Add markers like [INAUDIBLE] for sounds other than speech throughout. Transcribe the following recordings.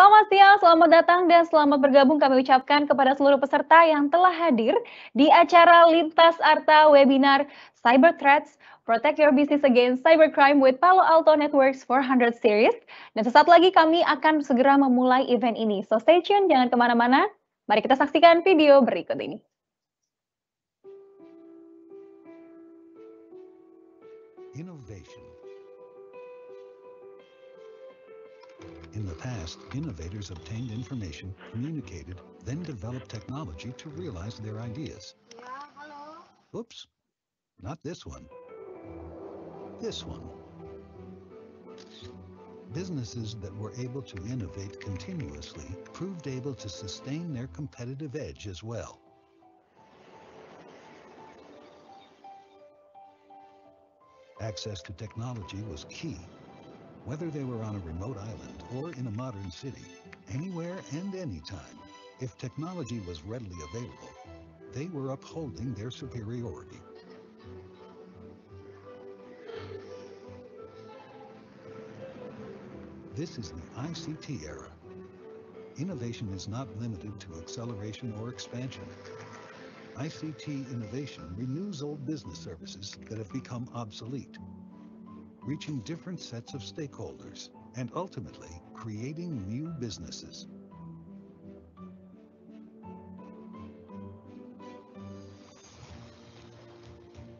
Selamat siang, selamat datang dan selamat bergabung kami ucapkan kepada seluruh peserta yang telah hadir di acara Lintas Arta Webinar Cyber Threats Protect Your Business Against Cybercrime with Palo Alto Networks 400 Series. Dan sesaat lagi kami akan segera memulai event ini. So stay tune, jangan ke mana-mana. Mari kita saksikan video berikut ini. Past, innovators obtained information, communicated, then developed technology to realize their ideas. Yeah, hello. Oops, not this one. This one. Businesses that were able to innovate continuously proved able to sustain their competitive edge as well. Access to technology was key whether they were on a remote island or in a modern city, anywhere and anytime, if technology was readily available, they were upholding their superiority. This is the ICT era. Innovation is not limited to acceleration or expansion. ICT innovation renews old business services that have become obsolete reaching different sets of stakeholders, and ultimately creating new businesses.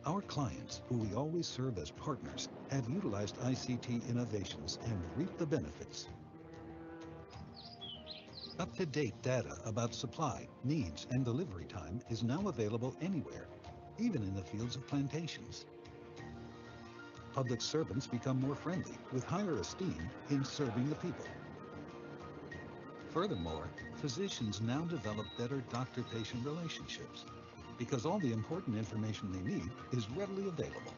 Our clients, who we always serve as partners, have utilized ICT innovations and reaped the benefits. Up-to-date data about supply, needs, and delivery time is now available anywhere, even in the fields of plantations public servants become more friendly, with higher esteem in serving the people. Furthermore, physicians now develop better doctor-patient relationships because all the important information they need is readily available.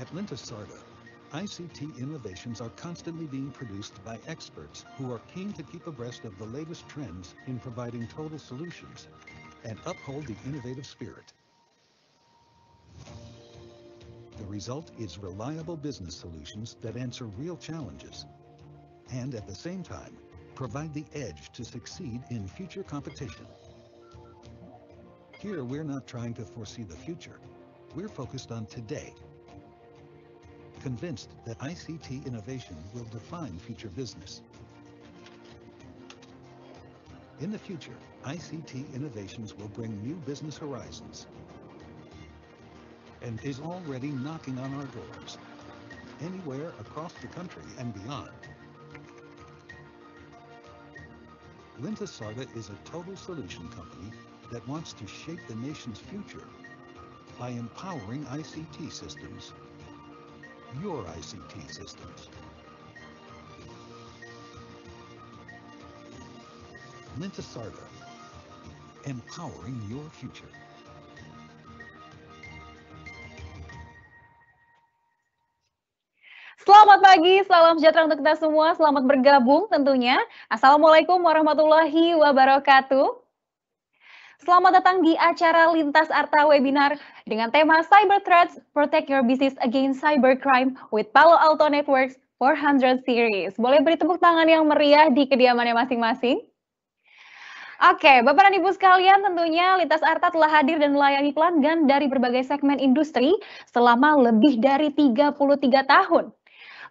At Lintasarta, ICT innovations are constantly being produced by experts who are keen to keep abreast of the latest trends in providing total solutions and uphold the innovative spirit. The result is reliable business solutions that answer real challenges and at the same time provide the edge to succeed in future competition. Here, we're not trying to foresee the future. We're focused on today. Convinced that ICT innovation will define future business. In the future, ICT innovations will bring new business horizons and is already knocking on our doors, anywhere across the country and beyond. Lintasarta is a total solution company that wants to shape the nation's future by empowering ICT systems, your ICT systems. Lintasarta, empowering your future. Selamat pagi, salam sejahtera untuk kita semua. Selamat bergabung tentunya. Assalamualaikum warahmatullahi wabarakatuh. Selamat datang di acara Lintas Arta Webinar dengan tema Cyber Threats Protect Your Business Against Cybercrime with Palo Alto Networks 400 Series. Boleh beri tepuk tangan yang meriah di kediamannya masing-masing? Oke, Bapak dan Ibu sekalian, tentunya Lintas Arta telah hadir dan melayani pelanggan dari berbagai segmen industri selama lebih dari 33 tahun.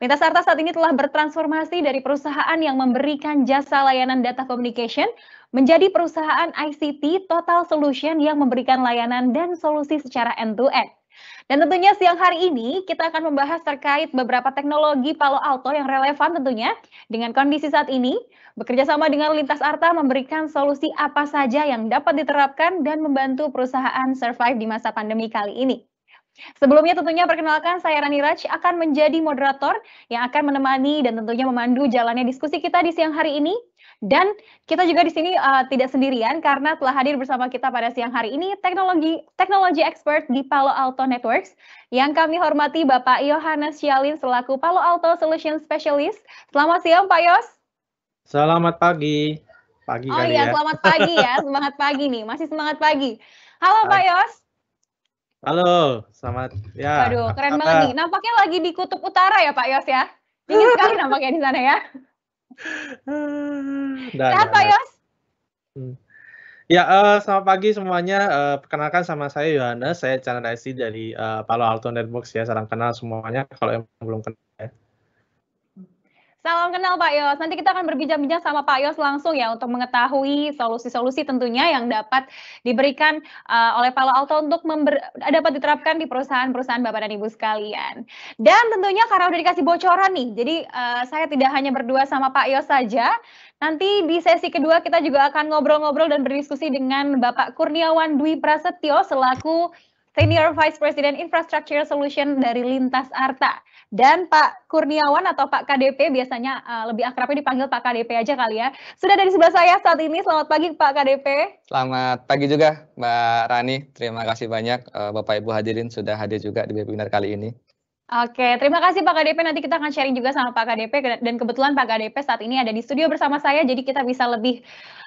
Lintas Arta saat ini telah bertransformasi dari perusahaan yang memberikan jasa layanan data communication menjadi perusahaan ICT Total Solution yang memberikan layanan dan solusi secara end-to-end. Dan tentunya siang hari ini kita akan membahas terkait beberapa teknologi Palo Alto yang relevan tentunya dengan kondisi saat ini, bekerja sama dengan Lintas Arta memberikan solusi apa saja yang dapat diterapkan dan membantu perusahaan survive di masa pandemi kali ini. Sebelumnya tentunya perkenalkan saya Rani Raj akan menjadi moderator yang akan menemani dan tentunya memandu jalannya diskusi kita di siang hari ini. Dan kita juga di sini uh, tidak sendirian karena telah hadir bersama kita pada siang hari ini teknologi teknologi expert di Palo Alto Networks yang kami hormati Bapak Yohanes Syalin selaku Palo Alto Solution Specialist. Selamat siang Pak Yos. Selamat pagi. Pagi oh kali iya, ya. selamat pagi ya. [LAUGHS] Semangat pagi nih, masih semangat pagi. Halo Pak Yos. Halo, selamat ya. Waduh, keren banget nih. Nampaknya lagi di kutub utara ya Pak Yos ya. Dingin sekali [LAUGHS] nampaknya di sana ya. [LAUGHS] Sehat Pak Yos? Hmm. Ya, uh, selamat pagi semuanya. Uh, perkenalkan sama saya Yohanes, saya channel IC dari uh, Palo Alto Networks ya. Salam kenal semuanya kalau yang belum kenal ya. Salam kenal Pak Yos. Nanti kita akan berbincang-bincang sama Pak Yos langsung ya untuk mengetahui solusi-solusi tentunya yang dapat diberikan uh, oleh Palo Alto untuk member, dapat diterapkan di perusahaan-perusahaan Bapak dan Ibu sekalian. Dan tentunya karena udah dikasih bocoran nih, jadi uh, saya tidak hanya berdua sama Pak Yos saja. Nanti di sesi kedua kita juga akan ngobrol-ngobrol dan berdiskusi dengan Bapak Kurniawan Dwi Prasetyo selaku Senior Vice President Infrastructure Solution dari Lintas Arta. Dan Pak Kurniawan atau Pak KDP biasanya uh, lebih akrabnya dipanggil Pak KDP aja kali ya. Sudah dari sebelah saya saat ini. Selamat pagi Pak KDP. Selamat pagi juga Mbak Rani. Terima kasih banyak uh, Bapak Ibu hadirin sudah hadir juga di webinar kali ini. Oke, terima kasih Pak KDP. Nanti kita akan sharing juga sama Pak KDP dan kebetulan Pak KDP saat ini ada di studio bersama saya, jadi kita bisa lebih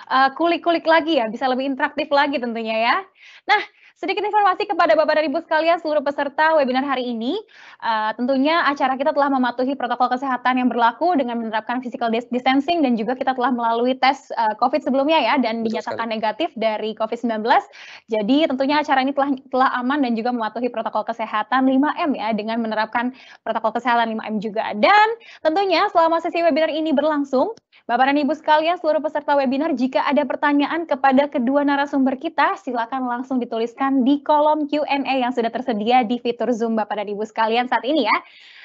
eh, kulik-kulik uh, lagi ya, bisa lebih interaktif lagi tentunya ya. Nah, Sedikit informasi kepada Bapak dan Ibu sekalian seluruh peserta webinar hari ini. Uh, tentunya acara kita telah mematuhi protokol kesehatan yang berlaku dengan menerapkan physical distancing dan juga kita telah melalui tes uh, COVID sebelumnya ya dan Betul dinyatakan sekali. negatif dari COVID-19. Jadi tentunya acara ini telah telah aman dan juga mematuhi protokol kesehatan 5M ya dengan menerapkan protokol kesehatan 5M juga. Dan tentunya selama sesi webinar ini berlangsung, Bapak dan Ibu sekalian, seluruh peserta webinar, jika ada pertanyaan kepada kedua narasumber kita, silakan langsung dituliskan di kolom Q&A yang sudah tersedia di fitur Zoom Bapak dan Ibu sekalian saat ini ya.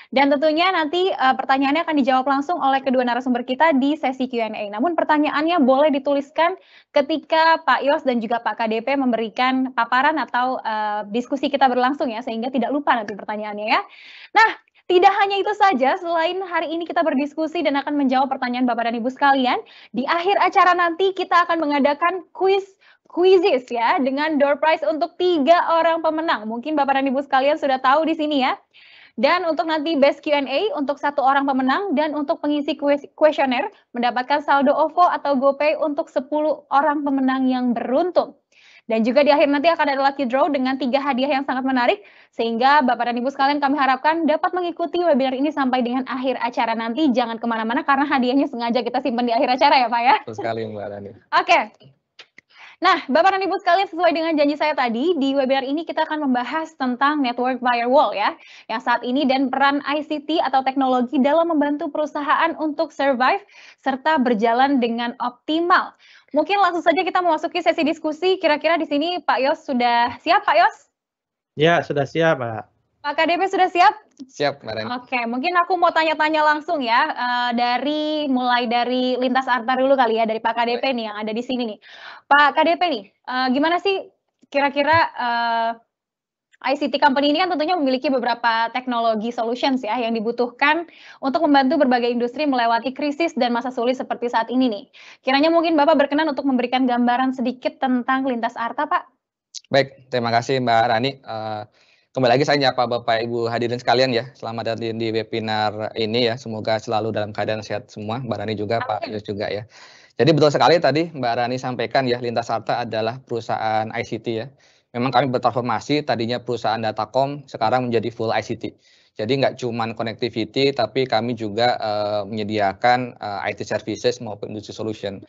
Dan tentunya nanti uh, pertanyaannya akan dijawab langsung oleh kedua narasumber kita di sesi Q&A. Namun pertanyaannya boleh dituliskan ketika Pak Yos dan juga Pak KDP memberikan paparan atau uh, diskusi kita berlangsung ya, sehingga tidak lupa nanti pertanyaannya ya. Nah, tidak hanya itu saja, selain hari ini kita berdiskusi dan akan menjawab pertanyaan Bapak dan Ibu sekalian, di akhir acara nanti kita akan mengadakan quiz quizzes ya dengan door prize untuk tiga orang pemenang. Mungkin Bapak dan Ibu sekalian sudah tahu di sini ya. Dan untuk nanti best Q&A untuk satu orang pemenang dan untuk pengisi kuesioner mendapatkan saldo OVO atau GoPay untuk 10 orang pemenang yang beruntung. Dan juga di akhir nanti akan ada lucky draw dengan tiga hadiah yang sangat menarik, sehingga Bapak dan Ibu sekalian kami harapkan dapat mengikuti webinar ini sampai dengan akhir acara nanti. Jangan ke mana-mana karena hadiahnya sengaja kita simpan di akhir acara ya Pak ya. Betul sekali Mbak Rani. Oke. Okay. Nah, Bapak dan Ibu sekalian sesuai dengan janji saya tadi, di webinar ini kita akan membahas tentang network firewall ya, yang saat ini dan peran ICT atau teknologi dalam membantu perusahaan untuk survive serta berjalan dengan optimal. Mungkin langsung saja kita memasuki sesi diskusi. Kira-kira di sini Pak Yos sudah siap, Pak Yos? Ya, sudah siap, Pak. Pak KDP sudah siap? Siap, Mbak Oke, mungkin aku mau tanya-tanya langsung ya, uh, dari mulai dari lintas artar dulu kali ya, dari Pak KDP Baik. nih yang ada di sini nih. Pak KDP nih, uh, gimana sih kira-kira uh, ICT company ini kan tentunya memiliki beberapa teknologi solutions ya yang dibutuhkan untuk membantu berbagai industri melewati krisis dan masa sulit seperti saat ini nih. Kiranya mungkin Bapak berkenan untuk memberikan gambaran sedikit tentang lintas Arta, Pak. Baik, terima kasih Mbak Rani. Uh, kembali lagi saya nyapa Bapak Ibu hadirin sekalian ya. Selamat datang di webinar ini ya. Semoga selalu dalam keadaan sehat semua. Mbak Rani juga, Amin. Pak Yus juga ya. Jadi betul sekali tadi Mbak Rani sampaikan ya, Lintas Arta adalah perusahaan ICT ya memang kami bertransformasi tadinya perusahaan datacom sekarang menjadi full ICT. Jadi nggak cuma connectivity, tapi kami juga uh, menyediakan uh, IT services maupun industry solution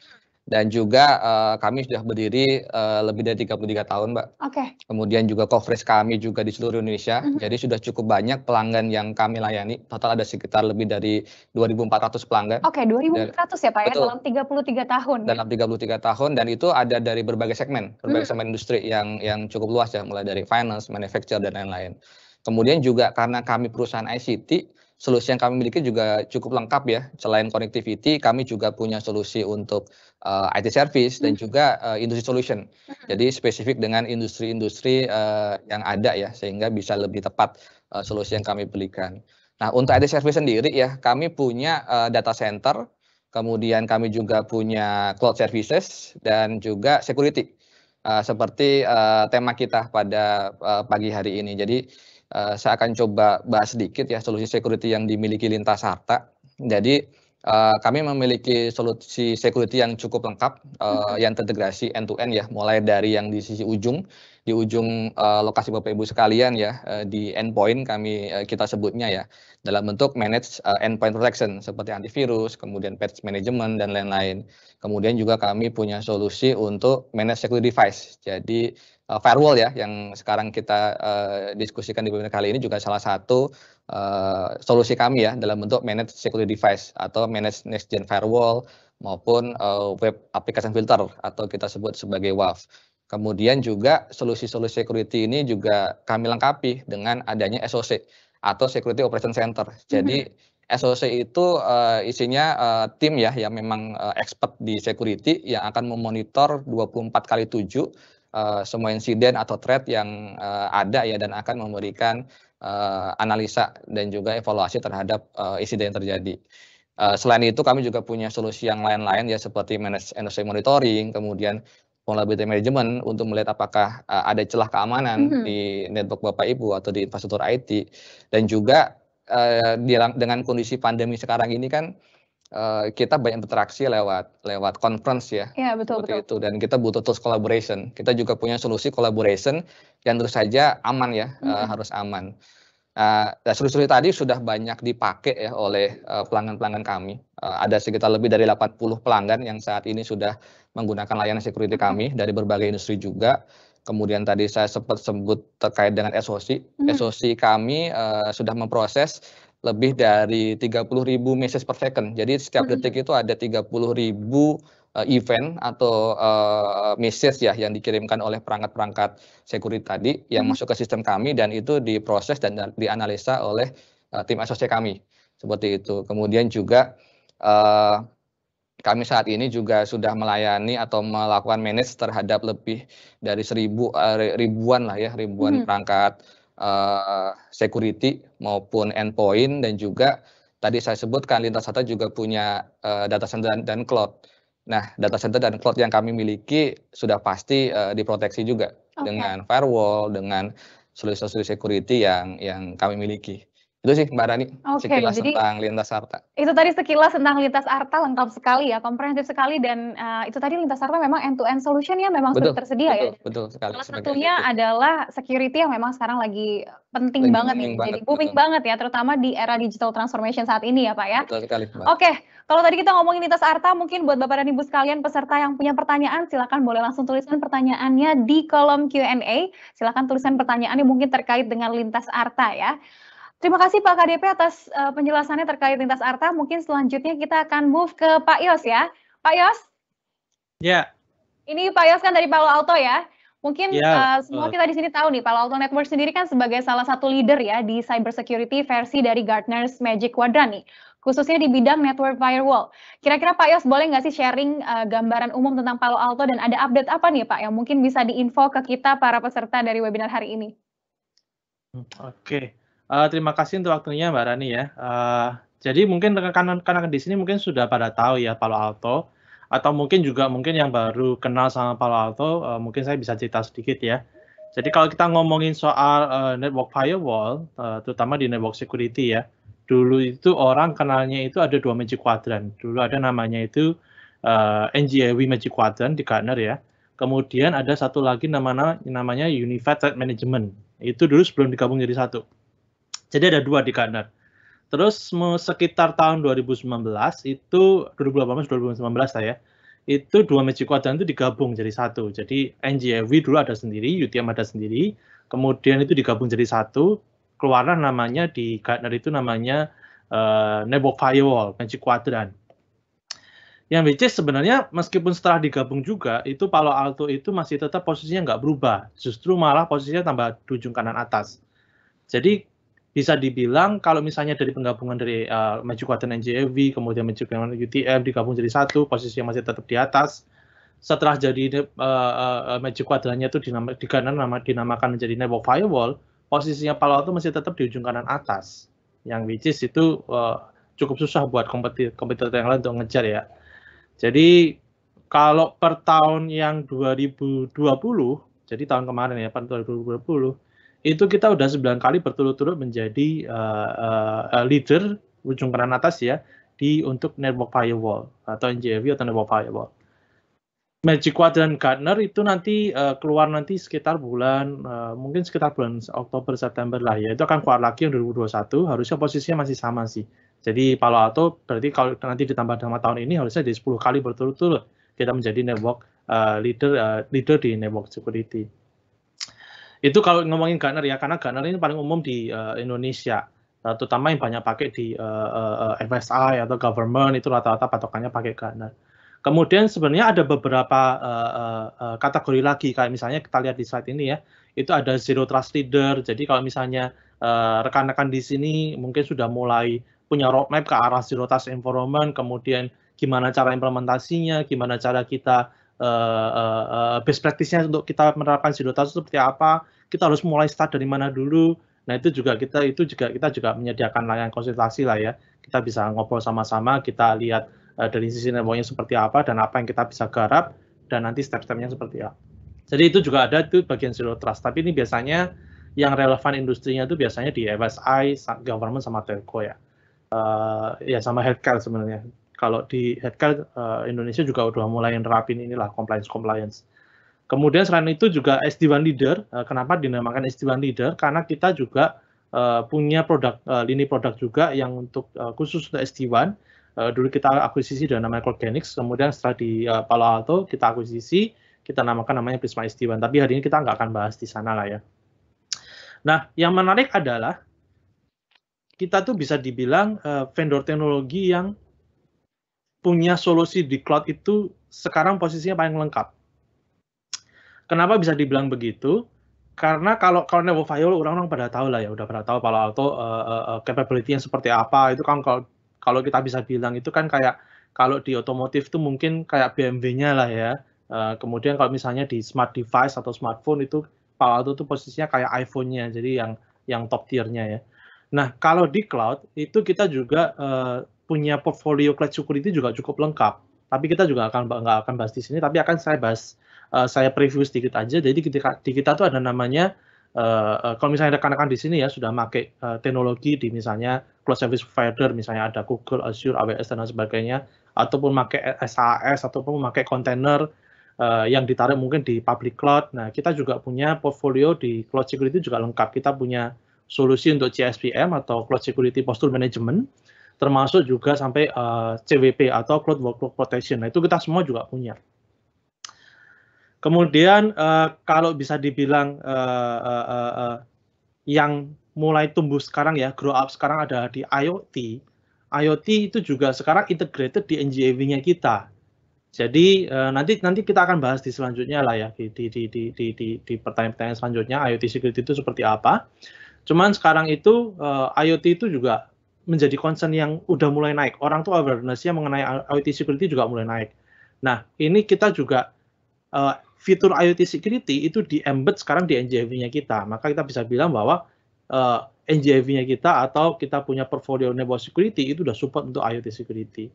dan juga uh, kami sudah berdiri uh, lebih dari 33 tahun, Mbak. Oke. Okay. Kemudian juga coverage kami juga di seluruh Indonesia. Mm -hmm. Jadi sudah cukup banyak pelanggan yang kami layani. Total ada sekitar lebih dari 2.400 pelanggan. Oke, okay, 2.400 ya Pak ya dalam 33 tahun. Ya? Dalam 33 tahun dan itu ada dari berbagai segmen, berbagai mm. segmen industri yang yang cukup luas ya, mulai dari finance, manufacture dan lain-lain. Kemudian juga karena kami perusahaan ICT, solusi yang kami miliki juga cukup lengkap ya. Selain connectivity, kami juga punya solusi untuk uh, eh, IT service dan hmm. juga uh, industry solution. Hmm. Jadi spesifik dengan industri-industri uh, yang ada ya, sehingga bisa lebih tepat uh, solusi yang kami belikan. Nah, untuk IT service sendiri ya, kami punya uh, data center, kemudian kami juga punya cloud services dan juga security. Uh, seperti uh, tema kita pada uh, pagi hari ini. Jadi Uh, saya akan coba bahas sedikit ya solusi security yang dimiliki Lintas Harta. Jadi uh, kami memiliki solusi security yang cukup lengkap, uh, yang terintegrasi end to end ya, mulai dari yang di sisi ujung, di ujung uh, lokasi Bapak Ibu sekalian ya, uh, di endpoint kami uh, kita sebutnya ya, dalam bentuk manage uh, endpoint protection seperti antivirus, kemudian patch management dan lain-lain. Kemudian juga kami punya solusi untuk manage security device. Jadi uh, firewall ya, yang sekarang kita uh, diskusikan di webinar kali ini juga salah satu uh, solusi kami ya dalam bentuk manage security device atau manage next gen firewall maupun uh, web application filter atau kita sebut sebagai WAF. Kemudian juga solusi-solusi security ini juga kami lengkapi dengan adanya SOC atau Security Operation Center. Jadi mm-hmm. SOC itu uh, isinya uh, tim ya yang memang uh, expert di security yang akan memonitor 24 kali 7 uh, semua insiden atau threat yang uh, ada ya dan akan memberikan uh, analisa dan juga evaluasi terhadap uh, insiden yang terjadi. Uh, selain itu kami juga punya solusi yang lain-lain ya seperti manage NOC monitoring, kemudian vulnerability management untuk melihat apakah uh, ada celah keamanan mm -hmm. di network Bapak Ibu atau di infrastruktur IT dan juga uh, dengan kondisi pandemi sekarang ini kan uh, kita banyak interaksi lewat lewat conference ya. Iya, betul betul. itu dan kita butuh tools collaboration. Kita juga punya solusi collaboration yang terus saja aman ya, mm -hmm. uh, harus aman. Uh, solusi-solusi tadi sudah banyak dipakai ya oleh pelanggan-pelanggan uh, kami. Uh, ada sekitar lebih dari 80 pelanggan yang saat ini sudah menggunakan layanan security kami dari berbagai industri juga. Kemudian tadi saya sempat sebut terkait dengan SOC. Hmm. SOC kami uh, sudah memproses lebih dari 30 ribu message per second. Jadi setiap hmm. detik itu ada 30 ribu uh, event atau uh, message ya yang dikirimkan oleh perangkat-perangkat security tadi yang hmm. masuk ke sistem kami dan itu diproses dan dianalisa oleh uh, tim SOC kami. Seperti itu. Kemudian juga uh, kami saat ini juga sudah melayani atau melakukan manage terhadap lebih dari seribu uh, ribuan lah ya ribuan hmm. perangkat uh, security maupun endpoint dan juga tadi saya sebutkan lintas data juga punya uh, data center dan, dan cloud. Nah, data center dan cloud yang kami miliki sudah pasti uh, diproteksi juga okay. dengan firewall, dengan solusi-solusi security yang yang kami miliki. Itu sih Mbak Rani, okay, sekilas jadi, tentang lintas harta. Itu tadi sekilas tentang lintas harta lengkap sekali ya, komprehensif sekali dan uh, itu tadi lintas harta memang end-to-end solution ya memang betul, sudah tersedia betul, ya. Betul sekali. Salah satunya itu. adalah security yang memang sekarang lagi penting lagi banget nih, banget, jadi booming betul. banget ya, terutama di era digital transformation saat ini ya Pak ya. Betul sekali. Oke, okay, kalau tadi kita ngomongin lintas harta, mungkin buat Bapak dan Ibu sekalian peserta yang punya pertanyaan, silakan boleh langsung tuliskan pertanyaannya di kolom Q&A. Silakan tuliskan pertanyaannya mungkin terkait dengan lintas harta ya. Terima kasih Pak KDP atas uh, penjelasannya terkait lintas arta. Mungkin selanjutnya kita akan move ke Pak Yos ya. Pak Yos? Ya. Yeah. Ini Pak Yos kan dari Palo Alto ya. Mungkin yeah. Ya, uh, semua kita di sini tahu nih, Palo Alto Network sendiri kan sebagai salah satu leader ya di cybersecurity versi dari Gartner's Magic Quadrant nih, khususnya di bidang network firewall. Kira-kira Pak Yos boleh nggak sih sharing uh, gambaran umum tentang Palo Alto dan ada update apa nih Pak yang mungkin bisa diinfo ke kita para peserta dari webinar hari ini? Hmm, oke, okay. Uh, terima kasih untuk waktunya Mbak Rani ya. Uh, jadi mungkin rekan-rekan di sini mungkin sudah pada tahu ya Palo Alto atau mungkin juga mungkin yang baru kenal sama Palo Alto, uh, mungkin saya bisa cerita sedikit ya. Jadi kalau kita ngomongin soal uh, network firewall, uh, terutama di network security ya, dulu itu orang kenalnya itu ada dua magic quadrant. Dulu ada namanya itu uh, NGAW Magic Quadrant di Gartner ya. Kemudian ada satu lagi namanya namanya Unified Threat Management. Itu dulu sebelum digabung jadi satu. Jadi ada dua di Gartner. Terus sekitar tahun 2019 itu 2018 2019 saya itu dua magic quadrant itu digabung jadi satu. Jadi NGFW dulu ada sendiri, UTM ada sendiri, kemudian itu digabung jadi satu, keluarlah namanya di Gartner itu namanya uh, Network Firewall Magic Quadrant. Yang which sebenarnya meskipun setelah digabung juga itu Palo Alto itu masih tetap posisinya nggak berubah, justru malah posisinya tambah di ujung kanan atas. Jadi bisa dibilang kalau misalnya dari penggabungan dari uh, Magic Quadrant NJV, kemudian Magic Quadrant UTF digabung jadi satu, posisi yang masih tetap di atas. Setelah jadi uh, uh, Magic Quadrantnya itu dinama, di kanan nama, dinamakan menjadi Network Firewall, posisinya Palo Alto masih tetap di ujung kanan atas. Yang which is itu uh, cukup susah buat kompetitor, kompetitor yang lain untuk ngejar ya. Jadi kalau per tahun yang 2020, jadi tahun kemarin ya, per 2020, itu kita udah 9 kali berturut-turut menjadi uh, uh, leader ujung kanan atas ya di untuk network firewall atau NGFW atau network firewall. Magic Quadrant Gartner itu nanti uh, keluar nanti sekitar bulan uh, mungkin sekitar bulan Oktober September lah ya. Itu akan keluar lagi yang 2021 harusnya posisinya masih sama sih. Jadi Palo Alto berarti kalau nanti ditambah sama tahun ini harusnya di 10 kali berturut-turut kita menjadi network uh, leader uh, leader di network security itu kalau ngomongin Gartner ya karena Gartner ini paling umum di uh, Indonesia. Uh, terutama yang banyak pakai di uh, uh, FSI atau government itu rata-rata patokannya pakai Gartner Kemudian sebenarnya ada beberapa uh, uh, kategori lagi. Kayak misalnya kita lihat di slide ini ya, itu ada zero trust leader. Jadi kalau misalnya rekan-rekan uh, di sini mungkin sudah mulai punya roadmap ke arah zero trust environment, kemudian gimana cara implementasinya, gimana cara kita uh, uh, best practice-nya untuk kita menerapkan zero trust seperti apa, kita harus mulai start dari mana dulu. Nah itu juga kita itu juga kita juga menyediakan layanan konsultasi lah ya. Kita bisa ngobrol sama-sama, kita lihat uh, dari sisi networknya seperti apa dan apa yang kita bisa garap dan nanti step-stepnya seperti apa. Jadi itu juga ada itu bagian zero trust. Tapi ini biasanya yang relevan industrinya itu biasanya di FSI, government sama telco ya. Uh, ya sama healthcare sebenarnya. Kalau di healthcare uh, Indonesia juga udah mulai nerapin inilah compliance compliance. Kemudian selain itu juga SD1 leader. Uh, kenapa dinamakan SD1 leader? Karena kita juga uh, punya produk uh, lini produk juga yang untuk uh, khusus untuk SD1 uh, dulu kita akuisisi dengan namanya Cloudgenix, kemudian setelah di uh, Palo Alto kita akuisisi, kita namakan namanya Prisma SD1. Tapi hari ini kita nggak akan bahas di sana lah ya. Nah, yang menarik adalah kita tuh bisa dibilang uh, vendor teknologi yang punya solusi di cloud itu sekarang posisinya paling lengkap. Kenapa bisa dibilang begitu? Karena kalau kalau Nevo Firewall orang-orang pada tahu lah ya, udah pada tahu Palo Alto uh, uh, capability-nya seperti apa. Itu kan kalau kalau kita bisa bilang itu kan kayak kalau di otomotif itu mungkin kayak BMW-nya lah ya. Uh, kemudian kalau misalnya di smart device atau smartphone itu Palo Alto itu posisinya kayak iPhone-nya, jadi yang yang top tier-nya ya. Nah, kalau di cloud itu kita juga uh, punya portfolio cloud security juga cukup lengkap. Tapi kita juga akan nggak akan bahas di sini, tapi akan saya bahas uh, saya preview sedikit aja. Jadi ketika di kita tuh ada namanya uh, kalau misalnya rekan-rekan di sini ya sudah pakai uh, teknologi di misalnya cloud service provider, misalnya ada Google, Azure, AWS dan lain sebagainya, ataupun pakai SAS ataupun memakai kontainer uh, yang ditarik mungkin di public cloud. Nah, kita juga punya portfolio di cloud security juga lengkap. Kita punya solusi untuk CSPM atau cloud security posture management, termasuk juga sampai uh, CWP atau cloud workload protection. Nah, itu kita semua juga punya. Kemudian uh, kalau bisa dibilang uh, uh, uh, uh, yang mulai tumbuh sekarang ya, grow up sekarang ada di IoT. IoT itu juga sekarang integrated di NGAV-nya kita. Jadi uh, nanti nanti kita akan bahas di selanjutnya lah ya di di di di di, di, di pertanyaan-pertanyaan selanjutnya IoT security itu seperti apa. Cuman sekarang itu uh, IoT itu juga menjadi concern yang udah mulai naik. Orang tuh awareness-nya mengenai IoT security juga mulai naik. Nah, ini kita juga uh, fitur IoT security itu di embed sekarang di NGIV-nya kita. Maka kita bisa bilang bahwa uh, eh, NGIV-nya kita atau kita punya portfolio network security itu sudah support untuk IoT security.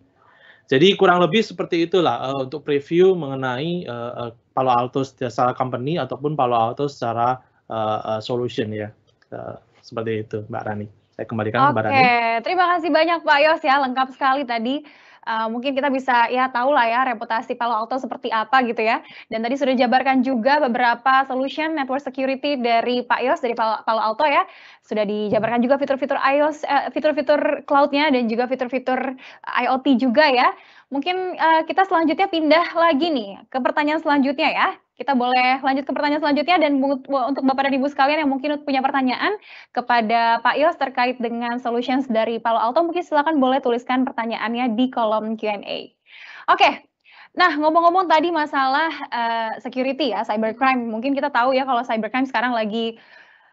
Jadi kurang lebih seperti itulah uh, untuk preview mengenai uh, uh, Palo Alto secara company ataupun Palo Alto secara uh, uh, solution ya. Uh, seperti itu Mbak Rani. Saya kembalikan Oke, Mbak Rani. Oke, terima kasih banyak Pak Yos ya, lengkap sekali tadi uh, mungkin kita bisa ya tahu lah ya reputasi Palo Alto seperti apa gitu ya. Dan tadi sudah dijabarkan juga beberapa solution network security dari Pak Yos dari Palo, Palo Alto ya. Sudah dijabarkan juga fitur-fitur iOS, uh, fitur-fitur cloud-nya dan juga fitur-fitur IoT juga ya. Mungkin uh, kita selanjutnya pindah lagi nih ke pertanyaan selanjutnya ya kita boleh lanjut ke pertanyaan selanjutnya dan untuk Bapak dan Ibu sekalian yang mungkin punya pertanyaan kepada Pak Yos terkait dengan solutions dari Palo Alto, mungkin silakan boleh tuliskan pertanyaannya di kolom Q&A. Oke, nah ngomong-ngomong tadi masalah uh, security ya, cybercrime, mungkin kita tahu ya kalau cybercrime sekarang lagi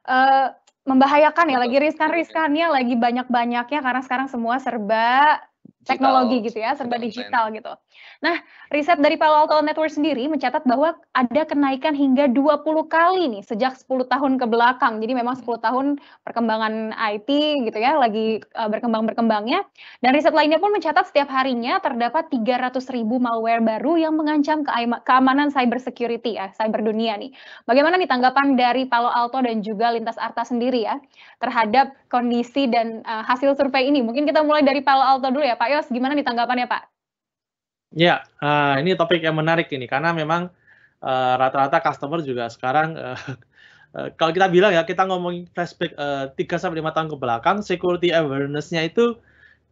uh, membahayakan ya, lagi riskan-riskannya, lagi banyak-banyaknya karena sekarang semua serba teknologi gitu ya, serba digital gitu. Nah, riset dari Palo Alto Network sendiri mencatat bahwa ada kenaikan hingga 20 kali nih sejak 10 tahun ke belakang. Jadi memang 10 tahun perkembangan IT gitu ya, lagi uh, berkembang-berkembangnya. Dan riset lainnya pun mencatat setiap harinya terdapat 300 ribu malware baru yang mengancam keamanan cyber security ya, cyber dunia nih. Bagaimana nih tanggapan dari Palo Alto dan juga Lintas Arta sendiri ya terhadap kondisi dan uh, hasil survei ini? Mungkin kita mulai dari Palo Alto dulu ya, Pak Yos, gimana nih tanggapannya Pak? Ya, uh, ini topik yang menarik ini karena memang eh, rata-rata uh, customer juga sekarang uh, uh, [LAUGHS] kalau kita bilang ya kita ngomongin flashback uh, 3 sampai 5 tahun ke belakang security awareness-nya itu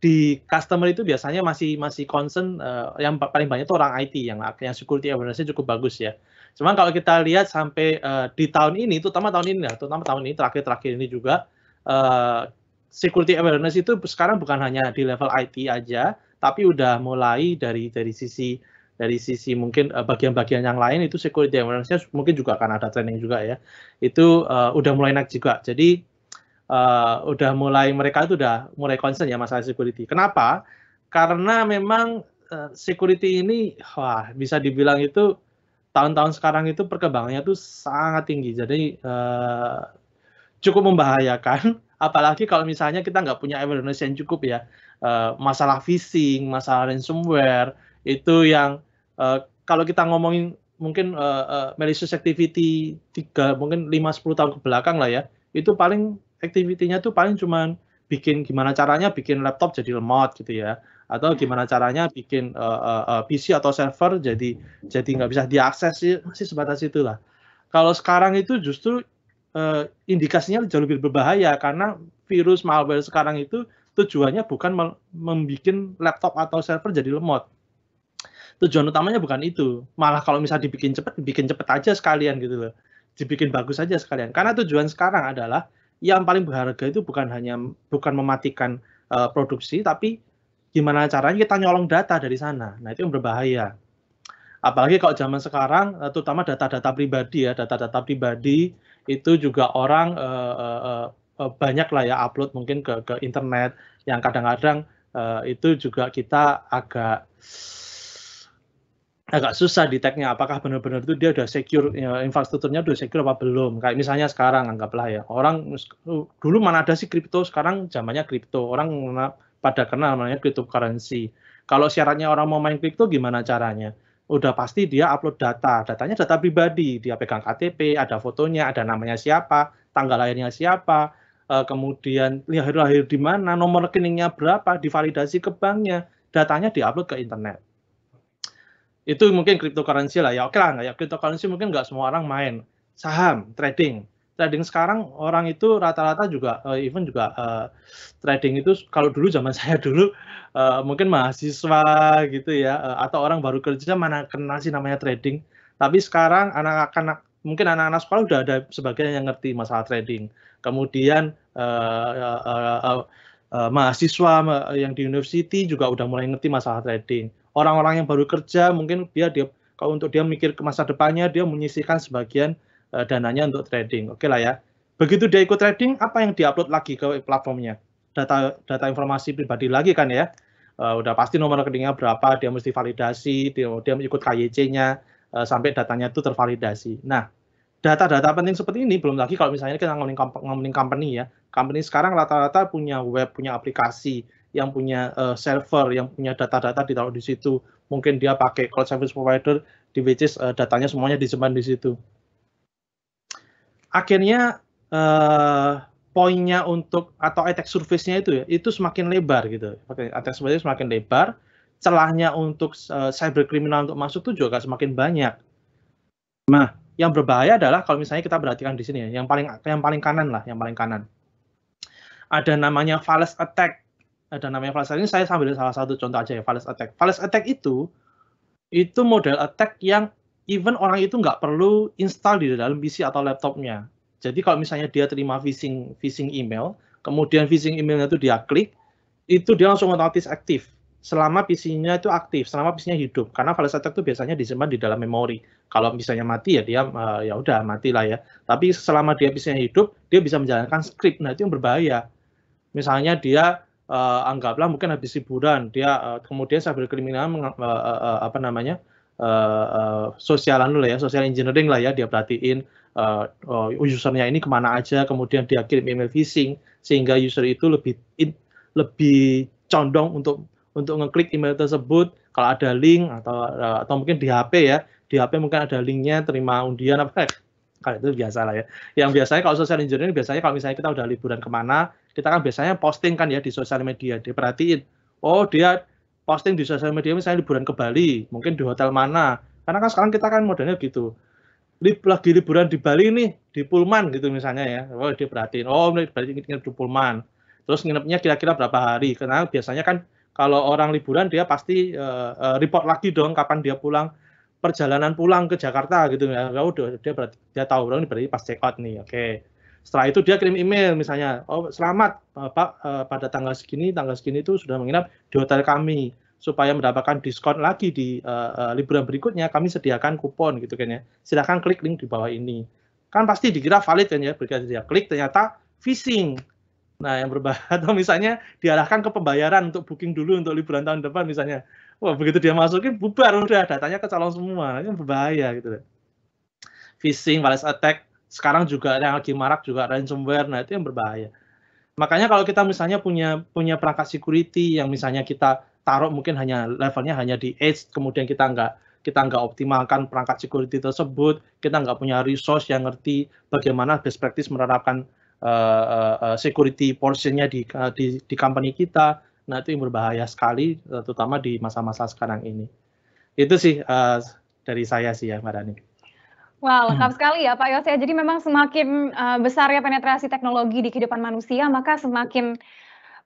di customer itu biasanya masih masih concern uh, yang paling banyak itu orang IT yang yang security awareness-nya cukup bagus ya. Cuman kalau kita lihat sampai uh, di tahun ini, terutama tahun ini ya, terutama tahun ini terakhir-terakhir ini juga uh, security awareness itu sekarang bukan hanya di level IT aja, tapi udah mulai dari dari sisi dari sisi mungkin eh, bagian-bagian yang lain itu security awareness-nya mungkin juga akan ada training juga ya. Itu uh, udah mulai naik juga. Jadi uh, udah mulai mereka itu udah mulai concern ya masalah security. Kenapa? Karena memang uh, security ini wah bisa dibilang itu tahun-tahun sekarang itu perkembangannya itu sangat tinggi. Jadi uh, cukup membahayakan [LAUGHS] apalagi kalau misalnya kita nggak punya awareness yang cukup ya uh, masalah phishing, masalah ransomware itu yang uh, kalau kita ngomongin mungkin uh, uh, malicious activity tiga mungkin 5 10 tahun ke belakang lah ya. Itu paling activity-nya tuh paling cuman bikin gimana caranya bikin laptop jadi lemot gitu ya atau gimana caranya bikin uh, uh, PC atau server jadi jadi nggak bisa diakses sih masih sebatas itulah. Kalau sekarang itu justru uh, indikasinya jauh lebih berbahaya karena virus malware sekarang itu tujuannya bukan membuat laptop atau server jadi lemot. Tujuan utamanya bukan itu. Malah kalau misalnya dibikin cepat, dibikin cepat aja sekalian gitu loh. Dibikin bagus aja sekalian. Karena tujuan sekarang adalah yang paling berharga itu bukan hanya bukan mematikan uh, produksi, tapi gimana caranya kita nyolong data dari sana. Nah itu yang berbahaya. Apalagi kalau zaman sekarang, eh, terutama data-data pribadi ya, data-data pribadi itu juga orang uh, uh, uh, banyak lah ya upload mungkin ke ke internet yang kadang-kadang uh, itu juga kita agak agak susah deteknya apakah benar-benar itu dia udah secure ya, infrastrukturnya udah secure apa belum? Kayak misalnya sekarang anggaplah ya. Orang dulu mana ada sih kripto? Sekarang zamannya kripto. Orang pada kenal namanya cryptocurrency. Kalau syaratnya orang mau main kripto gimana caranya? Udah pasti dia upload data. Datanya data pribadi, dia pegang KTP, ada fotonya, ada namanya siapa, tanggal lahirnya siapa, uh, kemudian lahir-lahir di mana, nomor rekeningnya berapa, divalidasi ke banknya, datanya diupload ke internet. Itu mungkin cryptocurrency lah ya. Oke lah, ya cryptocurrency mungkin nggak semua orang main. Saham, trading, trading sekarang orang itu rata-rata juga uh, even juga uh, trading itu kalau dulu zaman [LAUGHS] saya dulu uh, mungkin mahasiswa gitu ya uh, atau orang baru kerja mana kenal sih namanya trading tapi sekarang anak-anak mungkin anak-anak sekolah udah ada sebagian yang ngerti masalah trading kemudian uh, uh, uh, uh, mahasiswa yang di university juga udah mulai ngerti masalah trading orang-orang yang baru kerja mungkin dia dia kalau untuk dia mikir ke masa depannya dia menyisihkan sebagian uh, dananya untuk trading. Oke lah ya. Begitu dia ikut trading, apa yang diupload lagi ke platformnya? Data data informasi pribadi lagi kan ya. Uh, udah pasti nomor rekeningnya berapa, dia mesti validasi, dia, dia ikut KYC-nya uh, sampai datanya itu tervalidasi. Nah, data-data penting seperti ini belum lagi kalau misalnya kita ngomongin, ngomongin company ya. Company sekarang rata-rata punya web, punya aplikasi, yang punya uh, server, yang punya data-data ditaruh di situ. Mungkin dia pakai cloud service provider, di which is uh, datanya semuanya disimpan di situ akhirnya uh, poinnya untuk atau attack surface-nya itu ya itu semakin lebar gitu. Attack surface semakin lebar, celahnya untuk uh, cyber kriminal untuk masuk itu juga semakin banyak. Nah, yang berbahaya adalah kalau misalnya kita perhatikan di sini ya, yang paling yang paling kanan lah, yang paling kanan. Ada namanya false attack. Ada namanya false attack. Ini saya sambil salah satu contoh aja ya, false attack. False attack itu itu model attack yang even orang itu nggak perlu install di dalam PC atau laptopnya. Jadi kalau misalnya dia terima phishing phishing email, kemudian phishing emailnya itu dia klik, itu dia langsung otomatis aktif. Selama PC-nya itu aktif, selama PC-nya hidup. Karena file attack itu biasanya disimpan di dalam memori. Kalau misalnya mati ya dia uh, ya udah matilah ya. Tapi selama dia PC-nya hidup, dia bisa menjalankan script. Nah itu yang berbahaya. Misalnya dia uh, anggaplah mungkin habis liburan, dia uh, kemudian cyber kriminal uh, uh, uh, apa namanya uh, uh, sosialan dulu ya, social engineering lah ya, dia perhatiin uh, uh, usernya ini ke mana aja, kemudian dia kirim email phishing sehingga user itu lebih in, lebih condong untuk untuk ngeklik email tersebut kalau ada link atau uh, atau mungkin di HP ya, di HP mungkin ada linknya terima undian apa kalau itu biasa lah ya. Yang biasanya kalau social engineering biasanya kalau misalnya kita udah liburan ke mana, kita kan biasanya posting kan ya di sosial media, diperhatiin Oh dia posting di sosial media misalnya liburan ke Bali, mungkin di hotel mana. Karena kan sekarang kita kan modelnya gitu. Lagi liburan di Bali nih, di Pullman gitu misalnya ya. Oh dia perhatiin, oh berarti nginep di Pullman. Terus nginepnya kira-kira berapa hari? Karena biasanya kan kalau orang liburan dia pasti uh, report lagi dong kapan dia pulang perjalanan pulang ke Jakarta gitu ya. Ya udah dia berarti dia tahu berarti berarti pas check out nih. Oke. Okay. Setelah itu dia kirim email misalnya, oh selamat Pak uh, pada tanggal segini, tanggal segini itu sudah menginap di hotel kami supaya mendapatkan diskon lagi di uh, uh, liburan berikutnya kami sediakan kupon gitu kan ya silahkan klik link di bawah ini kan pasti dikira valid kan ya berarti dia klik ternyata phishing nah yang berbahaya atau misalnya diarahkan ke pembayaran untuk booking dulu untuk liburan tahun depan misalnya. Wah begitu dia masukin bubar udah datanya kecolong semua. Ini berbahaya gitu phishing virus attack sekarang juga yang lagi marak juga ransomware. Nah itu yang berbahaya. Makanya kalau kita misalnya punya punya perangkat security yang misalnya kita taruh mungkin hanya levelnya hanya di edge, kemudian kita nggak kita nggak optimalkan perangkat security tersebut, kita nggak punya resource yang ngerti bagaimana best practice menerapkan uh, uh, security portionnya di, uh, di di company kita, nah itu yang berbahaya sekali, uh, terutama di masa-masa sekarang ini. Itu sih uh, dari saya sih ya, Mbak Dani. Wah, lengkap sekali ya Pak Yose. Jadi memang semakin uh, besarnya penetrasi teknologi di kehidupan manusia, maka semakin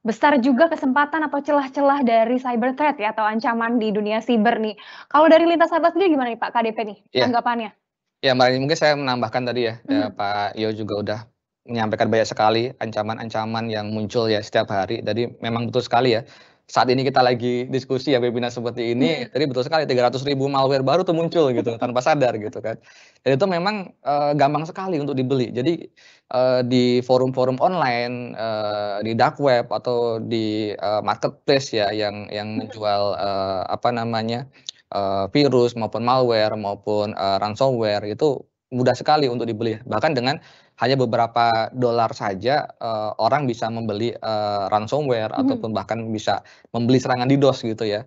besar juga kesempatan atau celah-celah dari cyber threat ya atau ancaman di dunia siber nih. Kalau dari lintas atas sendiri gimana nih Pak KDP nih ya. tanggapannya? Ya Mbak, mungkin saya menambahkan tadi ya, hmm. ya Pak Yo juga udah menyampaikan banyak sekali ancaman-ancaman yang muncul ya setiap hari. Jadi memang betul sekali ya saat ini kita lagi diskusi ya webinar seperti ini, hmm. jadi betul sekali 300 ribu malware baru tuh muncul gitu [LAUGHS] tanpa sadar gitu kan. Dan itu memang uh, gampang sekali untuk dibeli. Jadi uh, di forum-forum online, uh, di dark web atau di uh, marketplace ya yang yang menjual uh, apa namanya uh, virus maupun malware maupun uh, ransomware itu mudah sekali untuk dibeli. Bahkan dengan hanya beberapa dolar saja uh, orang bisa membeli uh, ransomware hmm. ataupun bahkan bisa membeli serangan DDoS gitu ya.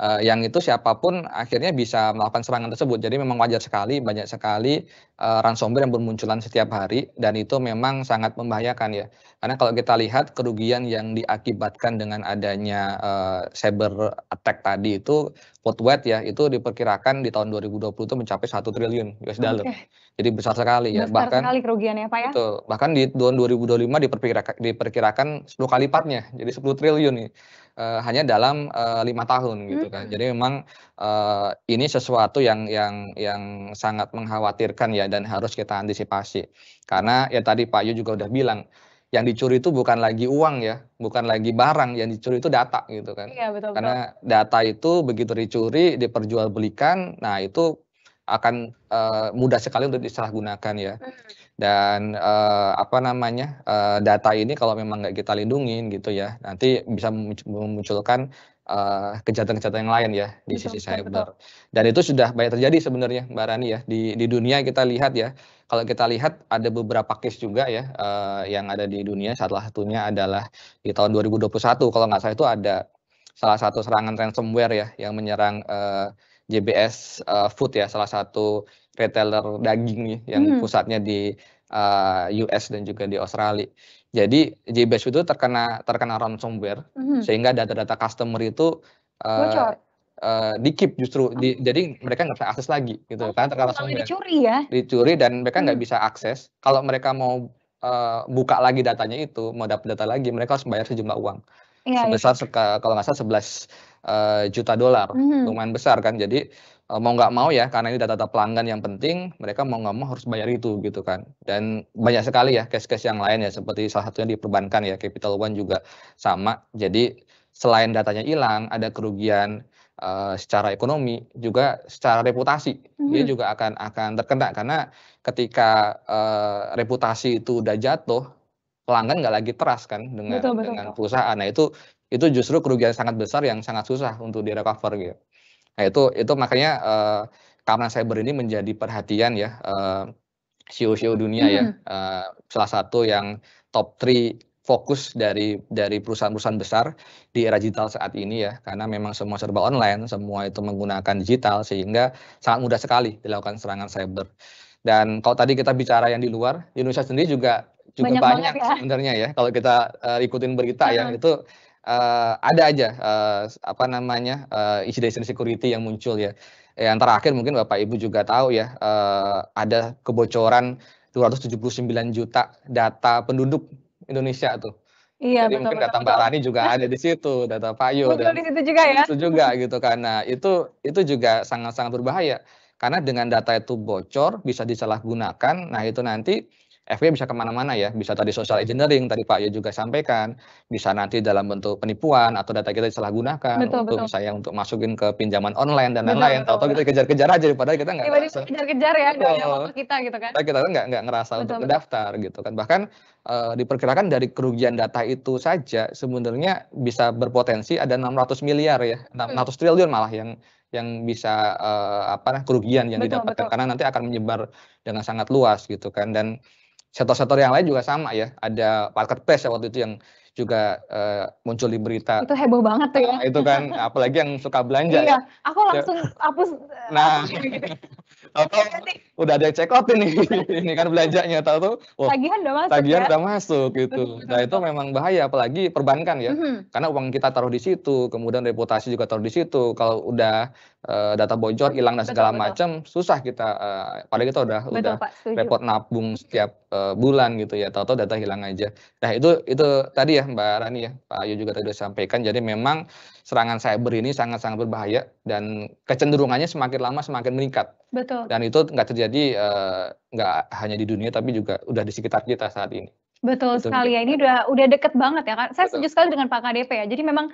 Uh, yang itu siapa pun akhirnya bisa melakukan serangan tersebut. Jadi memang wajar sekali banyak sekali uh, ransomware yang bermunculan setiap hari dan itu memang sangat membahayakan ya. Karena kalau kita lihat kerugian yang diakibatkan dengan adanya uh, cyber attack tadi itu worldwide ya itu diperkirakan di tahun 2020 itu mencapai satu triliun US dollar. Okay. Jadi besar sekali ya. Besar bahkan sekali kerugiannya Pak ya. Itu, bahkan di tahun 2025 diperkirakan diperkirakan 10 kali lipatnya. Jadi 10 triliun nih. Uh, hanya dalam lima uh, tahun gitu kan. Hmm. Jadi memang uh, ini sesuatu yang yang yang sangat mengkhawatirkan ya dan harus kita antisipasi. Karena ya tadi Pak Yu juga udah bilang yang dicuri itu bukan lagi uang ya, bukan lagi barang, yang dicuri itu data gitu kan. Iya, betul, Karena betul. data itu begitu dicuri, diperjualbelikan, nah itu akan uh, mudah sekali untuk disalahgunakan ya. Hmm. Dan uh, apa namanya uh, data ini kalau memang nggak kita lindungin gitu ya, nanti bisa memunculkan kejahatan-kejahatan yang lain ya di betul, sisi cyber. Betul. Dan itu sudah banyak terjadi sebenarnya Mbak Rani ya di di dunia kita lihat ya. Kalau kita lihat ada beberapa case juga ya uh, yang ada di dunia. Salah satunya adalah di tahun 2021 kalau nggak salah itu ada salah satu serangan ransomware ya yang menyerang uh, JBS uh, eh, Food ya, salah satu retailer daging nih yang hmm. pusatnya di uh, eh, US dan juga di Australia. Jadi JBS itu terkena terkena ransomware hmm. sehingga data-data customer itu uh, uh, di keep justru di, jadi mereka nggak bisa akses lagi gitu oh, karena terkena ransomware. Dicuri ya? Dicuri dan mereka nggak hmm. bisa akses. Kalau mereka mau uh, buka lagi datanya itu, mau dapat data lagi, mereka harus bayar sejumlah uang ya, sebesar ya. kalau nggak salah 11 uh, juta dolar, hmm. lumayan besar kan. Jadi mau nggak mau ya, karena ini data-data pelanggan yang penting, mereka mau nggak mau harus bayar itu gitu kan. Dan banyak sekali ya case-case yang lain ya, seperti salah satunya di perbankan ya, Capital One juga sama. Jadi selain datanya hilang, ada kerugian uh, secara ekonomi, juga secara reputasi, hmm. dia juga akan akan terkena karena ketika uh, reputasi itu udah jatuh, pelanggan nggak lagi trust kan dengan betul, betul, dengan perusahaan. Nah itu itu justru kerugian sangat besar yang sangat susah untuk direcover gitu. Nah itu itu makanya uh, karena cyber ini menjadi perhatian ya uh, CEO-CEO dunia ya, hmm. ya uh, salah satu yang top 3 fokus dari dari perusahaan-perusahaan besar di era digital saat ini ya. Karena memang semua serba online semua itu menggunakan digital sehingga sangat mudah sekali dilakukan serangan cyber. Dan kalau tadi kita bicara yang di luar Indonesia sendiri juga juga banyak, banyak ya. sebenarnya ya. Kalau kita uh, ikutin berita ya itu uh, ada aja uh, apa namanya uh, insiden security yang muncul ya. Yang terakhir mungkin Bapak Ibu juga tahu ya uh, ada kebocoran 279 juta data penduduk Indonesia tuh. Iya, Jadi betul, mungkin betul, data Mbak betul. Rani juga ada di situ, data Pak Yo Betul dan di situ juga ya. itu juga gitu. Nah, itu itu juga sangat-sangat berbahaya karena dengan data itu bocor bisa disalahgunakan. Nah, itu nanti efeknya bisa ke mana-mana ya, bisa tadi social engineering tadi Pak Yo juga sampaikan, bisa nanti dalam bentuk penipuan atau data kita disalahgunakan Betul, untuk betul. misalnya untuk masukin ke pinjaman online dan lain-lain. Tahu-tahu kita kejar-kejar aja padahal kita nggak ngerasa kejar-kejar ya, ada kita gitu kan. kita nggak nggak ngerasa Betul, untuk betul. mendaftar gitu kan. Bahkan eh, diperkirakan dari kerugian data itu saja sebenarnya bisa berpotensi ada 600 miliar ya, 600 triliun malah yang yang bisa eh, apa nah, kerugian yang Betul, didapatkan betul. karena nanti akan menyebar dengan sangat luas gitu kan dan sektor-sektor yang lain juga sama ya. Ada marketplace ya waktu itu yang juga eh, muncul di berita. Itu heboh banget tuh ya. Nah, itu kan apalagi yang suka belanja Iya, ya. aku langsung hapus. eh, Nah, gitu. Nanti udah ada yang check out ini [LAUGHS] ini kan belanjanya tahu-tahu wah tagihan udah masuk tagihan ya. udah masuk gitu. Nah itu memang bahaya apalagi perbankan ya. Mhm. Karena uang kita taruh di situ, kemudian reputasi juga taruh di situ. Kalau udah eh, data bocor, hilang dan Betul, segala macam, susah kita. eh, padahal kita udah Betul, udah Pak, setuju. repot nabung setiap eh, bulan gitu ya. Tahu-tahu data hilang aja. Nah itu itu tadi ya Mbak Rani ya, Pak Ayu juga tadi sudah sampaikan. Jadi memang serangan cyber ini sangat-sangat berbahaya dan kecenderungannya semakin lama semakin meningkat. Betul. Dan itu nggak terjadi eh, nggak hanya di dunia tapi juga udah di sekitar kita saat ini. Betul Itu sekali ya. Ini udah udah deket banget ya kan. Saya Betul. setuju sekali dengan Pak KDP ya. Jadi memang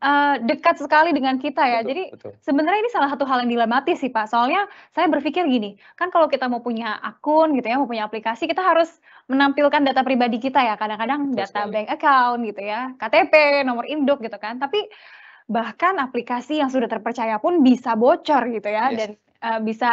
eh, dekat sekali dengan kita ya. Betul, Jadi betul. sebenarnya ini salah satu hal yang dilematis sih Pak. Soalnya saya berpikir gini, kan kalau kita mau punya akun gitu ya, mau punya aplikasi, kita harus menampilkan data pribadi kita ya. Kadang-kadang Betul data sekali. bank account gitu ya, KTP, nomor induk gitu kan. Tapi bahkan aplikasi yang sudah terpercaya pun bisa bocor gitu ya Yes. dan eh, bisa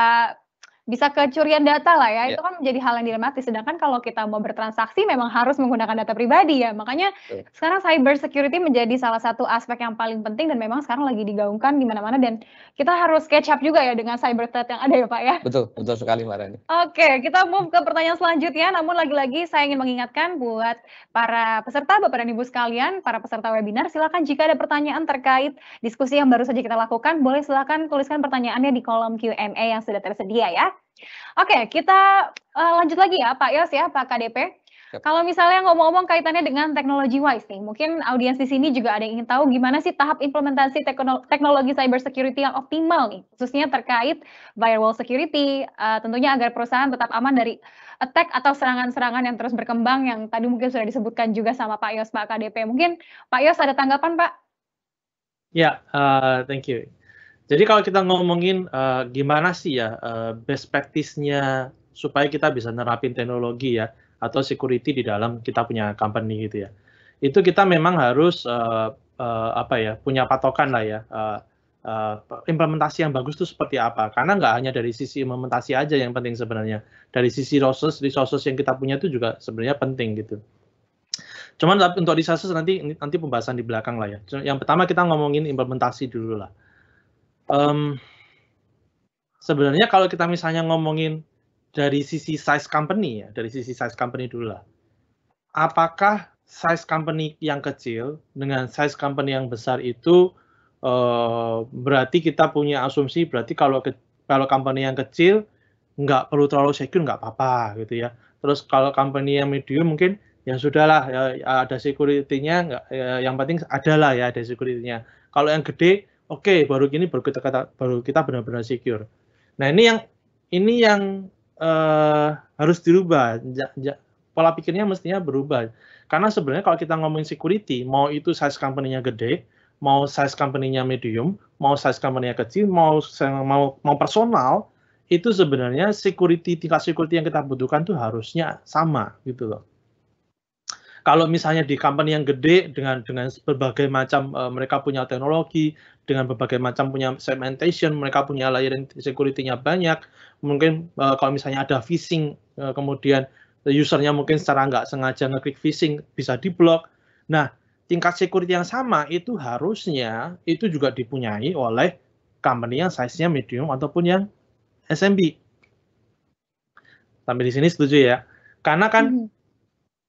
bisa kecurian data lah ya. Ya. Itu kan menjadi hal yang dilematis. Sedangkan kalau kita mau bertransaksi memang harus menggunakan data pribadi ya. Makanya Betul. sekarang cyber security menjadi salah satu aspek yang paling penting dan memang sekarang lagi digaungkan di mana-mana dan kita harus catch up juga ya dengan cyber threat yang ada ya Pak ya. Betul, betul sekali Mbak Rani. Oke, kita move ke pertanyaan selanjutnya. Namun lagi-lagi saya ingin mengingatkan buat para peserta, Bapak dan Ibu sekalian, para peserta webinar, silakan jika ada pertanyaan terkait diskusi yang baru saja kita lakukan, boleh silakan tuliskan pertanyaannya di kolom Q&A yang sudah tersedia ya. Oke, kita eh, lanjut lagi ya Pak Yos ya, Pak KDP. Yap. Kalau misalnya ngomong-ngomong kaitannya dengan teknologi wise nih, mungkin audiens di sini juga ada yang ingin tahu gimana sih tahap implementasi tekno- teknologi cyber security yang optimal nih, khususnya terkait firewall security, eh, tentunya agar perusahaan tetap aman dari attack atau serangan-serangan yang terus berkembang yang tadi mungkin sudah disebutkan juga sama Pak Yos, Pak KDP. Mungkin Pak Yos ada tanggapan Pak? Ya, eh, thank you. Jadi kalau kita ngomongin eh, gimana sih ya eh, best practice-nya supaya kita bisa nerapin teknologi ya atau security di dalam kita punya company gitu ya. Itu kita memang harus eh, eh, apa ya punya patokan lah ya. eh, eh, implementasi yang bagus itu seperti apa? Karena nggak hanya dari sisi implementasi aja yang penting sebenarnya. Dari sisi resources, resources yang kita punya itu juga sebenarnya penting gitu. Cuman untuk resources nanti nanti pembahasan di belakang lah ya. Yang pertama kita ngomongin implementasi dulu lah. Em, sebenarnya kalau kita misalnya ngomongin dari sisi size company ya, dari sisi size company dulu lah. Apakah size company yang kecil dengan size company yang besar itu eh, berarti kita punya asumsi berarti kalau ke- kalau company yang kecil nggak perlu terlalu secure nggak apa-apa gitu ya. Terus kalau company yang medium mungkin ya sudahlah ya, ada security-nya nggak ya, yang penting ada lah ya ada security-nya. Kalau yang gede oke baru gini baru kita kata baru kita benar-benar secure. Nah ini yang ini yang eh, harus dirubah. Ja- ja- pola pikirnya mestinya berubah. Karena sebenarnya kalau kita ngomongin security, mau itu size company-nya gede, mau size company-nya medium, mau size company-nya kecil, mau mau mau personal, itu sebenarnya security tingkat security yang kita butuhkan tuh harusnya sama gitu loh. Kalau misalnya di company yang gede dengan dengan berbagai macam eh, mereka punya teknologi, dengan berbagai macam punya segmentation, mereka punya layanan security-nya banyak, mungkin eh, kalau misalnya ada phishing, eh, kemudian usernya mungkin secara nggak sengaja ngeklik phishing bisa diblok. Nah, tingkat security yang sama itu harusnya itu juga dipunyai oleh company yang size-nya medium ataupun yang SMB. Sampai di sini setuju ya? Karena kan Mhm.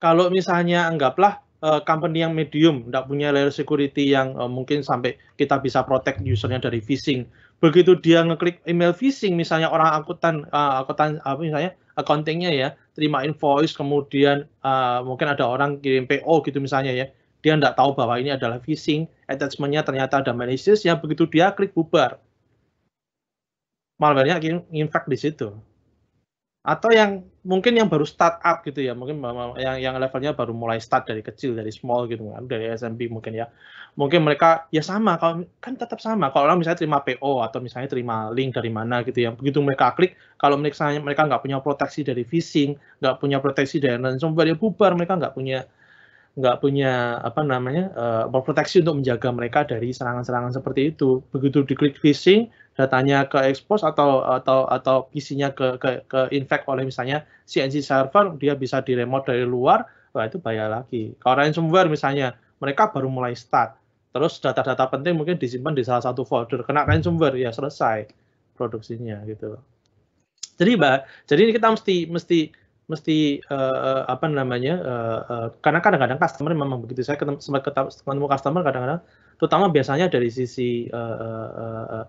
Kalau misalnya anggaplah uh, company yang medium, tidak punya layer security yang uh, mungkin sampai kita bisa protect usernya dari phishing. Begitu dia ngeklik email phishing, misalnya orang akuntan, uh, akuntan apa misalnya accountingnya ya, terima invoice, kemudian uh, mungkin ada orang kirim PO gitu misalnya ya, dia tidak tahu bahwa ini adalah phishing, attachmentnya ternyata ada malicious, ya begitu dia klik bubar. Malware-nya infect di situ atau yang mungkin yang baru startup gitu ya mungkin yang yang levelnya baru mulai start dari kecil dari small gitu kan dari SMB mungkin ya. Mungkin mereka ya sama kalau kan tetap sama. Kalau orang misalnya terima PO atau misalnya terima link dari mana gitu ya begitu mereka klik kalau mereka mereka nggak punya proteksi dari phishing nggak punya proteksi dari ransomware ya bubar. Mereka nggak punya nggak punya apa namanya uh, proteksi untuk menjaga mereka dari serangan-serangan seperti itu. Begitu diklik phishing, datanya ke expose atau atau atau PC-nya ke, ke ke infect oleh misalnya CNC server, dia bisa di remote dari luar, wah itu bahaya lagi. Kalau ransomware misalnya, mereka baru mulai start, terus data-data penting mungkin disimpan di salah satu folder, kena ransomware ya selesai produksinya gitu. Jadi mbak, jadi ini kita mesti mesti mesti uh, apa namanya uh, uh, karena kadang-kadang customer memang begitu. Saya ketemu sempat ketemu customer kadang-kadang terutama biasanya dari sisi uh, uh, uh,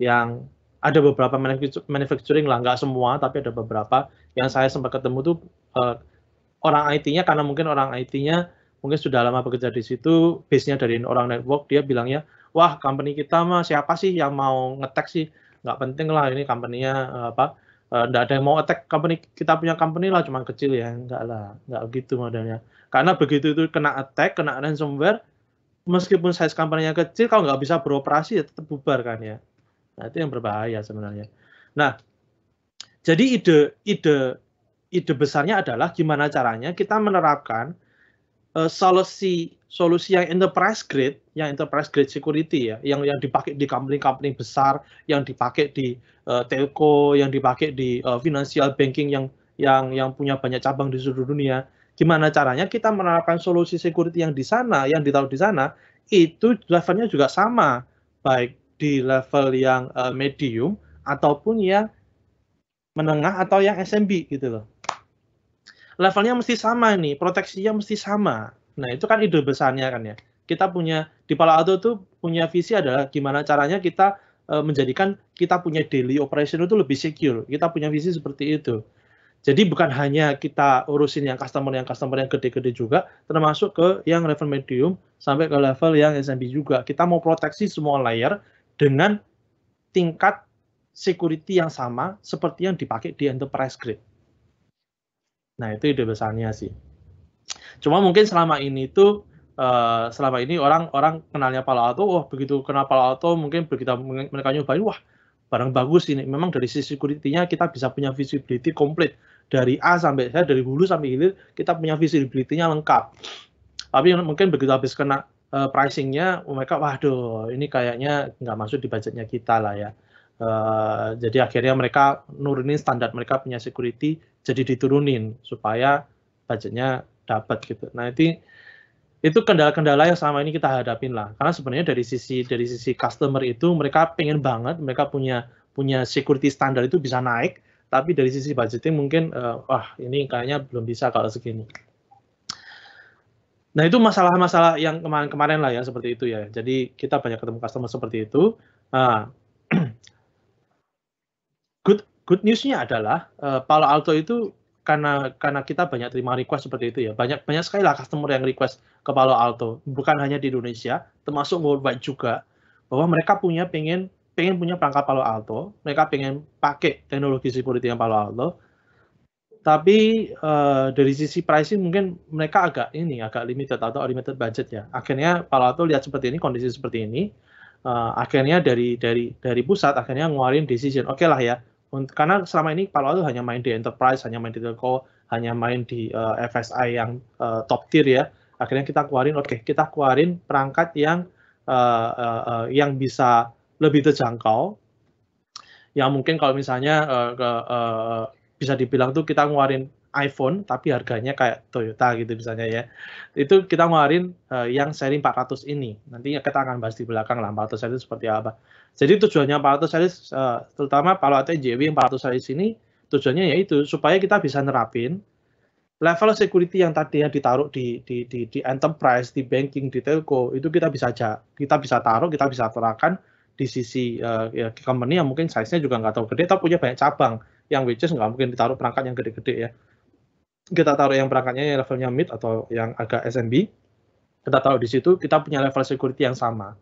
yang ada beberapa manufacturing lah nggak semua tapi ada beberapa yang saya sempat ketemu tuh uh, orang IT-nya karena mungkin orang IT-nya mungkin sudah lama bekerja di situ base-nya dari orang network dia bilangnya wah company kita mah siapa sih yang mau ngetek sih? Nggak penting lah ini company-nya uh, apa tidak eh, ada yang mau attack company kita punya company lah cuma kecil ya enggak lah enggak begitu modelnya. Karena begitu itu kena attack kena ransomware meskipun size company-nya kecil kalau nggak bisa beroperasi ya tetap bubar kan ya. Nah itu yang berbahaya sebenarnya. Nah jadi ide ide ide besarnya adalah gimana caranya kita menerapkan uh, solusi solusi yang enterprise grade, yang enterprise grade security ya, yang yang dipakai di company-company besar, yang dipakai di uh, telco, yang dipakai di uh, financial banking yang yang yang punya banyak cabang di seluruh dunia. Gimana caranya kita menerapkan solusi security yang di sana, yang ditaruh di sana, itu levelnya juga sama, baik di level yang uh, medium ataupun yang menengah atau yang SMB gitu loh. Levelnya mesti sama nih, proteksinya mesti sama Nah, itu kan ide besarnya kan ya. Kita punya di Palo Alto tuh punya visi adalah gimana caranya kita uh, menjadikan kita punya daily operation itu lebih secure. Kita punya visi seperti itu. Jadi bukan hanya kita urusin yang customer yang customer yang gede-gede juga, termasuk ke yang level medium sampai ke level yang SMB juga. Kita mau proteksi semua layer dengan tingkat security yang sama seperti yang dipakai di enterprise grade. Nah, itu ide besarnya sih. Cuma mungkin selama ini tuh uh, selama ini orang-orang kenalnya Palo Alto, wah begitu kenal Palo Alto mungkin begitu mereka nyobain, wah barang bagus ini. Memang dari sisi security-nya kita bisa punya visibility komplit dari A sampai Z, dari hulu sampai hilir kita punya visibility-nya lengkap. Tapi mungkin begitu habis kena uh, pricing-nya, mereka waduh ini kayaknya nggak masuk di budgetnya kita lah ya. Uh, jadi akhirnya mereka nurunin standar mereka punya security jadi diturunin supaya budgetnya dapat gitu. Nah itu itu kendala-kendala yang selama ini kita hadapin lah. Karena sebenarnya dari sisi dari sisi customer itu mereka pengen banget, mereka punya punya security standar itu bisa naik, tapi dari sisi budgeting mungkin uh, wah ini kayaknya belum bisa kalau segini. Nah itu masalah-masalah yang kemarin-kemarin lah ya seperti itu ya. Jadi kita banyak ketemu customer seperti itu. Nah, good good newsnya adalah uh, Palo Alto itu karena karena kita banyak terima request seperti itu ya. Banyak banyak sekali lah customer yang request ke Palo Alto. Bukan hanya di Indonesia termasuk worldwide juga. Bahwa mereka punya pengen pengen punya perangkat Palo Alto. Mereka pengen pakai teknologi security yang Palo Alto. Tapi uh, dari sisi pricing mungkin mereka agak ini agak limited atau limited budget ya. Akhirnya Palo Alto lihat seperti ini kondisi seperti ini. Uh, akhirnya dari dari dari pusat akhirnya ngeluarin decision. Oke okay lah ya karena selama ini Palo Alto hanya main di enterprise, hanya main di telco, hanya main di uh, eh, FSI yang uh, top tier ya. Akhirnya kita keluarin, oke, okay, kita keluarin perangkat yang uh, uh, uh, yang bisa lebih terjangkau. Yang mungkin kalau misalnya uh, ke, uh, bisa dibilang tuh kita ngeluarin iPhone tapi harganya kayak Toyota gitu misalnya ya. Itu kita ngeluarin uh, yang seri 400 ini. Nanti kita akan bahas di belakang lah 400 seri seperti apa. Jadi tujuannya 400 seri uh, terutama Palo Alto JW 400 seri ini tujuannya yaitu supaya kita bisa nerapin level security yang tadinya ditaruh di di di di enterprise, di banking, di telco, itu kita bisa aja kita bisa taruh, kita bisa terapkan di sisi, uh, ya company yang mungkin size-nya juga nggak terlalu gede, tapi punya banyak cabang, yang which is nggak mungkin ditaruh perangkat yang gede-gede ya. Kita taruh yang perangkatnya yang levelnya mid atau yang agak SMB, kita taruh di situ, kita punya level security yang sama.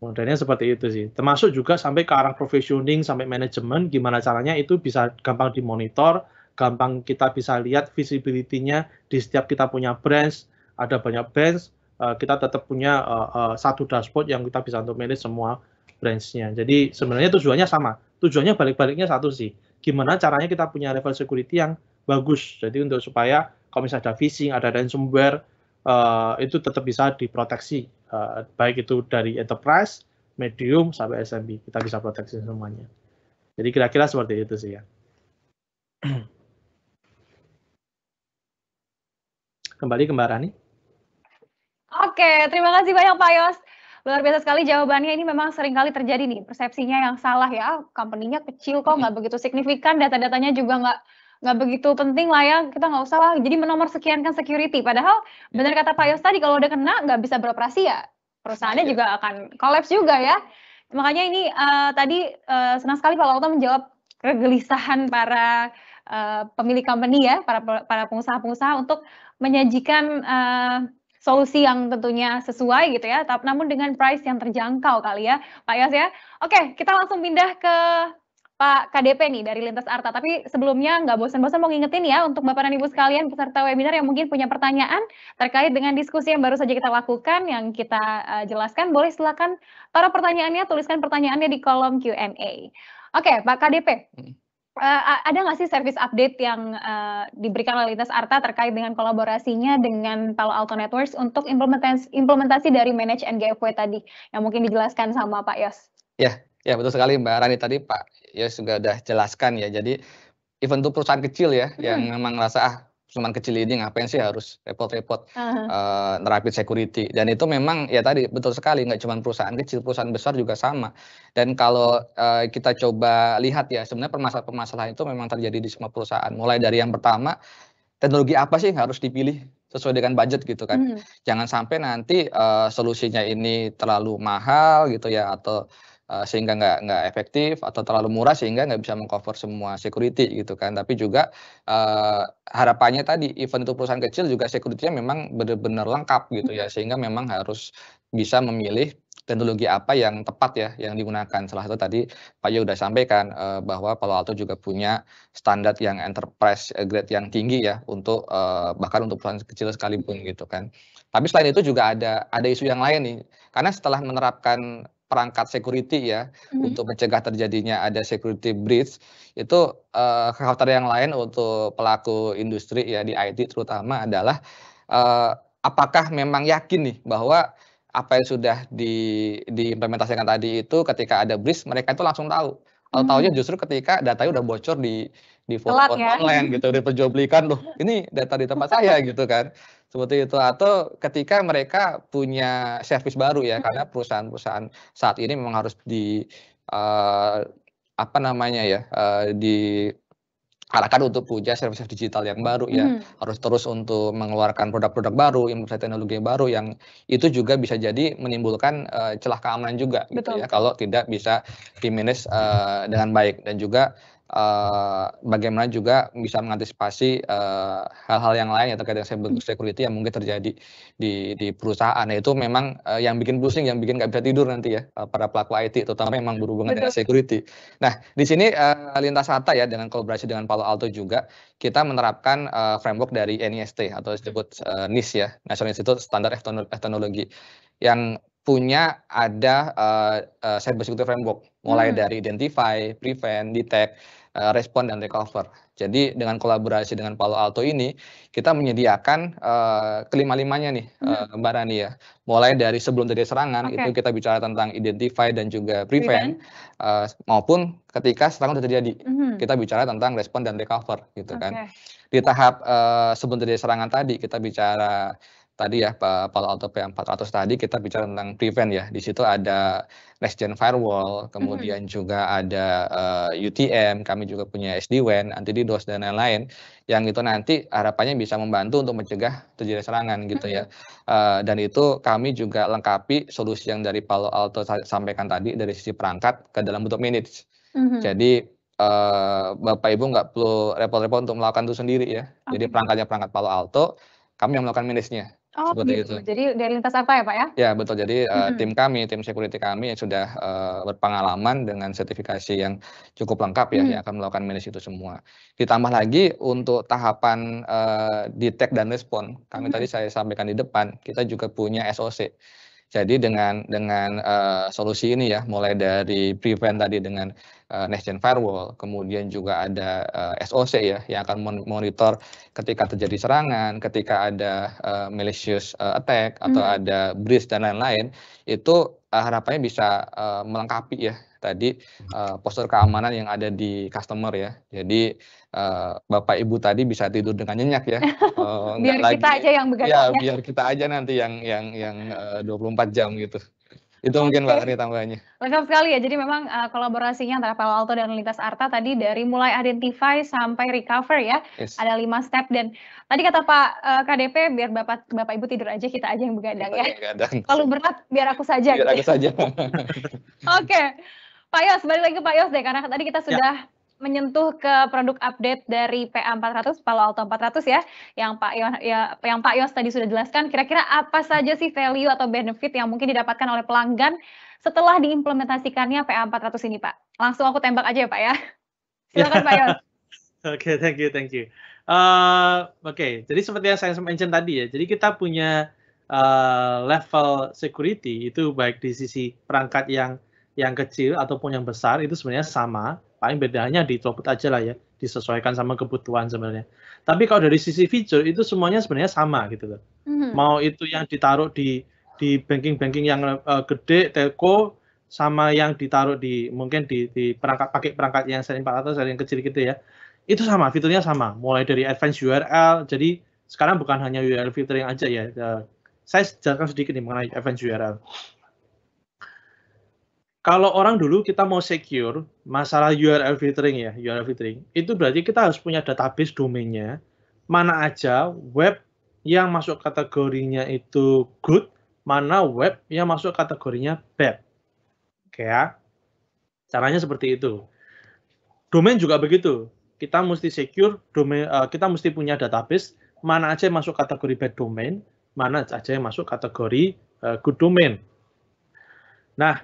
Modelnya seperti itu sih. Termasuk juga sampai ke arah provisioning, sampai manajemen, gimana caranya itu bisa gampang dimonitor, gampang kita bisa lihat visibility-nya di setiap kita punya branch, ada banyak branch, uh, kita tetap punya uh, uh, satu dashboard yang kita bisa untuk manage semua branch-nya. Jadi sebenarnya tujuannya sama. Tujuannya balik-baliknya satu sih. Gimana caranya kita punya level security yang bagus. Jadi untuk supaya kalau misalnya ada phishing, ada ransomware, uh, itu tetap bisa diproteksi. Uh, baik itu dari enterprise, medium, sampai SMB. Kita bisa proteksi semuanya. Jadi kira-kira seperti itu sih ya. [CLEARS THROAT] Kembali ke Mbak Rani. Oke, terima kasih banyak Pak Yos. Luar biasa sekali jawabannya ini memang sering kali terjadi nih persepsinya yang salah ya company-nya kecil kok nggak [CLEARS THROAT] begitu signifikan data-datanya juga nggak nggak begitu penting lah ya kita nggak usah lah. Jadi menomor sekian kan security. Padahal benar kata Pak Yos tadi kalau udah kena nggak bisa beroperasi ya. Perusahaannya juga akan collapse juga ya. Makanya ini uh, tadi uh, senang sekali Pak Lauta menjawab kegelisahan para uh, pemilik company ya para para pengusaha-pengusaha untuk menyajikan uh, solusi yang tentunya sesuai gitu ya, tapi namun dengan price yang terjangkau kali ya, Pak Yos ya. Oke, kita langsung pindah ke Pak KDP nih dari Lintas Arta. Tapi sebelumnya nggak bosan-bosan mau ngingetin ya untuk Bapak dan Ibu sekalian peserta webinar yang mungkin punya pertanyaan terkait dengan diskusi yang baru saja kita lakukan, yang kita uh, jelaskan, boleh silakan taruh pertanyaannya, tuliskan pertanyaannya di kolom Q&A. Oke, Pak KDP. Hmm. Uh, ada nggak sih service update yang uh, diberikan oleh Lintas Arta terkait dengan kolaborasinya dengan Palo Alto Networks untuk implementasi, implementasi dari Manage NGFW tadi yang mungkin dijelaskan sama Pak Yos? Ya, ya betul sekali Mbak Rani tadi Pak Yos juga udah jelaskan ya. Jadi event untuk perusahaan kecil ya hmm. yang memang rasa ah cuman kecil ini ngapain sih harus repot-repot uh-huh. uh, nerapin security dan itu memang ya tadi betul sekali nggak cuma perusahaan kecil perusahaan besar juga sama dan kalau uh, kita coba lihat ya sebenarnya permasalahan-permasalahan itu memang terjadi di semua perusahaan mulai dari yang pertama teknologi apa sih yang harus dipilih sesuai dengan budget gitu kan hmm. jangan sampai nanti uh, solusinya ini terlalu mahal gitu ya atau uh, sehingga nggak nggak efektif atau terlalu murah sehingga nggak bisa mengcover semua security gitu kan tapi juga uh, harapannya tadi event untuk perusahaan kecil juga security-nya memang benar-benar lengkap gitu ya sehingga memang harus bisa memilih teknologi apa yang tepat ya yang digunakan. Salah satu tadi Pak Yo sudah sampaikan uh, bahwa Palo Alto juga punya standar yang enterprise grade yang tinggi ya untuk uh, bahkan untuk perusahaan kecil sekalipun gitu kan. Tapi selain itu juga ada ada isu yang lain nih. Karena setelah menerapkan perangkat security ya hmm. untuk mencegah terjadinya ada security breach itu uh, yang lain untuk pelaku industri ya di IT terutama adalah uh, apakah memang yakin nih bahwa apa yang sudah di diimplementasikan tadi itu ketika ada breach mereka itu langsung tahu atau hmm. tahunya justru ketika datanya udah bocor di di forum ya. online gitu diperjualbelikan loh ini data di tempat saya gitu kan seperti itu atau ketika mereka punya servis baru ya karena perusahaan-perusahaan saat ini memang harus di uh, apa namanya ya uh, di arahkan untuk punya service digital yang baru ya hmm. harus terus untuk mengeluarkan produk-produk baru implementasi teknologi baru yang itu juga bisa jadi menimbulkan uh, celah keamanan juga Betul. gitu ya kalau tidak bisa di manage uh, dengan baik dan juga uh, bagaimana juga bisa mengantisipasi hal eh, hal-hal yang lain yang terkait dengan cyber security yang mungkin terjadi di di perusahaan. Nah, itu memang uh, yang bikin pusing, yang bikin nggak bisa tidur nanti ya uh, para pelaku IT, terutama memang berhubungan Betul. dengan security. Nah, di sini uh, lintas harta ya dengan kolaborasi dengan Palo Alto juga kita menerapkan uh, framework dari NIST atau disebut uh, NIST ya, National Institute Standard Teknologi yang punya ada uh, uh, cyber security framework mulai hmm. dari identify, prevent, detect, uh, respon dan recover. Jadi dengan kolaborasi dengan Palo Alto ini kita menyediakan uh, kelima-limanya nih hmm. uh, Mbak Rani ya. Mulai dari sebelum terjadi serangan okay. itu kita bicara tentang identify dan juga prevent, prevent. Uh, maupun ketika serangan terjadi hmm. kita bicara tentang respon dan recover gitu okay. kan. Di tahap uh, sebelum terjadi serangan tadi kita bicara tadi ya Pak Palo Alto P400 tadi kita bicara tentang prevent ya. Di situ ada next gen firewall, kemudian juga ada uh, UTM, kami juga punya SD-WAN, anti DDoS dan lain-lain yang itu nanti harapannya bisa membantu untuk mencegah terjadi serangan gitu ya. Uh, dan itu kami juga lengkapi solusi yang dari Palo Alto sampaikan tadi dari sisi perangkat ke dalam bentuk manage. Mhm. Jadi uh, Bapak Ibu nggak perlu repot-repot untuk melakukan itu sendiri ya. Jadi Oke. perangkatnya perangkat Palo Alto, kami yang melakukan manage-nya. Oh Seperti gitu. itu. Jadi dari lintas Arta ya Pak ya? Ya betul. Jadi uh, Mhm. tim kami, tim security kami yang sudah uh, berpengalaman dengan sertifikasi yang cukup lengkap ya, Mhm. yang akan melakukan manage itu semua. Ditambah lagi untuk tahapan uh, detect dan respon, kami Mhm. tadi saya sampaikan di depan, kita juga punya SOC. Jadi dengan dengan uh, solusi ini ya, mulai dari prevent tadi dengan uh, next gen firewall, kemudian juga ada uh, SOC ya, yang akan mon monitor ketika terjadi serangan, ketika ada uh, malicious uh, attack atau Mhm. ada breach dan lain-lain, itu uh, harapannya bisa uh, melengkapi ya tadi uh, postur keamanan yang ada di customer ya. Jadi uh, Bapak Ibu tadi bisa tidur dengan nyenyak ya. [LAUGHS] Uh, Biar kita lagi aja yang ya begadang ya. biar kita aja nanti yang yang yang uh, 24 jam gitu. Itu mungkin Mbak. Ani tambahannya. Lengkap sekali ya. Jadi memang uh, kolaborasinya antara Palo Alto dan Lintas Arta tadi dari mulai identify sampai recover ya. Yes. Ada lima step dan tadi kata Pak uh, KDP biar Bapak Bapak Ibu tidur aja kita aja yang begadang Kita ya. begadang. Kalau berat biar aku saja Biar gitu aku ya. saja. [LAUGHS] Oke. Pak Yos, balik lagi ke Pak Yos deh karena tadi kita Ya. sudah menyentuh ke produk update dari PA400 Palo Alto 400 ya yang Pak Yos ya yang Pak Yos tadi sudah jelaskan kira-kira apa saja sih value atau benefit yang mungkin didapatkan oleh pelanggan setelah diimplementasikannya PA400 ini Pak. Langsung aku tembak aja ya Pak ya. [LAUGHS] Silakan Pak Yos. Oke, thank you, thank you. Uh, Oke, jadi seperti yang saya mention tadi ya, jadi kita punya uh, level security itu baik di sisi perangkat yang yang kecil ataupun yang besar itu sebenarnya sama. Paling bedanya di throughput aja lah ya, disesuaikan sama kebutuhan sebenarnya. Tapi kalau dari sisi feature itu semuanya sebenarnya sama gitu loh. Mhm. Mau itu yang ditaruh di di banking-banking yang uh, gede, telco, sama yang ditaruh di mungkin di, di perangkat pakai perangkat yang seri 400 seri yang kecil gitu ya itu sama fiturnya sama mulai dari advanced URL jadi sekarang bukan hanya URL filtering aja ya Eh, saya jelaskan sedikit nih mengenai advanced URL kalau orang dulu kita mau secure masalah URL filtering ya URL filtering itu berarti kita harus punya database domainnya mana aja web yang masuk kategorinya itu good mana web yang masuk kategorinya bad Oke ya. Caranya seperti itu. Domain juga begitu. Kita mesti secure domain uh, kita mesti punya database mana aja yang masuk kategori bad domain, mana aja yang masuk kategori uh, good domain. Nah,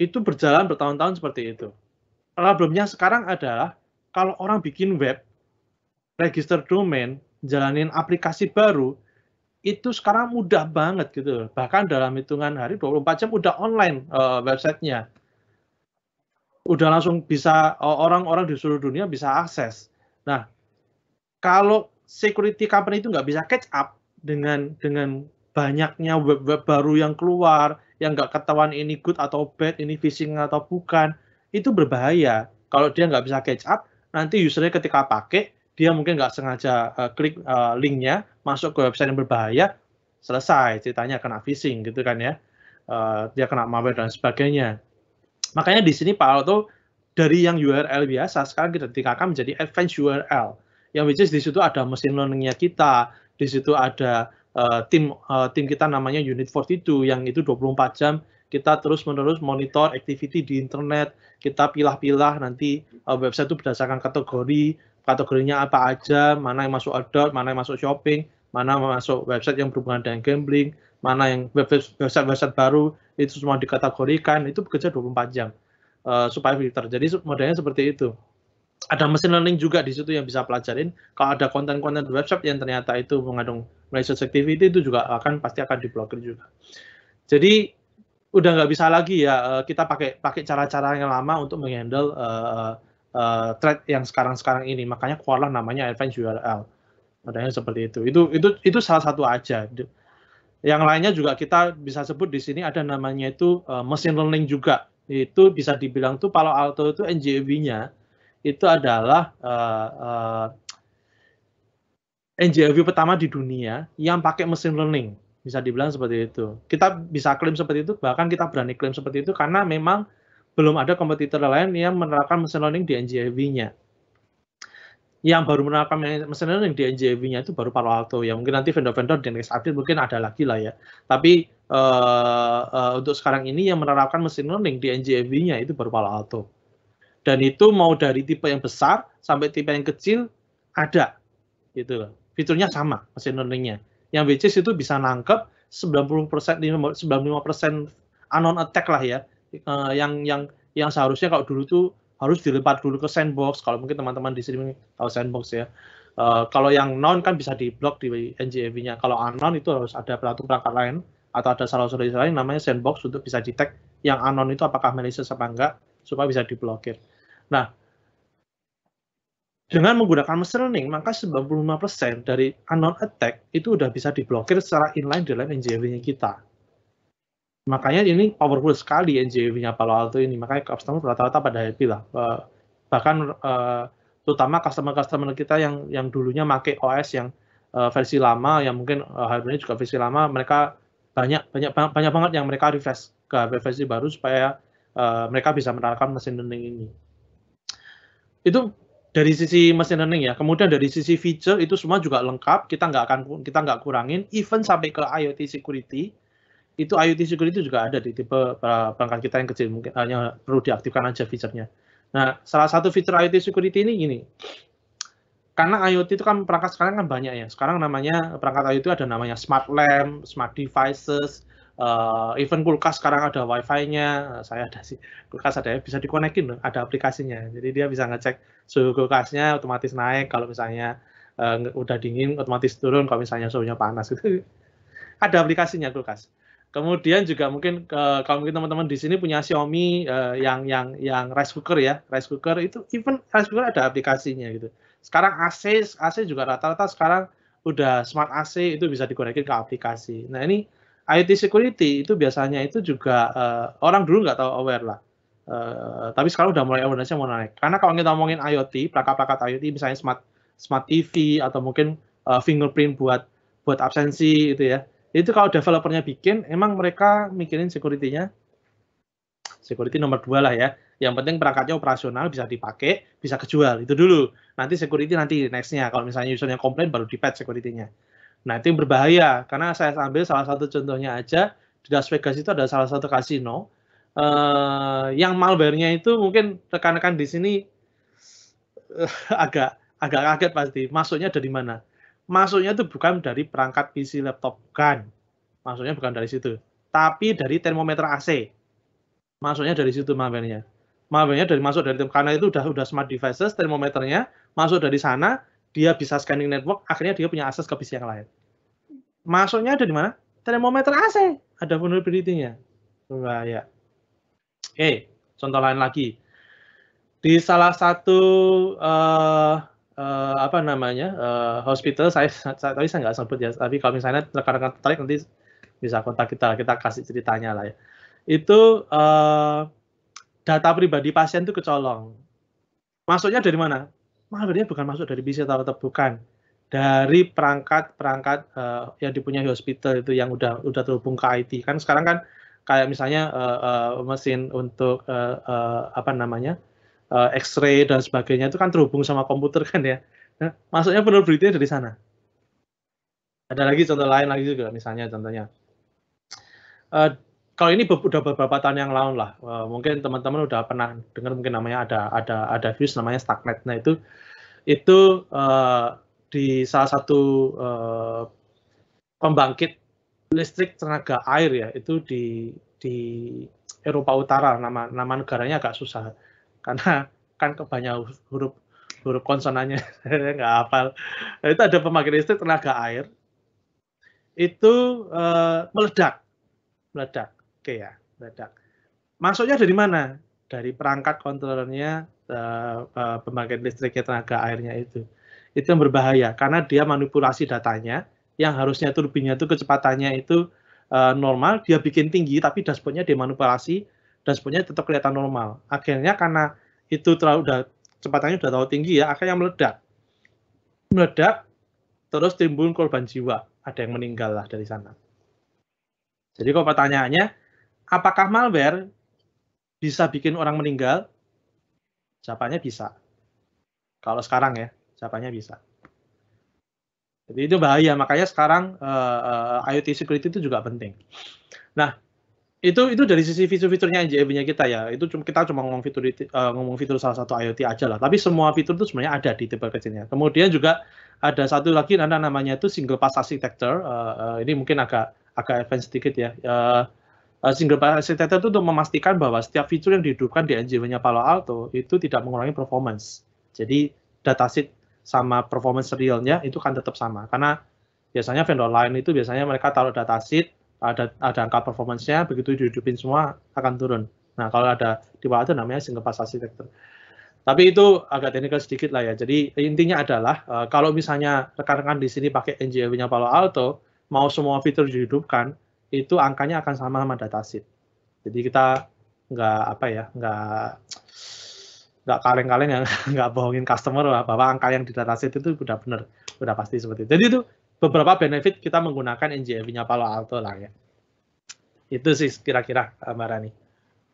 itu berjalan bertahun-tahun seperti itu. Problemnya sekarang adalah kalau orang bikin web, register domain, jalanin aplikasi baru, itu sekarang mudah banget gitu. Bahkan dalam hitungan hari 24 jam udah online uh, websitenya. Udah langsung bisa orang-orang di seluruh dunia bisa akses. Nah, kalau security company itu nggak bisa catch up dengan dengan banyaknya web-web baru yang keluar, yang nggak ketahuan ini good atau bad, ini phishing atau bukan, itu berbahaya. Kalau dia nggak bisa catch up, nanti usernya ketika pakai, dia mungkin nggak sengaja uh, klik uh, linknya, masuk ke website yang berbahaya, selesai ceritanya kena phishing gitu kan ya. Uh, dia kena malware dan sebagainya. Makanya di sini Pak Alto dari yang URL biasa sekarang kita tingkatkan menjadi advanced URL. Yang which is di situ ada machine learning-nya kita, di situ ada uh, tim uh, tim kita namanya Unit 42 yang itu 24 jam kita terus-menerus monitor activity di internet, kita pilah-pilah nanti uh, website itu berdasarkan kategori, kategorinya apa aja, mana yang masuk adult, mana yang masuk shopping, mana yang masuk website yang berhubungan dengan gambling, mana yang website-website baru itu semua dikategorikan, itu bekerja 24 jam uh, supaya filter. Jadi modelnya seperti itu. Ada machine learning juga di situ yang bisa pelajarin. Kalau ada konten-konten website yang ternyata itu mengandung malicious activity itu juga akan pasti akan diblokir juga. Jadi udah nggak bisa lagi ya kita pakai pakai cara-cara yang lama untuk menghandle uh, uh, threat yang sekarang-sekarang ini. Makanya keluarlah namanya advanced URL. Adanya seperti itu. Itu itu itu salah satu aja. Yang lainnya juga kita bisa sebut di sini ada namanya itu uh, machine learning juga. Itu bisa dibilang tuh Palo Alto itu NGV-nya itu adalah uh, uh, NGIV pertama di dunia yang pakai mesin learning. Bisa dibilang seperti itu. Kita bisa klaim seperti itu, bahkan kita berani klaim seperti itu karena memang belum ada kompetitor lain yang menerapkan mesin learning di NGIV-nya. Yang baru menerapkan mesin learning di NGIV-nya itu baru Palo Alto. Ya mungkin nanti vendor-vendor di next update mungkin ada lagi lah ya. Tapi uh, uh, untuk sekarang ini yang menerapkan mesin learning di NGIV-nya itu baru Palo Alto. Dan itu mau dari tipe yang besar sampai tipe yang kecil ada gitu loh. Fiturnya sama mesin learning-nya. Yang which itu bisa nangkep 90% 95% anon attack lah ya. Uh, yang yang yang seharusnya kalau dulu tuh harus dilempar dulu ke sandbox. Kalau mungkin teman-teman di sini tahu sandbox ya. Uh, kalau yang non kan bisa diblok di NGIV-nya. Kalau anon itu harus ada pelatu perangkat lain atau ada salah satu lain namanya sandbox untuk bisa detect yang anon itu apakah malicious apa enggak supaya bisa diblokir. Nah, dengan menggunakan machine learning, maka 95% dari anon attack itu udah bisa diblokir secara inline dalam NGIV-nya kita. Makanya ini powerful sekali NGIV-nya Palo Alto ini. Makanya customer rata-rata pada happy lah. Uh, bahkan uh, terutama customer-customer kita yang yang dulunya make OS yang uh, versi lama, yang mungkin uh, hardware juga versi lama, mereka banyak banyak banyak banget yang mereka refresh ke versi baru supaya mereka bisa menerapkan mesin learning ini. Itu dari sisi mesin learning ya. Kemudian dari sisi feature itu semua juga lengkap. Kita nggak akan kita nggak kurangin. Even sampai ke IoT security itu IoT security juga ada di tipe perangkat kita yang kecil mungkin hanya perlu diaktifkan aja fiturnya. Nah, salah satu fitur IoT security ini gini. Karena IoT itu kan perangkat sekarang kan banyak ya. Sekarang namanya perangkat IoT ada namanya smart lamp, smart devices, uh, even kulkas sekarang ada wifi-nya. Saya ada sih kulkas ada ya bisa dikonekin ada aplikasinya. Jadi dia bisa ngecek suhu kulkasnya otomatis naik kalau misalnya uh, udah dingin otomatis turun kalau misalnya suhunya panas itu. [LAUGHS] ada aplikasinya kulkas. Kemudian juga mungkin uh, kalau mungkin teman-teman di sini punya Xiaomi uh, yang yang yang rice cooker ya, rice cooker itu even rice cooker ada aplikasinya gitu. Sekarang AC AC juga rata-rata sekarang udah smart AC itu bisa dikonekin ke aplikasi. Nah ini IT security itu biasanya itu juga uh, orang dulu nggak tahu aware lah. Uh, tapi sekarang udah mulai awarenessnya mau naik. Karena kalau kita ngomongin IoT, perangkat-perangkat IoT misalnya smart smart TV atau mungkin uh, fingerprint buat buat absensi itu ya itu kalau developernya bikin, emang mereka mikirin security-nya security nomor dua lah ya. Yang penting perangkatnya operasional, bisa dipakai, bisa kejual. Itu dulu. Nanti security nanti nextnya. Kalau misalnya usernya komplain, baru di-patch security-nya. Nah, itu yang berbahaya. Karena saya ambil salah satu contohnya aja, di Las Vegas itu ada salah satu kasino. Uh, yang malware-nya itu mungkin rekan-rekan di sini uh, [LAUGHS] agak agak kaget pasti. Masuknya dari mana? masuknya itu bukan dari perangkat PC laptop, bukan. Masuknya bukan dari situ. Tapi dari termometer AC. Masuknya dari situ malware-nya. Malware-nya dari masuk dari karena itu udah udah smart devices termometernya masuk dari sana, dia bisa scanning network, akhirnya dia punya akses ke PC yang lain. Masuknya ada di mana? Termometer AC. Ada vulnerability-nya. Bahaya. Oke, contoh lain lagi. Di salah satu uh, uh, apa namanya uh, hospital saya, saya tadi saya nggak sebut ya tapi kalau misalnya rekan-rekan tertarik nanti bisa kontak kita kita kasih ceritanya lah ya itu uh, data pribadi pasien itu kecolong masuknya dari mana malware bukan masuk dari PC atau tetap bukan dari perangkat-perangkat uh, yang dipunyai hospital itu yang udah udah terhubung ke IT kan sekarang kan kayak misalnya uh, uh, mesin untuk uh, uh, apa namanya uh, X-ray dan sebagainya itu kan terhubung sama komputer kan ya. Nah, masuknya vulnerability dari sana. Ada lagi contoh lain lagi juga, misalnya contohnya. Uh, kalau ini udah beberapa tahun yang lalu lah, uh, mungkin teman-teman udah pernah dengar mungkin namanya ada ada ada views namanya Starknet. Nah itu itu uh, di salah satu uh, pembangkit listrik tenaga air ya itu di di Eropa Utara. Nama nama negaranya agak susah. Karena kan kebanyakan huruf huruf konsonannya [LAUGHS] nggak hafal. Nah, itu ada pembangkit listrik tenaga air. Itu uh, meledak, meledak, oke ya, meledak. Masuknya dari mana? Dari perangkat kontrolernya uh, uh, pembangkit listriknya tenaga airnya itu. Itu yang berbahaya karena dia manipulasi datanya yang harusnya turbinnya itu kecepatannya itu uh, normal, dia bikin tinggi tapi dashboardnya dimanipulasi dashboardnya tetap kelihatan normal. Akhirnya karena itu terlalu udah kecepatannya udah terlalu tinggi ya, akhirnya meledak. Meledak terus timbul korban jiwa, ada yang meninggal lah dari sana. Jadi kalau pertanyaannya, apakah malware bisa bikin orang meninggal? Jawabannya bisa. Kalau sekarang ya, jawabannya bisa. Jadi itu bahaya, makanya sekarang uh, uh, IoT security itu juga penting. Nah, itu itu dari sisi fitur-fiturnya NJB-nya kita ya. Itu cuma kita cuma ngomong fitur uh, ngomong fitur salah satu IoT aja lah. Tapi semua fitur itu sebenarnya ada di tipe kecilnya. Kemudian juga ada satu lagi ada namanya itu single pass architecture. Uh, uh, ini mungkin agak agak advance sedikit ya. Uh, uh, single pass architecture itu untuk memastikan bahwa setiap fitur yang dihidupkan di NJB-nya Palo Alto itu tidak mengurangi performance. Jadi dataset sama performance realnya itu kan tetap sama karena biasanya vendor lain itu biasanya mereka taruh dataset ada ada angka performance-nya begitu dihidupin semua akan turun. Nah, kalau ada di bawah itu namanya single pass architecture. Tapi itu agak teknikal sedikit lah ya. Jadi intinya adalah uh, kalau misalnya rekan-rekan di sini pakai NGLV-nya Palo Alto, mau semua fitur dihidupkan, itu angkanya akan sama sama dataset. Jadi kita nggak apa ya, nggak nggak kaleng-kaleng ya [LAUGHS] nggak bohongin customer bahwa angka yang di dataset itu udah benar udah pasti seperti itu jadi itu beberapa benefit kita menggunakan NGFV-nya Palo Alto lah ya itu sih kira-kira Mbak Rani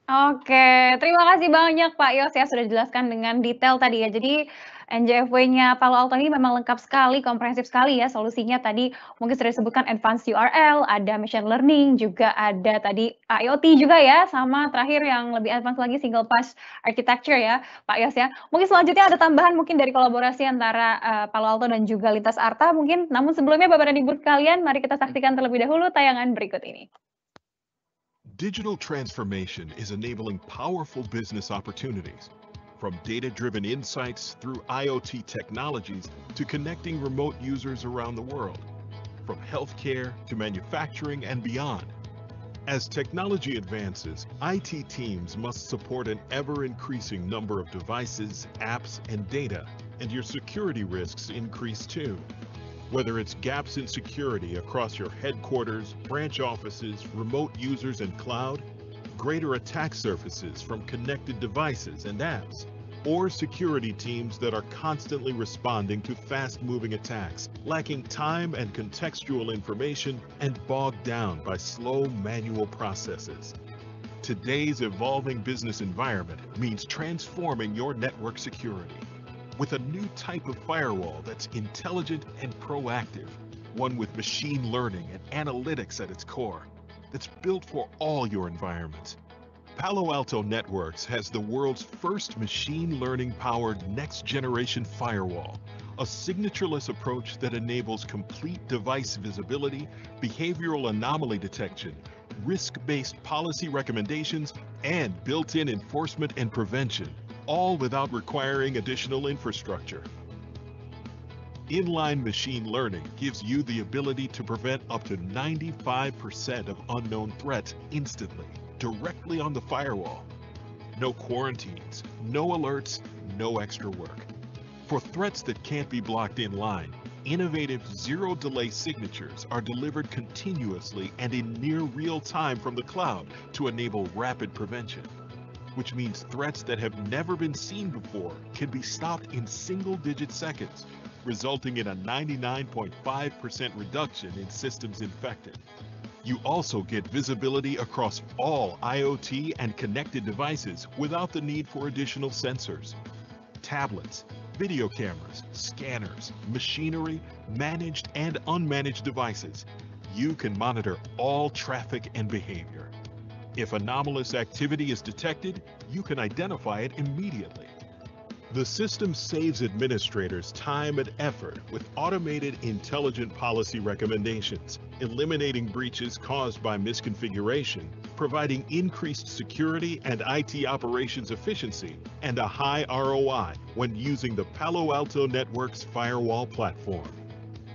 Oke, terima kasih banyak Pak Yos ya sudah dijelaskan dengan detail tadi ya. Jadi NJFW-nya Palo Alto ini memang lengkap sekali, komprehensif sekali ya solusinya tadi mungkin sudah disebutkan advanced URL, ada machine learning, juga ada tadi IoT juga ya, sama terakhir yang lebih advance lagi single pass architecture ya Pak Yos ya. Mungkin selanjutnya ada tambahan mungkin dari kolaborasi antara uh, Palo Alto dan juga Lintas Arta mungkin, namun sebelumnya Bapak dan Ibu sekalian, mari kita saksikan terlebih dahulu tayangan berikut ini. Digital transformation is enabling powerful business opportunities. From data-driven insights through IoT technologies to connecting remote users around the world. From healthcare to manufacturing and beyond. As technology advances, IT teams must support an ever-increasing number of devices, apps, and data, and your security risks increase too. Whether it's gaps in security across your headquarters, branch offices, remote users, and cloud, greater attack surfaces from connected devices and apps, or security teams that are constantly responding to fast-moving attacks, lacking time and contextual information, and bogged down by slow manual processes. Today's evolving business environment means transforming your network security with a new type of firewall that's intelligent and proactive, one with machine learning and analytics at its core, that's built for all your environments. Palo Alto Networks has the world's first machine learning powered next generation firewall, a signatureless approach that enables complete device visibility, behavioral anomaly detection, risk based policy recommendations, and built in enforcement and prevention all without requiring additional infrastructure. Inline machine learning gives you the ability to prevent up to 95% of unknown threats instantly, directly on the firewall. No quarantines, no alerts, no extra work. For threats that can't be blocked in line, innovative zero delay signatures are delivered continuously and in near real time from the cloud to enable rapid prevention which means threats that have never been seen before can be stopped in single digit seconds, resulting in a 99.5% reduction in systems infected. You also get visibility across all IoT and connected devices without the need for additional sensors. Tablets, video cameras, scanners, machinery, managed and unmanaged devices. You can monitor all traffic and behavior. If anomalous activity is detected, you can identify it immediately. The system saves administrators time and effort with automated intelligent policy recommendations, eliminating breaches caused by misconfiguration, providing increased security and IT operations efficiency, and a high ROI when using the Palo Alto Network's firewall platform.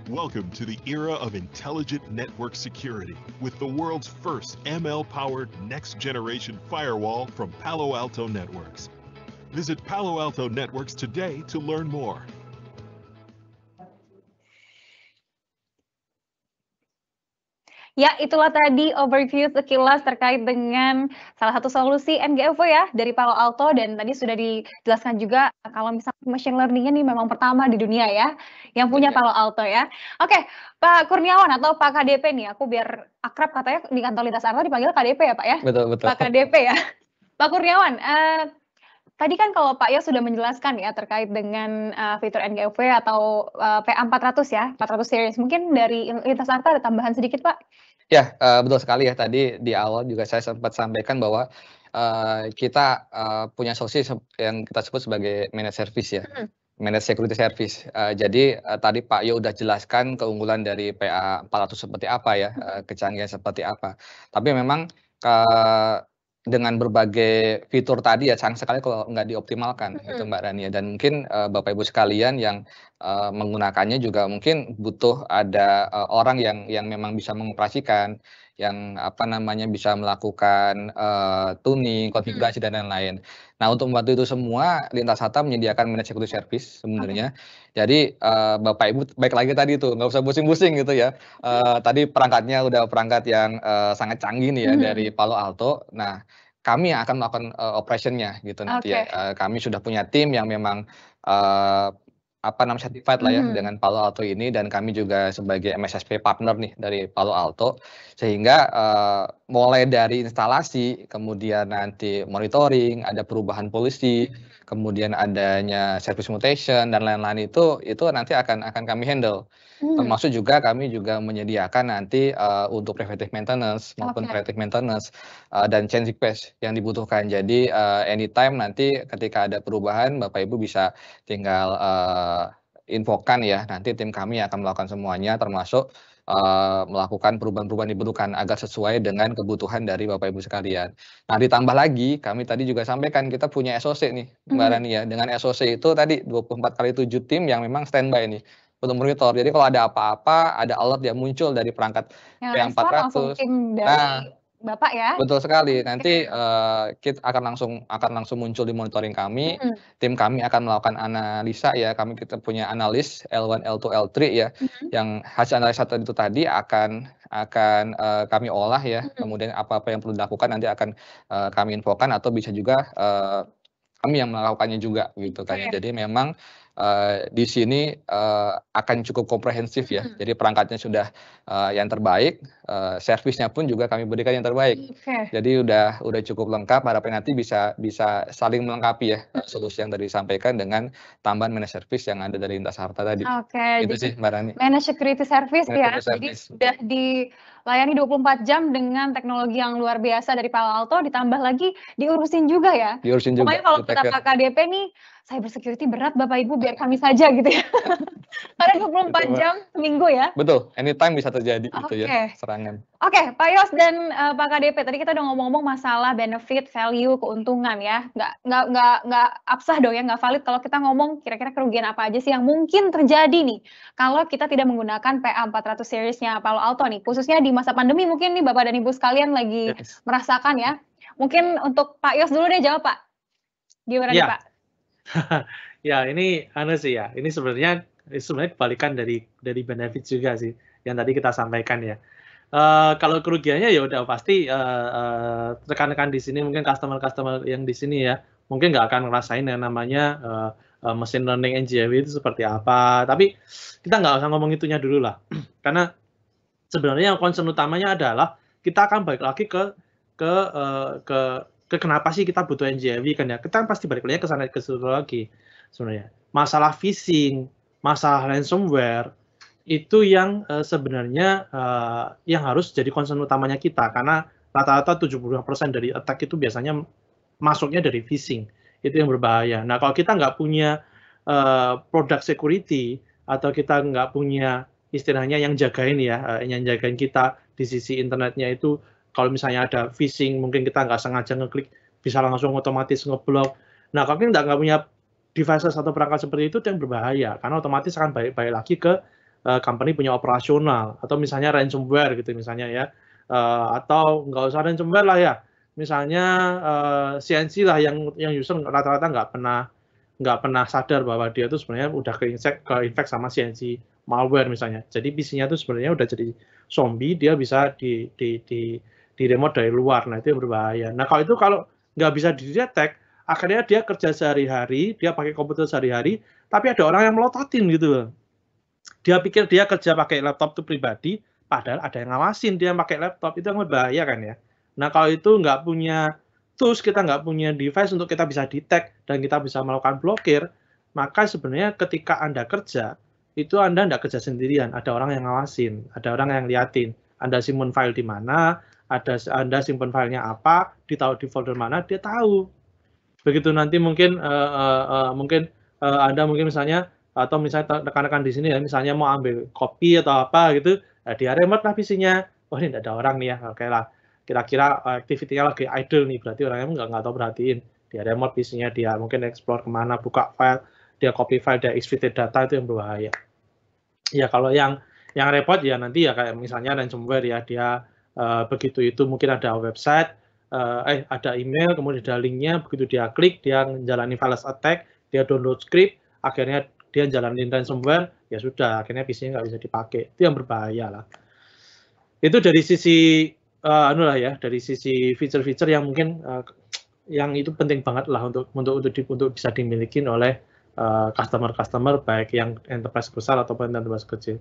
Welcome to the era of intelligent network security with the world's first ML-powered next-generation firewall from Palo Alto Networks. Visit Palo Alto Networks today to learn more. Ya, itulah tadi overview sekilas terkait dengan salah satu solusi NGFO ya dari Palo Alto dan tadi sudah dijelaskan juga kalau misalnya machine learning ini memang pertama di dunia ya yang punya Palo Alto ya. Oke, Pak Kurniawan atau Pak KDP nih, aku biar akrab katanya di kantor Lintas Arta dipanggil KDP ya Pak ya? Betul, betul. Pak KDP ya. Pak Kurniawan, uh, Tadi kan kalau Pak Ya sudah menjelaskan ya terkait dengan uh, fitur NGV atau uh, PA400 ya, 400 series. Mungkin dari Lintas Arta ada tambahan sedikit Pak? Ya, uh, betul sekali ya. Tadi di awal juga saya sempat sampaikan bahwa uh, kita uh, punya solusi yang kita sebut sebagai managed service ya. Hmm. Managed Security Service. Uh, jadi uh, tadi Pak Yo udah jelaskan keunggulan dari PA 400 seperti apa ya, uh, kecanggihan seperti apa. Tapi memang uh, dengan berbagai fitur tadi ya sayang sekali kalau nggak dioptimalkan mm -hmm. itu Mbak Rania dan mungkin uh, Bapak Ibu sekalian yang uh, menggunakannya juga mungkin butuh ada uh, orang yang yang memang bisa mengoperasikan yang apa namanya bisa melakukan uh, tuning, konfigurasi hmm. dan lain-lain. Nah untuk membantu itu semua Lintas Hata menyediakan managed security service sebenarnya. Okay. Jadi uh, Bapak Ibu baik lagi tadi itu nggak usah pusing-pusing gitu ya. Uh, tadi perangkatnya udah perangkat yang uh, sangat canggih nih ya hmm. dari Palo Alto. Nah kami yang akan melakukan uh, operationnya gitu nanti okay. ya. Uh, kami sudah punya tim yang memang uh, apa namanya certified lah ya hmm. dengan Palo Alto ini. Dan kami juga sebagai MSSP partner nih dari Palo Alto. Sehingga uh, mulai dari instalasi kemudian nanti monitoring ada perubahan polisi kemudian adanya service mutation dan lain-lain itu itu nanti akan akan kami handle Hmm. Termasuk juga kami juga menyediakan nanti uh, untuk preventive maintenance maupun okay. preventive maintenance uh, dan change request yang dibutuhkan. Jadi uh, anytime nanti ketika ada perubahan Bapak Ibu bisa tinggal uh, infokan ya. Nanti tim kami akan melakukan semuanya termasuk uh, melakukan perubahan-perubahan dibutuhkan agar sesuai dengan kebutuhan dari Bapak Ibu sekalian. Nah, ditambah lagi kami tadi juga sampaikan kita punya SOC nih, Mbak hmm. Rani ya. Dengan SOC itu tadi 24 kali 7 tim yang memang standby nih untuk monitor. Jadi kalau ada apa-apa, ada alert yang muncul dari perangkat yang 400. Nah, Bapak ya. Betul sekali. Nanti uh, kita akan langsung akan langsung muncul di monitoring kami. Hmm. Tim kami akan melakukan analisa ya. Kami kita punya analis L1, L2, L3 ya. Hmm. Yang hasil analisa itu tadi akan akan uh, kami olah ya. Hmm. Kemudian apa-apa yang perlu dilakukan nanti akan uh, kami infokan atau bisa juga uh, kami yang melakukannya juga gitu kan. Okay. Jadi memang uh, di sini uh, akan cukup komprehensif ya. Hmm. Jadi perangkatnya sudah uh, yang terbaik, uh, servisnya pun juga kami berikan yang terbaik. Okay. Jadi udah udah cukup lengkap. Harapan nanti bisa bisa saling melengkapi ya hmm. solusi yang tadi disampaikan dengan tambahan managed service yang ada dari Lintas Harta tadi. Oke. Okay, Itu sih Mbak Rani. Managed security service managed ya. Service. Jadi sudah dilayani 24 jam dengan teknologi yang luar biasa dari Palo Alto ditambah lagi diurusin juga ya. Diurusin juga. Pokoknya kalau kita KDP nih cyber security berat Bapak Ibu biar kami saja gitu ya. [LAUGHS] Karena 24 Betul, jam seminggu ya. Betul, anytime bisa terjadi okay. gitu ya serangan. Oke, okay, Pak Yos dan uh, Pak KDP tadi kita udah ngomong-ngomong masalah benefit, value, keuntungan ya. Nggak nggak nggak nggak absah dong ya, nggak valid kalau kita ngomong kira-kira kerugian apa aja sih yang mungkin terjadi nih kalau kita tidak menggunakan PA 400 seriesnya Palo Alto nih, khususnya di masa pandemi mungkin nih Bapak dan Ibu sekalian lagi yes. merasakan ya. Mungkin untuk Pak Yos dulu deh jawab Pak. Gimana ya. nih Pak? [LAUGHS] Ya ini anu sih ya, ini sebenarnya sebenarnya kebalikan dari dari benefit juga sih yang tadi kita sampaikan ya. Uh, kalau kerugiannya ya udah pasti uh, uh, rekan-rekan di sini mungkin customer-customer yang di sini ya mungkin nggak akan ngerasain yang namanya uh, uh, machine learning NGV itu seperti apa. Tapi kita nggak usah ngomong itunya dulu lah, [CLEARS THROAT] karena sebenarnya yang concern utamanya adalah kita akan balik lagi ke ke uh, ke ke kenapa sih kita butuh NGV kan ya. Kita pasti balik lagi ke sana ke situ lagi sebenarnya. Masalah phishing masalah ransomware itu yang uh, sebenarnya uh, yang harus jadi concern utamanya kita. Karena rata-rata 75% dari attack itu biasanya masuknya dari phishing. Itu yang berbahaya. Nah kalau kita nggak punya uh, product security atau kita nggak punya istilahnya yang jagain ya uh, yang jagain kita di sisi internetnya itu kalau misalnya ada phishing mungkin kita nggak sengaja ngeklik bisa langsung otomatis ngeblok. Nah kalau kita nggak punya device atau perangkat seperti itu itu yang berbahaya. Karena otomatis akan baik-baik lagi ke uh, company punya operasional atau misalnya ransomware gitu misalnya ya uh, atau nggak usah ransomware lah ya misalnya uh, eh, CNC lah yang yang user rata-rata nggak pernah nggak pernah sadar bahwa dia itu sebenarnya udah ke infect, ke infect sama CNC malware misalnya. Jadi PC-nya itu sebenarnya udah jadi zombie, dia bisa di di di di remote dari luar. Nah, itu yang berbahaya. Nah, kalau itu kalau nggak bisa didetek, akhirnya dia kerja sehari-hari, dia pakai komputer sehari-hari, tapi ada orang yang melototin gitu. Dia pikir dia kerja pakai laptop itu pribadi, padahal ada yang ngawasin dia pakai laptop, itu yang berbahaya kan ya. Nah, kalau itu nggak punya tools, kita nggak punya device untuk kita bisa detect dan kita bisa melakukan blokir, maka sebenarnya ketika Anda kerja, itu Anda tidak kerja sendirian, ada orang yang ngawasin, ada orang yang liatin. Anda simpen file di mana, ada Anda simpen filenya apa, ditaruh di folder mana, dia tahu. Begitu nanti mungkin uh, uh, uh, mungkin uh, Anda mungkin misalnya atau misalnya rekan-rekan di sini ya misalnya mau ambil kopi atau apa gitu, ya dia remote lah visinya. Oh ini tidak ada orang nih ya, oke lah. Kira-kira aktivitinya lagi idle nih, berarti orangnya nggak nggak tahu perhatiin. Dia remote visinya dia mungkin explore ke mana, buka file, dia copy file dia exfiltrate data itu yang berbahaya. Ya kalau yang yang repot ya nanti ya kayak misalnya ransomware ya dia uh, begitu itu mungkin ada website uh, eh ada email kemudian ada linknya begitu dia klik dia menjalani virus attack dia download script akhirnya dia jalanin ransomware ya sudah akhirnya PC-nya nggak bisa dipakai itu yang berbahaya lah itu dari sisi uh, anu lah ya dari sisi feature-feature yang mungkin uh, yang itu penting banget lah untuk untuk untuk, untuk bisa dimiliki oleh Eh, customer-customer uh, baik yang enterprise besar ataupun enterprise kecil.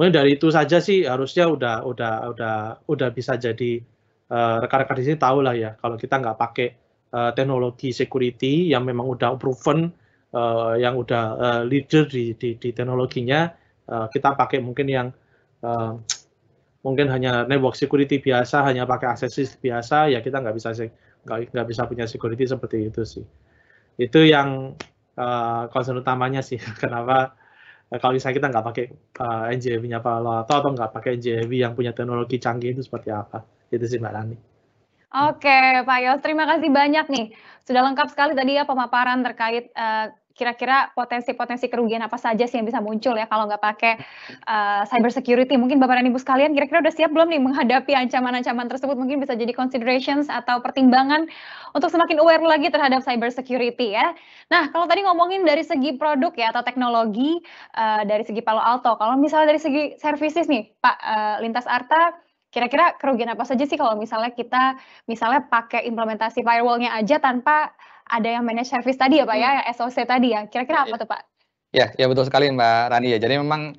Mungkin dari itu saja sih harusnya udah udah udah udah bisa jadi uh, rekan-rekan di sini tahu lah ya kalau kita nggak pakai uh, teknologi security yang memang udah proven uh, yang udah uh, leader di, di, di teknologinya uh, kita pakai mungkin yang uh, mungkin hanya network security biasa hanya pakai aksesoris biasa ya kita nggak bisa nggak nggak bisa punya security seperti itu sih itu yang uh, concern utamanya sih [LAUGHS] kenapa kalau misalnya kita nggak pakai uh, eh, NJV-nya Palo Alto atau nggak pakai NJV yang punya teknologi canggih itu seperti apa itu sih Mbak Rani. Oke Pak Yos, terima kasih banyak nih. Sudah lengkap sekali tadi ya pemaparan terkait uh, kira-kira potensi-potensi kerugian apa saja sih yang bisa muncul ya kalau nggak pakai uh, cyber security. Mungkin Bapak dan Ibu sekalian kira-kira udah siap belum nih menghadapi ancaman-ancaman tersebut? Mungkin bisa jadi considerations atau pertimbangan untuk semakin aware lagi terhadap cyber security ya. Nah, kalau tadi ngomongin dari segi produk ya atau teknologi uh, dari segi Palo Alto, kalau misalnya dari segi services nih, Pak uh, Lintas Arta kira-kira kerugian apa saja sih kalau misalnya kita misalnya pakai implementasi firewall-nya aja tanpa ada yang manage service tadi ya Pak ya, hmm. SOC tadi ya. Kira-kira apa tuh Pak? Ya, ya betul sekali Mbak Rani ya. Jadi memang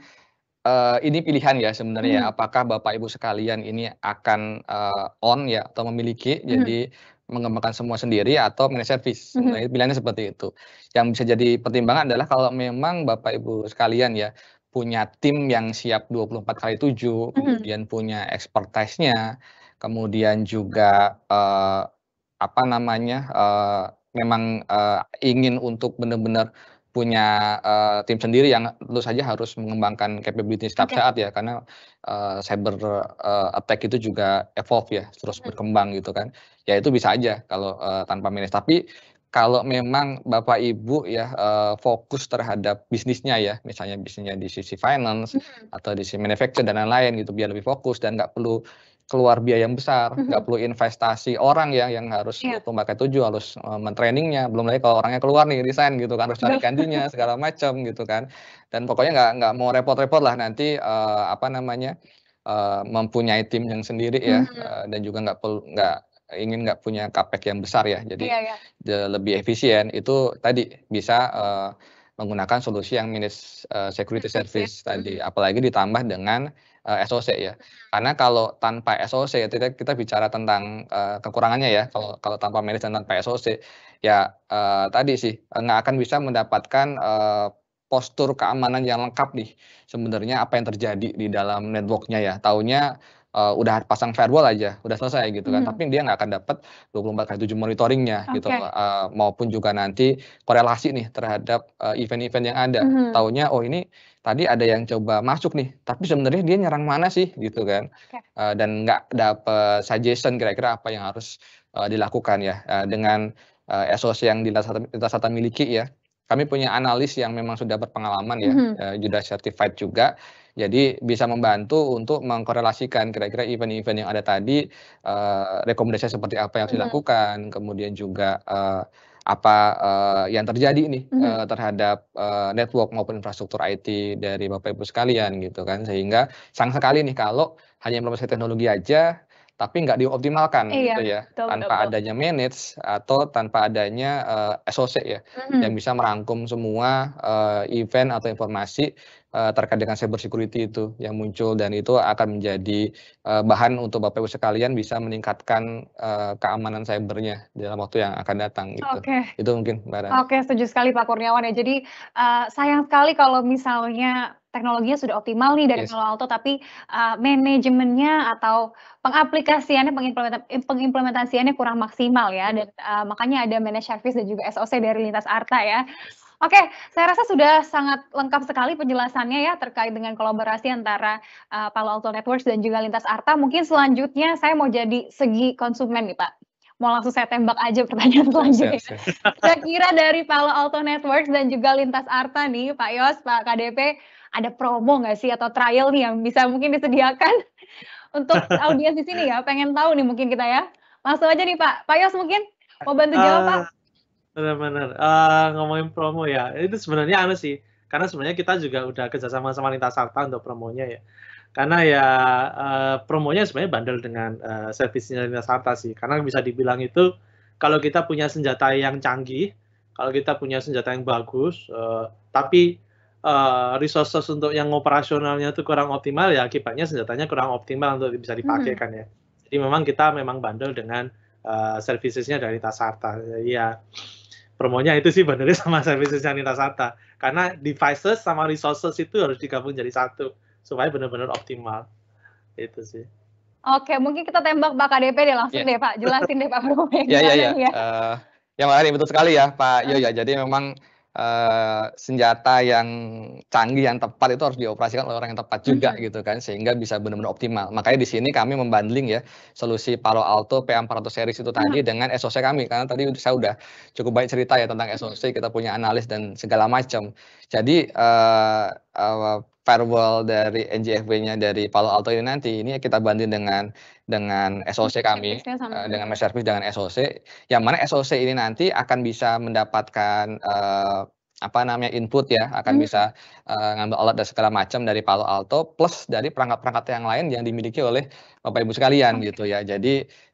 uh, ini pilihan ya sebenarnya ya. hmm. apakah Bapak Ibu sekalian ini akan uh, on ya atau memiliki hmm. jadi mengembangkan semua sendiri atau manage service. Hmm. Nah, pilihannya seperti itu. Yang bisa jadi pertimbangan adalah kalau memang Bapak Ibu sekalian ya punya tim yang siap 24 kali 7, hmm. kemudian punya expertise-nya, kemudian juga uh, apa namanya uh, memang uh, ingin untuk benar-benar punya uh, tim sendiri yang tentu saja harus mengembangkan capability setiap okay. saat ya karena uh, cyber uh, attack itu juga evolve ya terus hmm. berkembang gitu kan ya itu bisa aja kalau uh, tanpa manage tapi kalau memang bapak ibu ya uh, fokus terhadap bisnisnya ya misalnya bisnisnya di sisi finance hmm. atau di sisi manufacture dan lain-lain gitu biar lebih fokus dan nggak perlu keluar biaya yang besar, nggak mm -hmm. perlu investasi orang ya yang harus yeah. memakai tujuh harus uh, mentrainingnya, belum lagi kalau orangnya keluar nih resign gitu kan harus cari gantinya segala macam gitu kan, dan pokoknya nggak nggak mau repot-repot lah nanti uh, apa namanya uh, mempunyai tim yang sendiri ya mm -hmm. uh, dan juga nggak perlu nggak ingin nggak punya kapek yang besar ya, jadi yeah, yeah. lebih efisien itu tadi bisa uh, menggunakan solusi yang minus uh, security service tadi, apalagi ditambah dengan uh, SOC ya. Karena kalau tanpa SOC kita kita bicara tentang uh, kekurangannya ya. Kalau kalau tanpa manage dan tanpa SOC ya uh, tadi sih nggak akan bisa mendapatkan uh, postur keamanan yang lengkap nih sebenarnya apa yang terjadi di dalam networknya ya. Taunya uh, udah pasang firewall aja, udah selesai gitu kan. Hmm. Tapi dia nggak akan dapat 24 kali 7 monitoringnya okay. gitu. Uh, maupun juga nanti korelasi nih terhadap event-event uh, yang ada. Hmm. Taunya oh ini tadi ada yang coba masuk nih, tapi sebenarnya dia nyerang mana sih gitu kan, okay. uh, dan nggak dapet suggestion kira-kira apa yang harus uh, dilakukan ya uh, dengan uh, SOC yang Lintas miliki ya. Kami punya analis yang memang sudah berpengalaman ya, mm -hmm. uh, sudah certified juga. Jadi bisa membantu untuk mengkorelasikan kira-kira event-event yang ada tadi, uh, rekomendasi seperti apa yang harus dilakukan, kemudian juga uh, apa uh, yang terjadi nih Mhm. uh, terhadap uh, network maupun infrastruktur IT dari Bapak Ibu sekalian gitu kan. Sehingga sayang sekali nih kalau hanya implementasi teknologi aja tapi nggak dioptimalkan Iya, gitu ya, betul tanpa betul. adanya manage atau tanpa adanya uh, SOC ya yang Mhm. bisa merangkum semua uh, event atau informasi uh, terkait dengan cyber security itu yang muncul dan itu akan menjadi uh, bahan untuk Bapak Ibu sekalian bisa meningkatkan uh, keamanan cybernya dalam waktu yang akan datang gitu. Oke. Itu mungkin Mbak. Oke, setuju sekali Pak Kurniawan ya. Jadi uh, sayang sekali kalau misalnya teknologinya sudah optimal nih dari Yes. Palo Alto, tapi uh, manajemennya atau pengaplikasiannya, pengimplementa- pengimplementasiannya kurang maksimal ya. Dan uh, makanya ada managed service dan juga SOC dari Lintas Arta ya. Oke, saya rasa sudah sangat lengkap sekali penjelasannya ya terkait dengan kolaborasi antara uh, Palo Alto Networks dan juga Lintas Arta. Mungkin selanjutnya saya mau jadi segi konsumen nih Pak. Mau langsung saya tembak aja pertanyaan Siap, selanjutnya. siap. Kira-kira dari Palo Alto Networks dan juga Lintas Arta nih, Pak Yos, Pak KDP, ada promo nggak sih atau trial nih yang bisa mungkin disediakan [LAUGHS] untuk audiens di sini ya? Pengen tahu nih mungkin kita ya. Langsung aja nih Pak. Pak Yos mungkin mau bantu jawab Pak? Benar-benar. Eh, ngomongin promo ya, itu sebenarnya aneh sih. Karena sebenarnya kita juga udah kerjasama sama Lintas Sarta untuk promonya ya. Karena ya eh, promonya sebenarnya bandel dengan eh, servisnya Lintas Sarta sih. Karena bisa dibilang itu kalau kita punya senjata yang canggih, kalau kita punya senjata yang bagus, eh, tapi eh, resources untuk yang operasionalnya itu kurang optimal ya akibatnya senjatanya kurang optimal untuk bisa dipakai Mhm. kan ya. Jadi memang kita memang bandel dengan eh, servicesnya dari Tasarta. Jadi ya promonya itu sih bandelnya [LAUGHS] sama servicesnya Tasarta. Karena devices sama resources itu harus digabung jadi satu supaya benar-benar optimal. Itu sih. Oke, mungkin kita tembak Pak KDP deh langsung Ya. deh Pak. Jelasin deh Pak promonya [LAUGHS] Ya, ya, gimana ya. nih ya. Eh, yang Rani betul sekali ya, Pak Yoyo. Jadi memang eh, senjata yang canggih, yang tepat itu harus dioperasikan oleh orang yang tepat juga Mhm. gitu kan, sehingga bisa benar-benar optimal. Makanya di sini kami membundling ya solusi Palo Alto P400 series itu tadi dengan SOC kami. Karena tadi saya udah cukup banyak cerita ya tentang SOC, kita punya analis dan segala macam. Jadi eh, eh, firewall dari NGFW-nya dari Palo Alto ini nanti ini kita banding dengan dengan SOC kami eh, dengan mesh service dengan SOC yang mana SOC ini nanti akan bisa mendapatkan eh, apa namanya input ya akan Mhm. bisa eh, ngambil alat dan segala macam dari Palo Alto plus dari perangkat-perangkat yang lain yang dimiliki oleh Bapak Ibu sekalian gitu ya. Jadi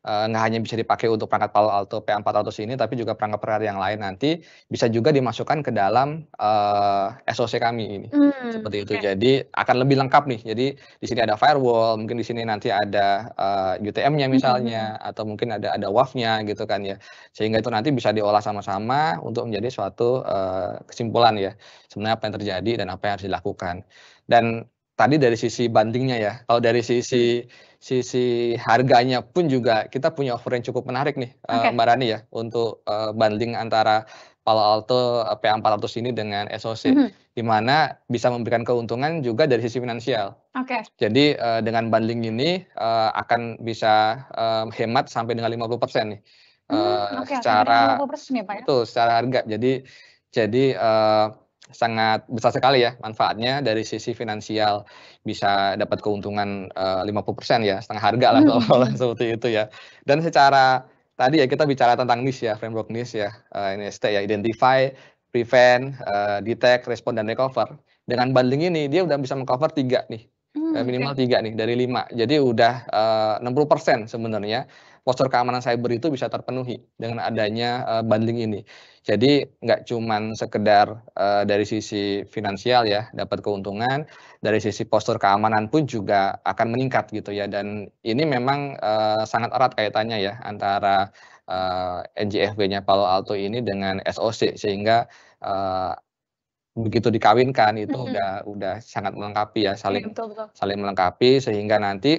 eh, nggak hanya bisa dipakai untuk perangkat Palo Alto P400 ini tapi juga perangkat-perangkat yang lain nanti bisa juga dimasukkan ke dalam eh, SOC kami ini. Hmm, Seperti itu. oke. Jadi akan lebih lengkap nih. Jadi di sini ada firewall, mungkin di sini nanti ada eh, UTM-nya Mhm, misalnya atau mungkin ada ada WAF-nya gitu kan ya. Sehingga itu nanti bisa diolah sama-sama untuk menjadi suatu eh, kesimpulan ya. Sebenarnya apa yang terjadi dan apa yang harus dilakukan. Dan tadi dari sisi bandingnya ya. Kalau dari sisi sisi harganya pun juga kita punya offer yang cukup menarik nih eh, Oke. Mbak Rani ya untuk eh, banding antara Palo Alto eh, P400 ini dengan SOC Mhm. di mana bisa memberikan keuntungan juga dari sisi finansial. Oke. Jadi eh, dengan bundling ini eh, akan bisa eh, hemat sampai dengan 50% nih. Hmm, Eh, oke, sampai secara dengan 50% ya Pak ya? betul secara harga. Jadi jadi eh, sangat besar sekali ya manfaatnya dari sisi finansial bisa dapat keuntungan eh, 50% ya setengah harga lah Hmm, kalau [LAUGHS] seperti itu ya. Dan secara tadi ya kita bicara tentang niche ya framework niche ya eh, NST ya identify, prevent, eh, detect, respond dan recover. Dengan bundling ini dia udah bisa mengcover tiga nih Hmm, minimal tiga nih dari lima. Jadi udah eh, 60% sebenarnya postur keamanan cyber itu bisa terpenuhi dengan adanya eh, bundling ini. Jadi nggak cuman sekedar eh, dari sisi finansial ya dapat keuntungan, dari sisi postur keamanan pun juga akan meningkat gitu ya. Dan ini memang eh, sangat erat kaitannya ya antara eh, NGFW-nya Palo Alto ini dengan SOC sehingga eh, begitu dikawinkan itu Mhm. udah udah sangat melengkapi ya Iya, saling betul betul. saling melengkapi sehingga nanti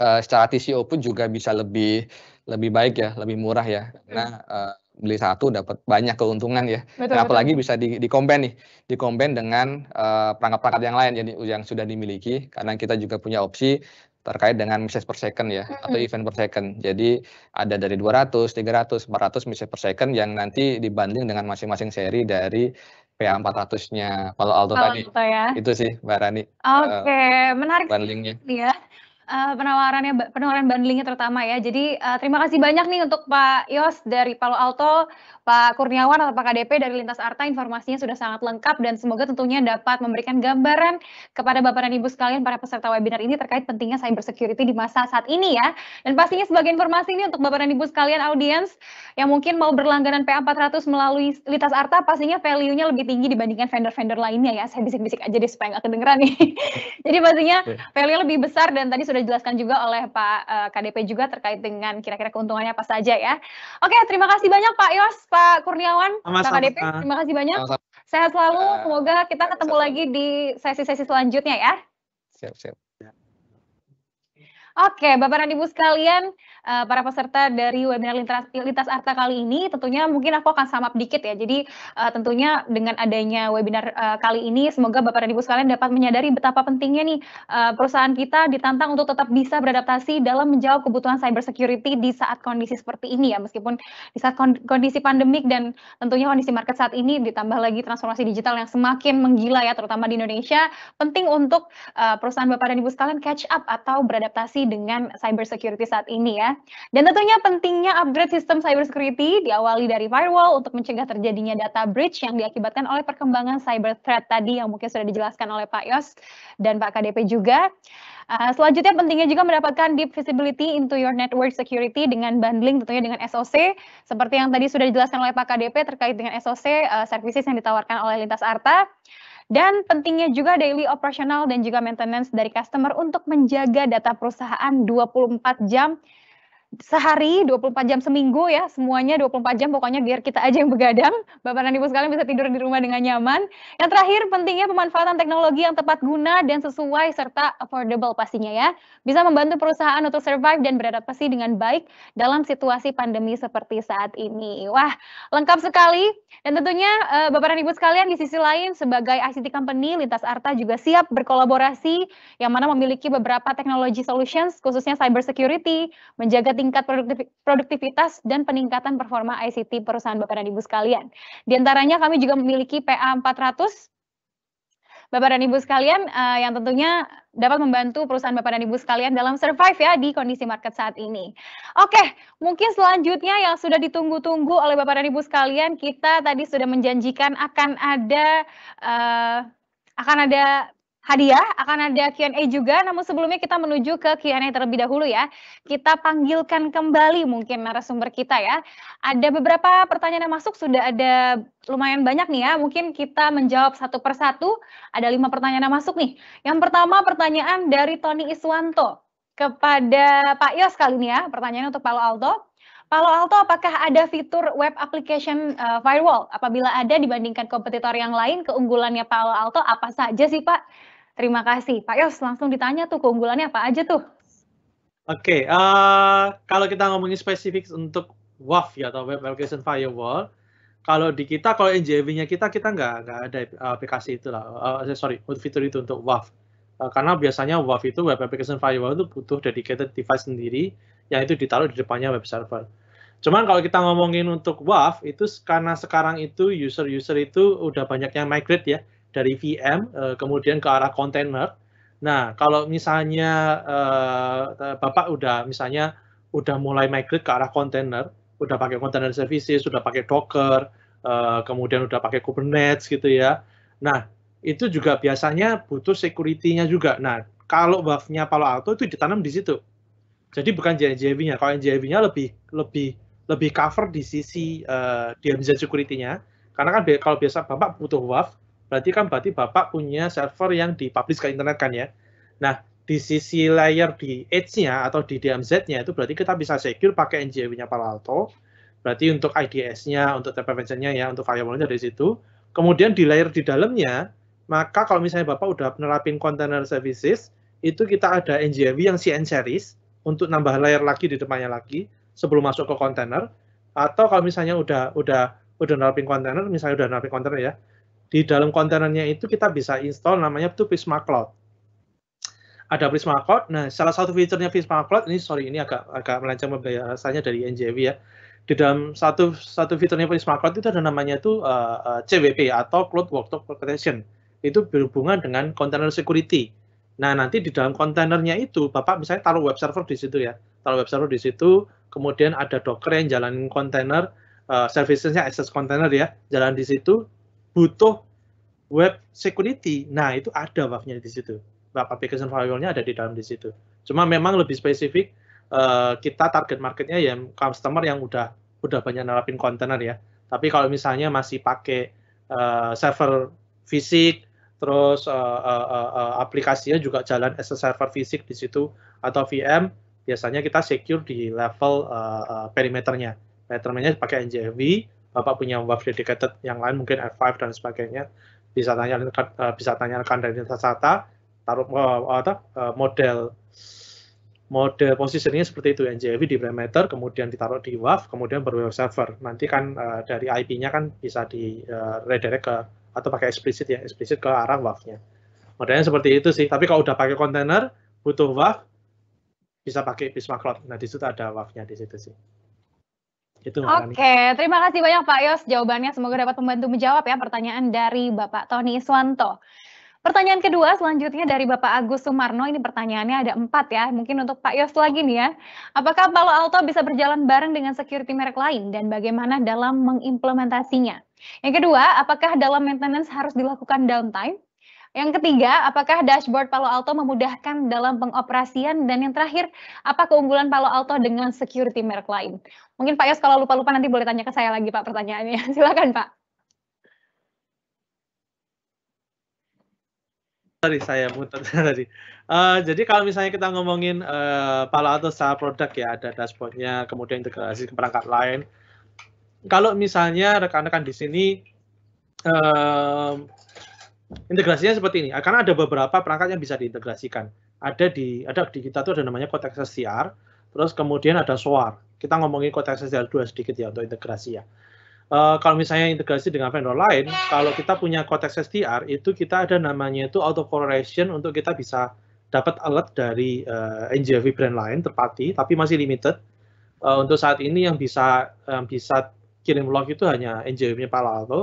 eh, secara TCO pun juga bisa lebih lebih baik ya, lebih murah ya. Karena eh, beli satu dapat banyak keuntungan ya. Betul Dan betul. apalagi bisa di di-combine nih, di-combine dengan eh, perangkat-perangkat yang lain jadi yang sudah dimiliki karena kita juga punya opsi terkait dengan message per second ya atau Mhm. event per second. Jadi ada dari 200, 300, 400 message per second yang nanti dibanding dengan masing-masing seri dari PA400-nya Palo Alto Palo tadi. Alto ya. Itu sih Mbak Rani Oke, menarik bundlingnya. sekali ya. Uh, penawarannya penawaran bundlingnya terutama ya. Jadi uh, terima kasih banyak nih untuk Pak Yos dari Palo Alto, Pak Kurniawan atau Pak KDP dari Lintas Arta informasinya sudah sangat lengkap dan semoga tentunya dapat memberikan gambaran kepada Bapak dan Ibu sekalian para peserta webinar ini terkait pentingnya cyber security di masa saat ini ya. Dan pastinya sebagai informasi ini untuk Bapak dan Ibu sekalian audiens yang mungkin mau berlangganan PA400 melalui Lintas Arta pastinya value-nya lebih tinggi dibandingkan vendor-vendor lainnya ya. Saya bisik-bisik aja deh supaya nggak kedengeran nih. [LAUGHS] Jadi pastinya value lebih besar dan tadi sudah sudah dijelaskan juga oleh Pak uh, eh, KDP juga terkait dengan kira-kira keuntungannya apa saja ya. Oke, terima kasih banyak Pak Yos, Pak Kurniawan, Sama -sama. Pak KDP. Terima kasih banyak. Sama -sama. Sehat selalu. Semoga kita ketemu lagi di sesi-sesi selanjutnya ya. Siap, siap. Oke, Bapak dan Ibu sekalian, uh, para peserta dari webinar lintas, lintas arta kali ini tentunya mungkin aku akan samap dikit ya. Jadi uh, tentunya dengan adanya webinar uh, kali ini semoga Bapak dan Ibu sekalian dapat menyadari betapa pentingnya nih uh, perusahaan kita ditantang untuk tetap bisa beradaptasi dalam menjawab kebutuhan cyber security di saat kondisi seperti ini ya. Meskipun di saat kondisi pandemik dan tentunya kondisi market saat ini ditambah lagi transformasi digital yang semakin menggila ya terutama di Indonesia, penting untuk uh, perusahaan Bapak dan Ibu sekalian catch up atau beradaptasi dengan cyber security saat ini ya. Dan tentunya pentingnya upgrade sistem cybersecurity diawali dari firewall untuk mencegah terjadinya data breach yang diakibatkan oleh perkembangan cyber threat tadi yang mungkin sudah dijelaskan oleh Pak Yos dan Pak KDP juga. Uh, selanjutnya pentingnya juga mendapatkan deep visibility into your network security dengan bundling tentunya dengan SOC seperti yang tadi sudah dijelaskan oleh Pak KDP terkait dengan SOC uh, services yang ditawarkan oleh Lintas Arta. Dan pentingnya juga daily operational dan juga maintenance dari customer untuk menjaga data perusahaan 24 jam sehari 24 jam seminggu ya semuanya 24 jam pokoknya biar kita aja yang begadang. Bapak dan Ibu sekalian bisa tidur di rumah dengan nyaman. Yang terakhir pentingnya pemanfaatan teknologi yang tepat guna dan sesuai serta affordable pastinya ya. Bisa membantu perusahaan untuk survive dan beradaptasi dengan baik dalam situasi pandemi seperti saat ini. Wah lengkap sekali. Dan tentunya uh, Bapak dan Ibu sekalian di sisi lain sebagai ICT company Lintas Arta juga siap berkolaborasi yang mana memiliki beberapa teknologi solutions khususnya cyber security menjaga tingkat produktivitas dan peningkatan performa ICT perusahaan Bapak dan Ibu sekalian. Di antaranya kami juga memiliki PA 400 Bapak dan Ibu sekalian uh, yang tentunya dapat membantu perusahaan Bapak dan Ibu sekalian dalam survive ya di kondisi market saat ini. Oke, mungkin selanjutnya yang sudah ditunggu-tunggu oleh Bapak dan Ibu sekalian, kita tadi sudah menjanjikan akan ada uh, akan ada hadiah, akan ada Q&A juga. Namun sebelumnya kita menuju ke Q&A terlebih dahulu ya. Kita panggilkan kembali mungkin narasumber kita ya. Ada beberapa pertanyaan yang masuk, sudah ada lumayan banyak nih ya. Mungkin kita menjawab satu persatu. Ada lima pertanyaan yang masuk nih. Yang pertama pertanyaan dari Tony Iswanto kepada Pak Yos kali ini ya. Pertanyaan untuk Palo Alto. Palo Alto apakah ada fitur web application uh, firewall? Apabila ada dibandingkan kompetitor yang lain, keunggulannya Palo Alto apa saja sih Pak? Terima kasih. Pak Yos, langsung ditanya tuh keunggulannya apa aja tuh? Oke, okay, uh, eh, kalau kita ngomongin spesifik untuk WAF ya atau Web Application Firewall, kalau di kita, kalau NJV-nya kita, kita nggak nggak ada aplikasi itu lah. Uh, sorry, fitur itu untuk WAF. Uh, karena biasanya WAF itu Web Application Firewall itu butuh dedicated device sendiri yang itu ditaruh di depannya web server. Cuman kalau kita ngomongin untuk WAF itu karena sekarang itu user-user itu udah banyak yang migrate ya dari VM uh, kemudian ke arah kontainer. Nah, kalau misalnya uh, Bapak udah misalnya udah mulai migrate ke arah kontainer, udah pakai container services, sudah pakai Docker, uh, kemudian udah pakai Kubernetes gitu ya. Nah, itu juga biasanya butuh security-nya juga. Nah, kalau buff-nya Palo Alto itu ditanam di situ. Jadi bukan JNJV-nya. Kalau JNJV-nya lebih lebih lebih cover di sisi uh, DMZ security-nya. Karena kan kalau biasa Bapak butuh WAF, berarti kan berarti Bapak punya server yang dipublish ke internet kan ya. Nah, di sisi layer di edge-nya atau di DMZ-nya itu berarti kita bisa secure pakai NGW-nya Palo Alto. Berarti untuk IDS-nya, untuk threat prevention-nya ya, untuk firewall-nya dari situ. Kemudian di layer di dalamnya, maka kalau misalnya Bapak udah menerapin container services, itu kita ada NGW yang CN series untuk nambah layer lagi di depannya lagi sebelum masuk ke container. Atau kalau misalnya udah udah udah nerapin container, misalnya udah nerapin container ya, di dalam kontainernya itu kita bisa install namanya itu Prisma Cloud. Ada Prisma Cloud. Nah, salah satu fiturnya Prisma Cloud ini sorry ini agak agak melenceng bahasanya dari NJW ya. Di dalam satu satu fiturnya Prisma Cloud itu ada namanya itu uh, uh, CWP atau Cloud Workload Protection. Itu berhubungan dengan container security. Nah, nanti di dalam kontainernya itu, Bapak misalnya taruh web server di situ ya. Taruh web server di situ, kemudian ada Docker yang jalanin kontainer, uh, servicesnya access container ya, jalan di situ, butuh web security. Nah, itu ada WAF-nya di situ. Web application firewall-nya ada di dalam di situ. Cuma memang lebih spesifik, uh, kita target marketnya ya customer yang udah udah banyak nerapin kontainer ya. Tapi kalau misalnya masih pakai uh, server fisik, terus uh, uh, uh, aplikasinya juga jalan as a server fisik di situ atau VM biasanya kita secure di level uh, uh, perimeternya perimeternya pakai NGFW Bapak punya WAF dedicated yang lain mungkin F5 dan sebagainya bisa tanya uh, bisa tanyakan dari data taruh uh, uh, model model positioningnya seperti itu NGFW di perimeter kemudian ditaruh di WAF kemudian baru web server nanti kan uh, dari IP-nya kan bisa di uh, redirect ke atau pakai explicit ya, explicit ke arah WAF-nya. Modelnya seperti itu sih. Tapi kalau udah pakai kontainer, butuh WAF, bisa pakai Prisma Cloud. Nah, di situ ada WAF-nya di situ sih. Oke, okay. terima kasih banyak Pak Yos jawabannya. Semoga dapat membantu menjawab ya pertanyaan dari Bapak Tony Iswanto. Pertanyaan kedua selanjutnya dari Bapak Agus Sumarno. Ini pertanyaannya ada empat ya. Mungkin untuk Pak Yos lagi nih ya. Apakah Palo Alto bisa berjalan bareng dengan security merek lain dan bagaimana dalam mengimplementasinya? Yang kedua, apakah dalam maintenance harus dilakukan downtime? Yang ketiga, apakah dashboard Palo Alto memudahkan dalam pengoperasian? Dan yang terakhir, apa keunggulan Palo Alto dengan security merek lain? Mungkin Pak Yos kalau lupa-lupa nanti boleh tanya ke saya lagi Pak pertanyaannya. [LAUGHS] Silakan Pak. Sorry, saya muter [LAUGHS] tadi. Uh, jadi kalau misalnya kita ngomongin uh, Palo Alto secara produk ya, ada dashboardnya, kemudian integrasi ke perangkat lain, kalau misalnya rekan-rekan di sini um, integrasinya seperti ini, karena ada beberapa perangkat yang bisa diintegrasikan. Ada di ada di kita tuh ada namanya kotak SDR, terus kemudian ada SOAR. Kita ngomongin kotak SDR dua sedikit ya untuk integrasi ya. Uh, kalau misalnya integrasi dengan vendor lain, kalau kita punya kotak SDR itu kita ada namanya itu auto correlation untuk kita bisa dapat alert dari uh, eh, NGFW brand lain terpati, tapi masih limited. Uh, untuk saat ini yang bisa um, bisa kirim log itu hanya NGM-nya Palo Alto,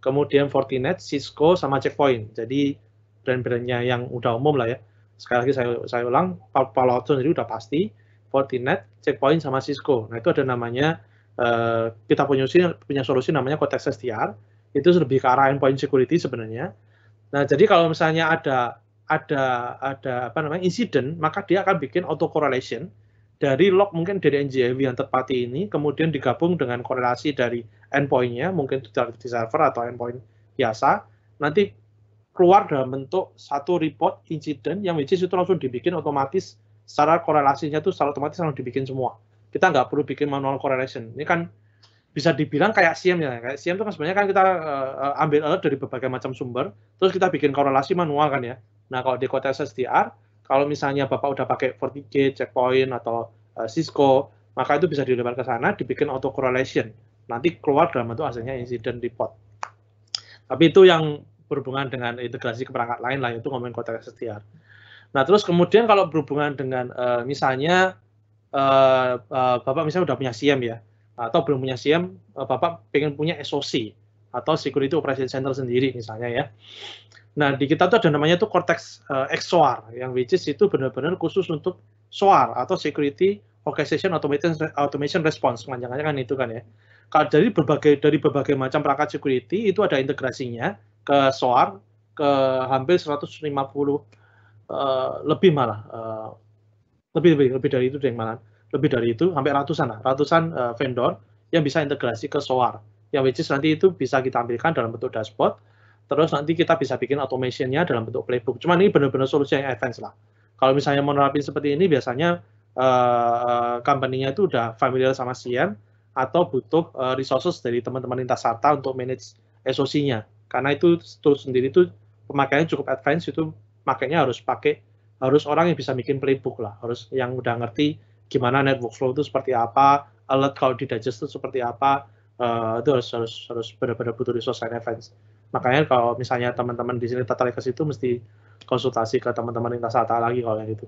kemudian Fortinet, Cisco, sama Checkpoint. Jadi brand-brandnya yang udah umum lah ya. Sekali lagi saya, saya ulang, Palo Alto sendiri udah pasti, Fortinet, Checkpoint, sama Cisco. Nah itu ada namanya, uh, kita punya solusi, punya solusi namanya Cortex SDR, itu lebih ke arah endpoint security sebenarnya. Nah jadi kalau misalnya ada ada ada apa namanya insiden, maka dia akan bikin auto correlation dari log mungkin dari NGIV yang terpati ini, kemudian digabung dengan korelasi dari endpoint-nya, mungkin di server atau endpoint biasa, nanti keluar dalam bentuk satu report insiden yang which is itu langsung dibikin otomatis secara korelasinya itu secara otomatis langsung dibikin semua. Kita nggak perlu bikin manual correlation. Ini kan bisa dibilang kayak SIEM ya. Kayak SIEM itu kan sebenarnya kan kita uh, ambil alert dari berbagai macam sumber, terus kita bikin korelasi manual kan ya. Nah kalau di kota SSDR, kalau misalnya Bapak udah pakai FortiGate, Checkpoint, atau uh, Cisco, maka itu bisa dilempar ke sana, dibikin auto correlation. Nanti keluar dalam bentuk hasilnya incident report. Tapi itu yang berhubungan dengan integrasi ke perangkat lain lah, itu ngomongin konteks SDR. Nah, terus kemudian kalau berhubungan dengan uh, misalnya uh, uh, Bapak misalnya udah punya SIEM ya, atau belum punya SIEM, uh, Bapak pengen punya SOC atau Security Operation Center sendiri misalnya ya. Nah, di kita tuh ada namanya tuh Cortex uh, XSOAR, yang which is itu benar-benar khusus untuk SOAR atau Security Orchestration Automation, Automation Response, panjangannya kan itu kan ya. Kalau dari berbagai dari berbagai macam perangkat security itu ada integrasinya ke SOAR ke hampir 150 eh, lebih malah uh, lebih lebih lebih dari itu deh malah lebih dari itu hampir ratusan lah, ratusan uh, vendor yang bisa integrasi ke SOAR yang which is nanti itu bisa kita ambilkan dalam bentuk dashboard terus nanti kita bisa bikin automationnya dalam bentuk playbook. Cuman ini benar-benar solusi yang advance lah. Kalau misalnya mau nerapin seperti ini, biasanya uh, company-nya itu udah familiar sama CM atau butuh uh, resources dari teman-teman lintas sarta untuk manage SOC-nya. Karena itu tool sendiri itu pemakaiannya cukup advance, itu makanya harus pakai harus orang yang bisa bikin playbook lah, harus yang udah ngerti gimana network flow itu seperti apa, alert kalau di digest itu seperti apa, uh, itu harus harus harus benar-benar butuh resource and advance. Makanya kalau misalnya teman-teman di sini tertarik ke situ mesti konsultasi ke teman-teman lintas data lagi kalau yang itu.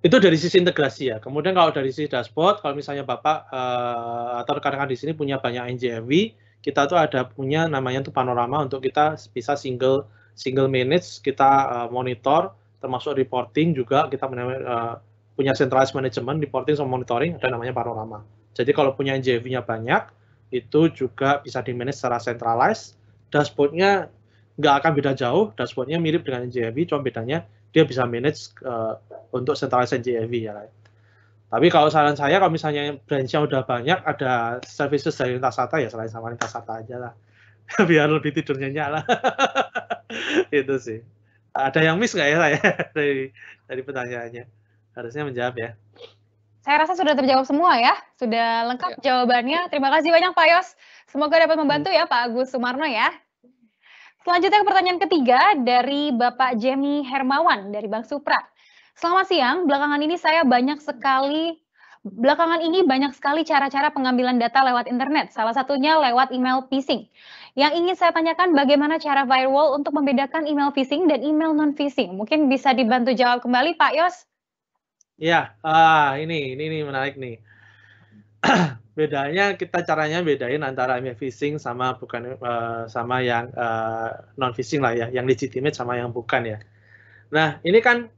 Itu dari sisi integrasi ya. Kemudian kalau dari sisi dashboard, kalau misalnya Bapak uh, atau rekan-rekan di sini punya banyak NGMV, kita tuh ada punya namanya tuh panorama untuk kita bisa single single manage, kita uh, monitor termasuk reporting juga kita uh, punya centralized management, reporting sama monitoring ada namanya panorama. Jadi kalau punya NJV-nya banyak, itu juga bisa di manage secara centralized. Dashboardnya nggak akan beda jauh, dashboardnya mirip dengan NJV, cuma bedanya dia bisa manage uh, untuk centralized NJV ya. Tapi kalau saran saya, kalau misalnya branch-nya udah banyak, ada services dari lintas sata ya selain sama lintas sata aja lah. [LAUGHS] Biar lebih tidurnya nyala. [LAUGHS] [LAUGHS] itu sih. Ada yang miss nggak ya saya [LAUGHS] dari dari pertanyaannya? Harusnya menjawab ya. Saya rasa sudah terjawab semua ya, sudah lengkap ya. jawabannya. Terima kasih banyak Pak Yos. Semoga dapat membantu ya Pak Agus Sumarno ya. Selanjutnya ke pertanyaan ketiga dari Bapak Jamie Hermawan dari Bank Supra. Selamat siang, belakangan ini saya banyak sekali belakangan ini banyak sekali cara-cara pengambilan data lewat internet, salah satunya lewat email phishing. Yang ingin saya tanyakan bagaimana cara firewall untuk membedakan email phishing dan email non phishing. Mungkin bisa dibantu jawab kembali Pak Yos. Ya, ah ini ini, ini menarik nih. [CLEARS THROAT] bedanya kita caranya bedain antara email phishing sama bukan uh, sama yang uh, eh, non phishing lah ya, yang legitimate sama yang bukan ya. Nah, ini kan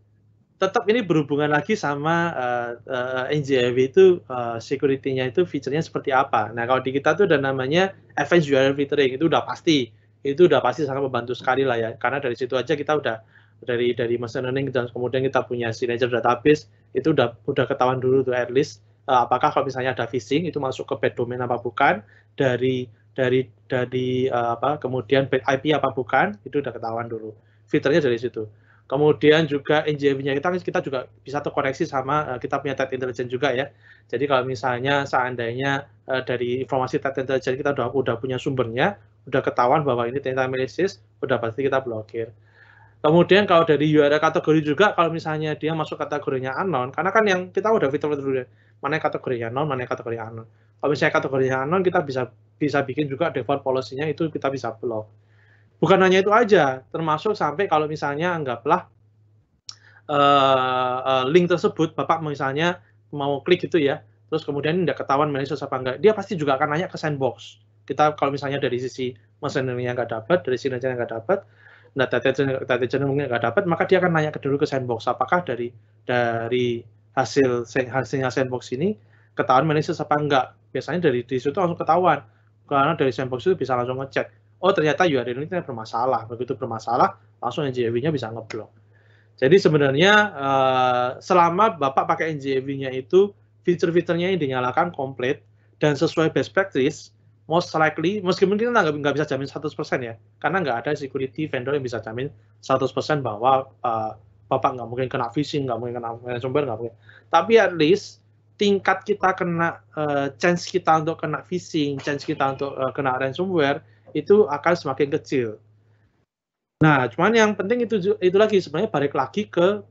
tetap ini berhubungan lagi sama uh, uh, NJW itu uh, security-nya itu fiturnya seperti apa. Nah, kalau di kita tuh ada namanya advanced URL filtering itu udah pasti. Itu udah pasti sangat membantu sekali lah ya. Karena dari situ aja kita udah dari dari machine learning dan kemudian kita punya signature database itu udah udah ketahuan dulu tuh at least uh, apakah kalau misalnya ada phishing itu masuk ke bad domain apa bukan dari dari dari uh, apa kemudian IP apa bukan itu udah ketahuan dulu. Filternya dari situ. Kemudian juga NJV-nya kita kita juga bisa terkoneksi sama uh, kita punya threat intelligence juga ya. Jadi kalau misalnya seandainya uh, dari informasi threat intelligence kita udah udah punya sumbernya, udah ketahuan bahwa ini ternyata malicious, udah pasti kita blokir. Kemudian kalau dari URL kategori juga kalau misalnya dia masuk kategorinya unknown, karena kan yang kita udah filter dulu ya, mana kategorinya unknown, mana kategori unknown. Kalau misalnya kategorinya unknown, kita bisa bisa bikin juga default policy-nya itu kita bisa block bukan hanya itu aja, termasuk sampai kalau misalnya anggaplah uh, uh, link tersebut Bapak misalnya mau klik gitu ya, terus kemudian tidak ketahuan malicious apa enggak, dia pasti juga akan nanya ke sandbox. Kita kalau misalnya dari sisi machine learning nggak dapat, dari sisi yang nggak dapat, data data mungkin nggak dapat, maka dia akan nanya ke dulu ke sandbox, apakah dari dari hasil hasilnya sandbox ini ketahuan malicious apa enggak. Biasanya dari di situ langsung ketahuan, karena dari sandbox itu bisa langsung ngecek oh ternyata URL ini bermasalah. Begitu bermasalah, langsung NJV-nya bisa ngeblok. Jadi sebenarnya uh, selama Bapak pakai NJV-nya itu, fitur-fiturnya yang dinyalakan komplit dan sesuai best practice, most likely, meskipun kita nggak, nggak bisa jamin 100% ya, karena nggak ada security vendor yang bisa jamin 100% bahwa uh, Bapak nggak mungkin kena phishing, nggak mungkin kena ransomware, nggak mungkin. Tapi at least tingkat kita kena, uh, chance kita untuk kena phishing, chance kita untuk uh, kena ransomware, itu akan semakin kecil. Nah, cuman yang penting itu itu lagi sebenarnya balik lagi ke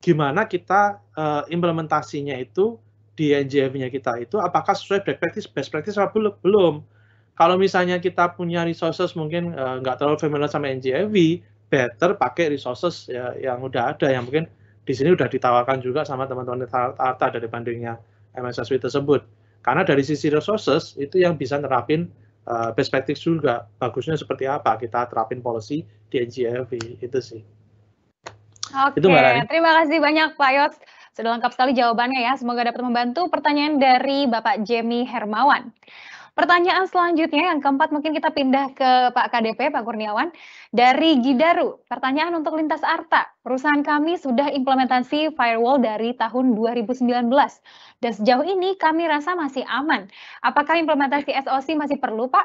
gimana kita uh, implementasinya itu di NJF-nya kita itu apakah sesuai best practice best practice atau belum? Kalau misalnya kita punya resources mungkin uh, terlalu familiar sama NJV, better pakai resources ya, yang udah ada yang mungkin di sini udah ditawarkan juga sama teman-teman Tata dari bandingnya MSSW tersebut. Karena dari sisi resources itu yang bisa nerapin uh, perspektif juga bagusnya seperti apa kita terapin policy di NGFV itu sih. Oke, itu terima kasih banyak Pak Yos. Sudah lengkap sekali jawabannya ya. Semoga dapat membantu pertanyaan dari Bapak Jamie Hermawan. Pertanyaan selanjutnya yang keempat mungkin kita pindah ke Pak KDP, Pak Kurniawan. Dari Gidaru, pertanyaan untuk Lintas Arta. Perusahaan kami sudah implementasi firewall dari tahun 2019. Dan sejauh ini kami rasa masih aman. Apakah implementasi SOC masih perlu, Pak?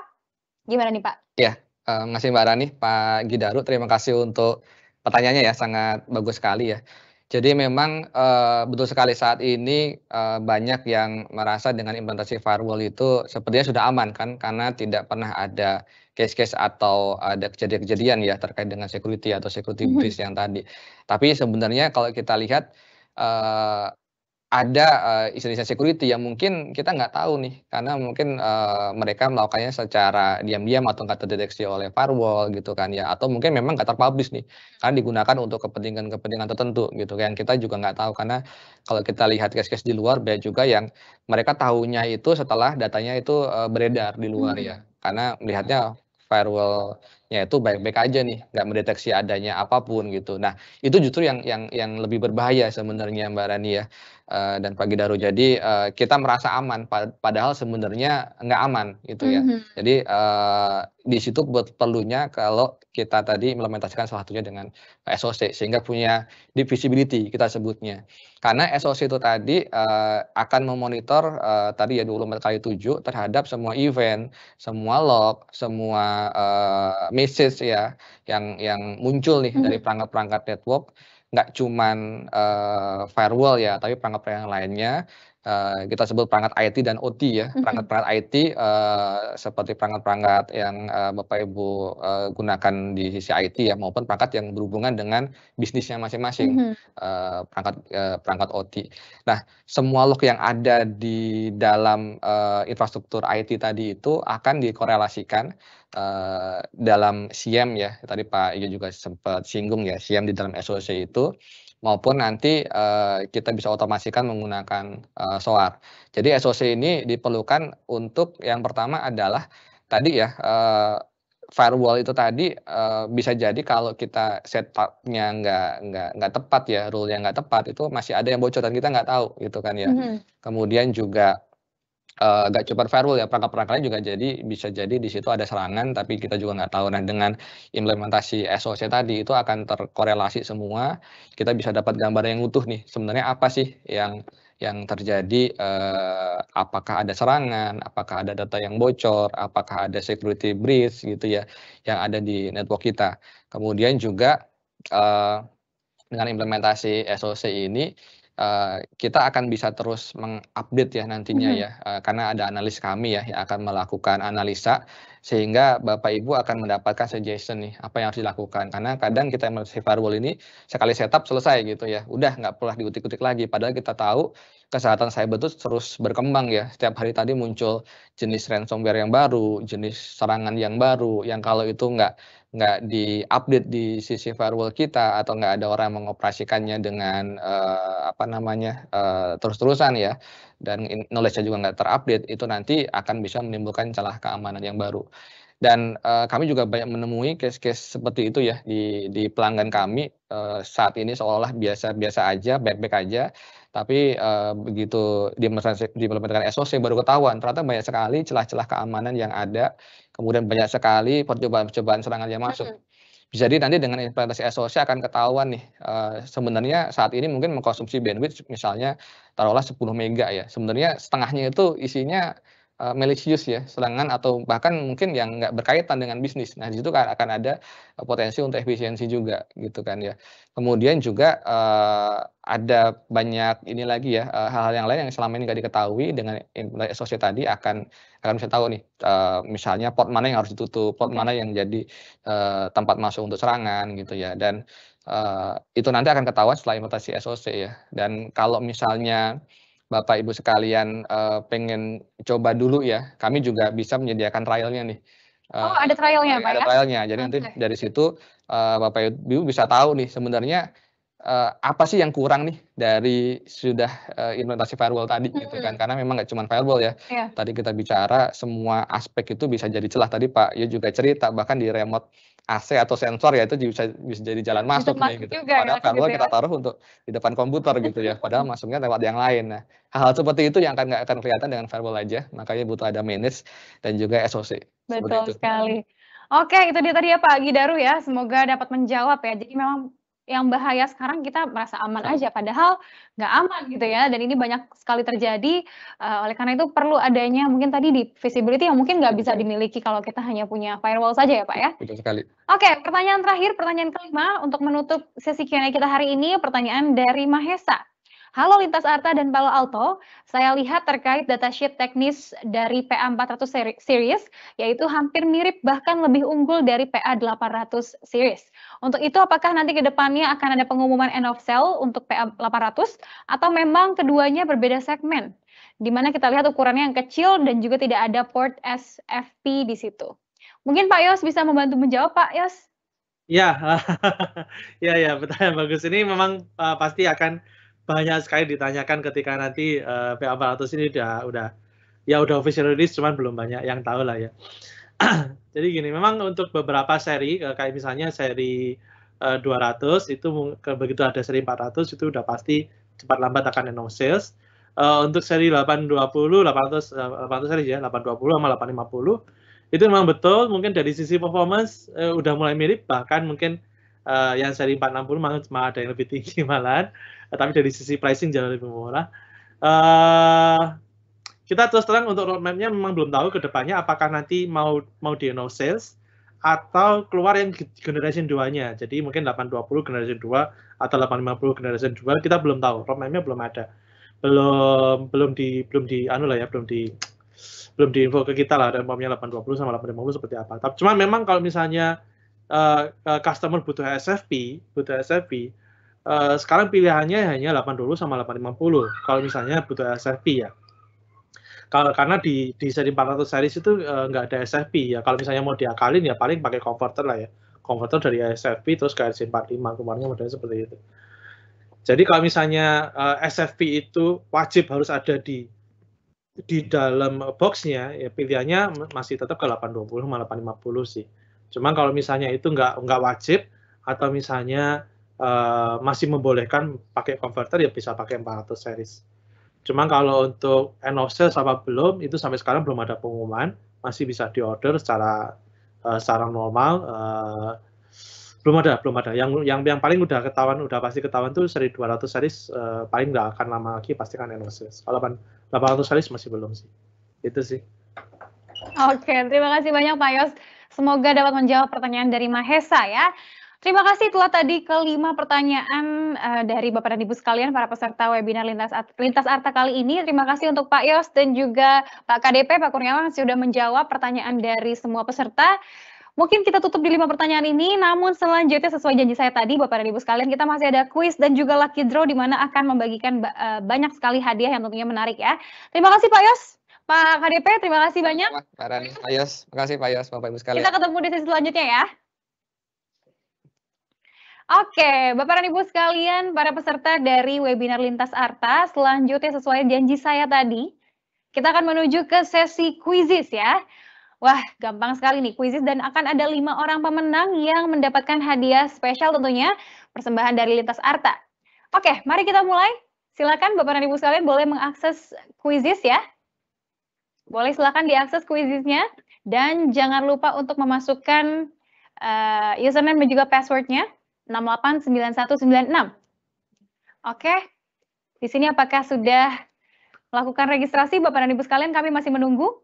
Gimana nih, Pak? Ya, uh, ngasih Mbak Rani, Pak Gidaru, terima kasih untuk pertanyaannya ya, sangat bagus sekali ya. Jadi memang uh, betul sekali saat ini uh, banyak yang merasa dengan implementasi firewall itu sepertinya sudah aman kan karena tidak pernah ada case-case atau ada kejadian-kejadian ya terkait dengan security atau security mhm. breach yang tadi. Tapi sebenarnya kalau kita lihat uh, ada uh, istilah security yang mungkin kita nggak tahu nih karena mungkin uh, mereka melakukannya secara diam-diam atau nggak terdeteksi oleh firewall gitu kan ya atau mungkin memang nggak terpublish nih karena digunakan untuk kepentingan-kepentingan tertentu gitu kan kita juga nggak tahu karena kalau kita lihat case-case di luar banyak juga yang mereka tahunya itu setelah datanya itu uh, beredar di luar hmm. ya karena melihatnya firewall itu baik-baik aja nih, nggak mendeteksi adanya apa pun gitu. Nah, itu justru yang yang yang lebih berbahaya sebenarnya Mbak Rani ya uh, dan Pak Gidaro. Jadi uh, kita merasa aman, padahal sebenarnya nggak aman gitu ya. Mm -hmm. Jadi uh, di situ perlunya kalau kita tadi implementasikan salah satunya dengan SOC sehingga punya deep visibility kita sebutnya. Karena SOC itu tadi uh, akan memonitor uh, tadi ya 24 kali 7 terhadap semua event, semua log, semua uh, message ya yang yang muncul nih hmm. dari perangkat-perangkat network nggak cuman uh, firewall ya, tapi perangkat-perangkat lainnya uh, kita sebut perangkat IT dan OT ya. Perangkat-perangkat IT uh, seperti perangkat-perangkat yang uh, Bapak Ibu uh, gunakan di sisi IT ya maupun perangkat yang berhubungan dengan bisnisnya masing-masing -hmm. uh, perangkat uh, perangkat OT. Nah, semua log yang ada di dalam uh, infrastruktur IT tadi itu akan dikorelasikan uh, dalam SIEM ya. Tadi Pak Iyo juga sempat singgung ya, SIEM di dalam SOC itu maupun nanti uh, kita bisa otomasikan menggunakan uh, SOAR. Jadi SOC ini diperlukan untuk yang pertama adalah tadi ya uh, firewall itu tadi uh, bisa jadi kalau kita setupnya nggak nggak nggak tepat ya, rule yang nggak tepat itu masih ada yang bocor dan kita nggak tahu gitu kan ya. Mm -hmm. Kemudian juga uh, gak cuma firewall ya perangkat-perangkat lain juga jadi bisa jadi di situ ada serangan tapi kita juga nggak tahu. Nah dengan implementasi SOC tadi itu akan terkorelasi semua. Kita bisa dapat gambar yang utuh nih. Sebenarnya apa sih yang yang terjadi? Uh, apakah ada serangan? Apakah ada data yang bocor? Apakah ada security breach gitu ya yang ada di network kita? Kemudian juga uh, dengan implementasi SOC ini Eh, kita akan bisa terus mengupdate ya nantinya mm-hmm. ya, uh, karena ada analis kami ya yang akan melakukan analisa sehingga Bapak Ibu akan mendapatkan suggestion nih apa yang harus dilakukan. Karena kadang kita emergency firewall ini sekali setup selesai gitu ya, udah nggak perlu diutik-utik lagi. Padahal kita tahu kesehatan cyber itu terus berkembang ya. Setiap hari tadi muncul jenis ransomware yang baru, jenis serangan yang baru, yang kalau itu nggak nggak di-update di sisi firewall kita atau nggak ada orang mengoperasikannya dengan uh, apa namanya uh, terus-terusan ya dan knowledge-nya juga nggak terupdate itu nanti akan bisa menimbulkan celah keamanan yang baru. Dan uh, kami juga banyak menemui case-case seperti itu ya di di pelanggan kami uh, saat ini seolah-olah biasa-biasa aja baik-baik aja tapi uh, begitu diimplementasikan SOC baru ketahuan. Ternyata banyak sekali celah-celah keamanan yang ada kemudian banyak sekali percobaan-percobaan serangan yang masuk. Bisa jadi nanti dengan implementasi SOC akan ketahuan nih uh, sebenarnya saat ini mungkin mengkonsumsi bandwidth misalnya taruhlah 10 mega ya. Sebenarnya setengahnya itu isinya uh, malicious ya, serangan atau bahkan mungkin yang nggak berkaitan dengan bisnis. Nah, di situ kan akan ada uh, potensi untuk efisiensi juga gitu kan ya. Kemudian juga uh, ada banyak ini lagi ya hal-hal uh, yang lain yang selama ini nggak diketahui dengan SOC tadi akan akan bisa tahu nih uh, misalnya port mana yang harus ditutup, port mana yang jadi uh, tempat masuk untuk serangan gitu ya. Dan uh, itu nanti akan ketahuan setelah implementasi SOC ya. Dan kalau misalnya Bapak Ibu sekalian uh, pengen coba dulu ya, kami juga bisa menyediakan trialnya nih. Uh, oh ada trialnya Pak Ada ya? trialnya, jadi okay. nanti dari situ uh, Bapak Ibu bisa tahu nih sebenarnya uh, apa sih yang kurang nih dari sudah uh, implementasi firewall tadi hmm. gitu kan karena memang nggak cuma firewall ya yeah. tadi kita bicara semua aspek itu bisa jadi celah tadi Pak ya juga cerita bahkan di remote AC atau sensor ya itu bisa bisa jadi jalan masuk nih gitu. Juga, Padahal ya, kalau gitu kita ya. taruh untuk di depan komputer gitu ya. Padahal [LAUGHS] masuknya lewat yang lain. Nah, hal-hal seperti itu yang akan nggak akan kelihatan dengan firewall aja. Makanya butuh ada manage dan juga SOC. Betul sekali. Oke, itu dia tadi ya Pak Gidaru ya. Semoga dapat menjawab ya. Jadi memang yang bahaya sekarang kita merasa aman aja padahal nggak aman gitu ya dan ini banyak sekali terjadi uh, oleh karena itu perlu adanya mungkin tadi di visibility yang mungkin nggak bisa dimiliki kalau kita hanya punya firewall saja ya Pak ya. Betul sekali. Oke, pertanyaan terakhir, pertanyaan kelima untuk menutup sesi Q&A kita hari ini pertanyaan dari Mahesa. Halo Lintas Arta dan Palo Alto, saya lihat terkait datasheet teknis dari PA400 series, yaitu hampir mirip bahkan lebih unggul dari PA800 series. Untuk itu apakah nanti ke depannya akan ada pengumuman end of sale untuk PA800 atau memang keduanya berbeda segmen? Di mana kita lihat ukurannya yang kecil dan juga tidak ada port SFP di situ. Mungkin Pak Yos bisa membantu menjawab Pak Yos? Ya, [LAUGHS] ya, ya, pertanyaan bagus. Ini memang uh, pasti akan banyak sekali ditanyakan ketika nanti uh, PA400 ini udah udah ya udah official release cuman belum banyak yang tahu lah ya. [CLEARS THROAT] Jadi gini, memang untuk beberapa seri kayak misalnya seri uh, 200 itu begitu ada seri 400 itu udah pasti cepat lambat akan no sales. Uh, untuk seri 820, 800, 800 seri ya, 820 sama 850 itu memang betul mungkin dari sisi performance uh, udah mulai mirip bahkan mungkin uh, yang seri 460 malah, malah ada yang lebih tinggi [LAUGHS] malahan, uh, tapi dari sisi pricing jauh lebih murah. Uh, kita terus terang untuk roadmap-nya memang belum tahu ke depannya apakah nanti mau mau di no sales atau keluar yang generation 2-nya. Jadi mungkin 820 generation 2 atau 850 generation 2 kita belum tahu. Roadmap-nya belum ada. Belum belum di belum di anu lah ya, belum di belum diinfo ke kita lah roadmap-nya 820 sama 850 seperti apa. Tapi cuman memang kalau misalnya uh, customer butuh SFP, butuh SFP, uh, sekarang pilihannya hanya 820 sama 850 kalau misalnya butuh SFP ya. Kalau karena di di seri 400 series itu uh, nggak ada SFP ya. Kalau misalnya mau diakalin ya paling pakai converter lah ya. Converter dari SFP terus ke RC45 kemarin modelnya seperti itu. Jadi kalau misalnya uh, eh, SFP itu wajib harus ada di di dalam boxnya ya pilihannya masih tetap ke 820 malah 850 sih. Cuman kalau misalnya itu nggak nggak wajib atau misalnya uh, masih membolehkan pakai converter ya bisa pakai 400 series Cuma kalau untuk end of sales apa belum, itu sampai sekarang belum ada pengumuman, masih bisa diorder secara uh, secara normal. Uh, belum ada, belum ada. Yang yang yang paling udah ketahuan, udah pasti ketahuan tuh seri 200 series uh, paling nggak akan lama lagi pasti kan end of sales. Kalau 800 series masih belum sih. Itu sih. Oke, terima kasih banyak Pak Yos. Semoga dapat menjawab pertanyaan dari Mahesa ya. Terima kasih telah tadi kelima pertanyaan uh, dari Bapak dan Ibu sekalian para peserta webinar Lintas Lintas Arta kali ini. Terima kasih untuk Pak Yos dan juga Pak KDP Pak Kurniawan sudah menjawab pertanyaan dari semua peserta. Mungkin kita tutup di lima pertanyaan ini, namun selanjutnya sesuai janji saya tadi, Bapak dan Ibu sekalian, kita masih ada quiz dan juga lucky draw di mana akan membagikan uh, banyak sekali hadiah yang tentunya menarik ya. Terima kasih Pak Yos, Pak KDP, terima kasih banyak. Pak Yos, terima kasih Pak Yos, Bapak Ibu sekalian. Kita ketemu di sesi selanjutnya ya. Oke, Bapak dan Ibu sekalian, para peserta dari webinar Lintas Arta, selanjutnya sesuai janji saya tadi, kita akan menuju ke sesi quizzes ya. Wah, gampang sekali nih quizzes dan akan ada lima orang pemenang yang mendapatkan hadiah spesial tentunya persembahan dari Lintas Arta. Oke, mari kita mulai. Silakan Bapak dan Ibu sekalian boleh mengakses quizzes ya. Boleh silakan diakses quizzesnya dan jangan lupa untuk memasukkan uh, username dan juga passwordnya 689196. Oke, di sini apakah sudah melakukan registrasi Bapak dan Ibu sekalian? Kami masih menunggu.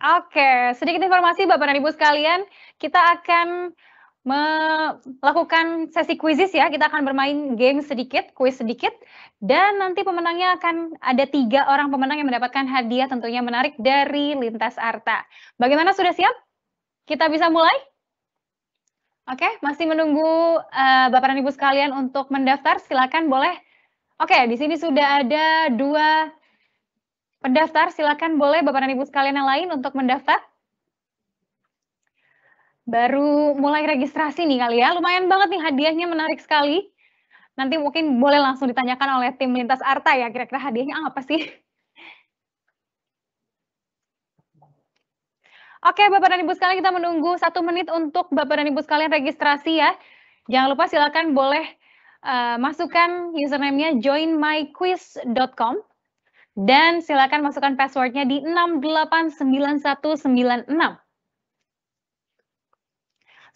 Oke, sedikit informasi Bapak dan Ibu sekalian, kita akan melakukan sesi quizzes ya, kita akan bermain game sedikit, quiz sedikit, dan nanti pemenangnya akan ada tiga orang pemenang yang mendapatkan hadiah tentunya menarik dari Lintas Arta. Bagaimana sudah siap? Kita bisa mulai? Oke, masih menunggu uh, Bapak dan Ibu sekalian untuk mendaftar, silakan boleh. Oke, di sini sudah ada dua Pendaftar, silakan boleh Bapak dan Ibu sekalian yang lain untuk mendaftar. Baru mulai registrasi nih kali ya, lumayan banget nih hadiahnya menarik sekali. Nanti mungkin boleh langsung ditanyakan oleh tim Lintas Arta ya, kira-kira hadiahnya apa sih? Oke, Bapak dan Ibu sekalian kita menunggu satu menit untuk Bapak dan Ibu sekalian registrasi ya. Jangan lupa silakan boleh uh, masukkan username-nya joinmyquiz.com dan silakan masukkan passwordnya di 689196.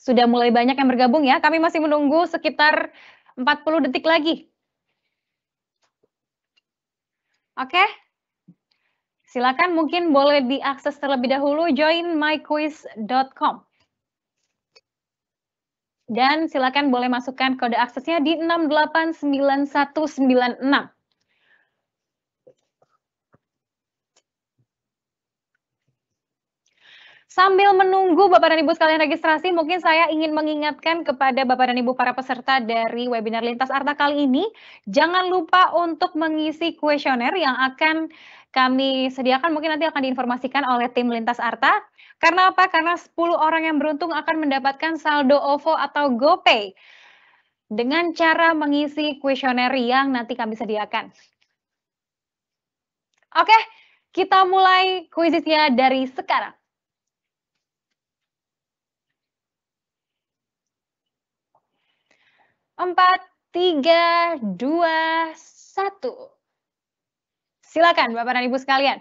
Sudah mulai banyak yang bergabung ya, kami masih menunggu sekitar 40 detik lagi. Oke, silakan mungkin boleh diakses terlebih dahulu joinmyquiz.com. Dan silakan boleh masukkan kode aksesnya di 689196. Sambil menunggu Bapak dan Ibu sekalian registrasi, mungkin saya ingin mengingatkan kepada Bapak dan Ibu para peserta dari webinar Lintas Arta kali ini, jangan lupa untuk mengisi kuesioner yang akan kami sediakan, mungkin nanti akan diinformasikan oleh tim Lintas Arta. Karena apa? Karena 10 orang yang beruntung akan mendapatkan saldo OVO atau GoPay dengan cara mengisi kuesioner yang nanti kami sediakan. Oke, kita mulai kuisisnya dari sekarang. Empat, tiga, dua, satu. Silakan Bapak dan Ibu sekalian.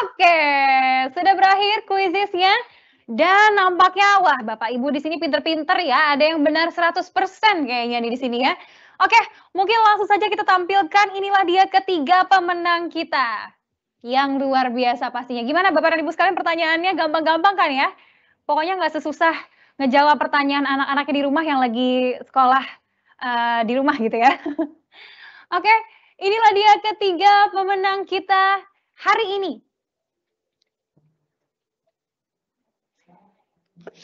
Oke, sudah berakhir kuisisnya. Dan nampaknya, wah Bapak Ibu di sini pinter-pinter ya. Ada yang benar 100% kayaknya nih di sini ya. Oke, mungkin langsung saja kita tampilkan. Inilah dia ketiga pemenang kita. Yang luar biasa pastinya. Gimana Bapak dan Ibu sekalian pertanyaannya gampang-gampang kan ya? Pokoknya nggak sesusah ngejawab pertanyaan anak-anaknya di rumah yang lagi sekolah uh, di rumah gitu ya. [LAUGHS] Oke, inilah dia ketiga pemenang kita hari ini.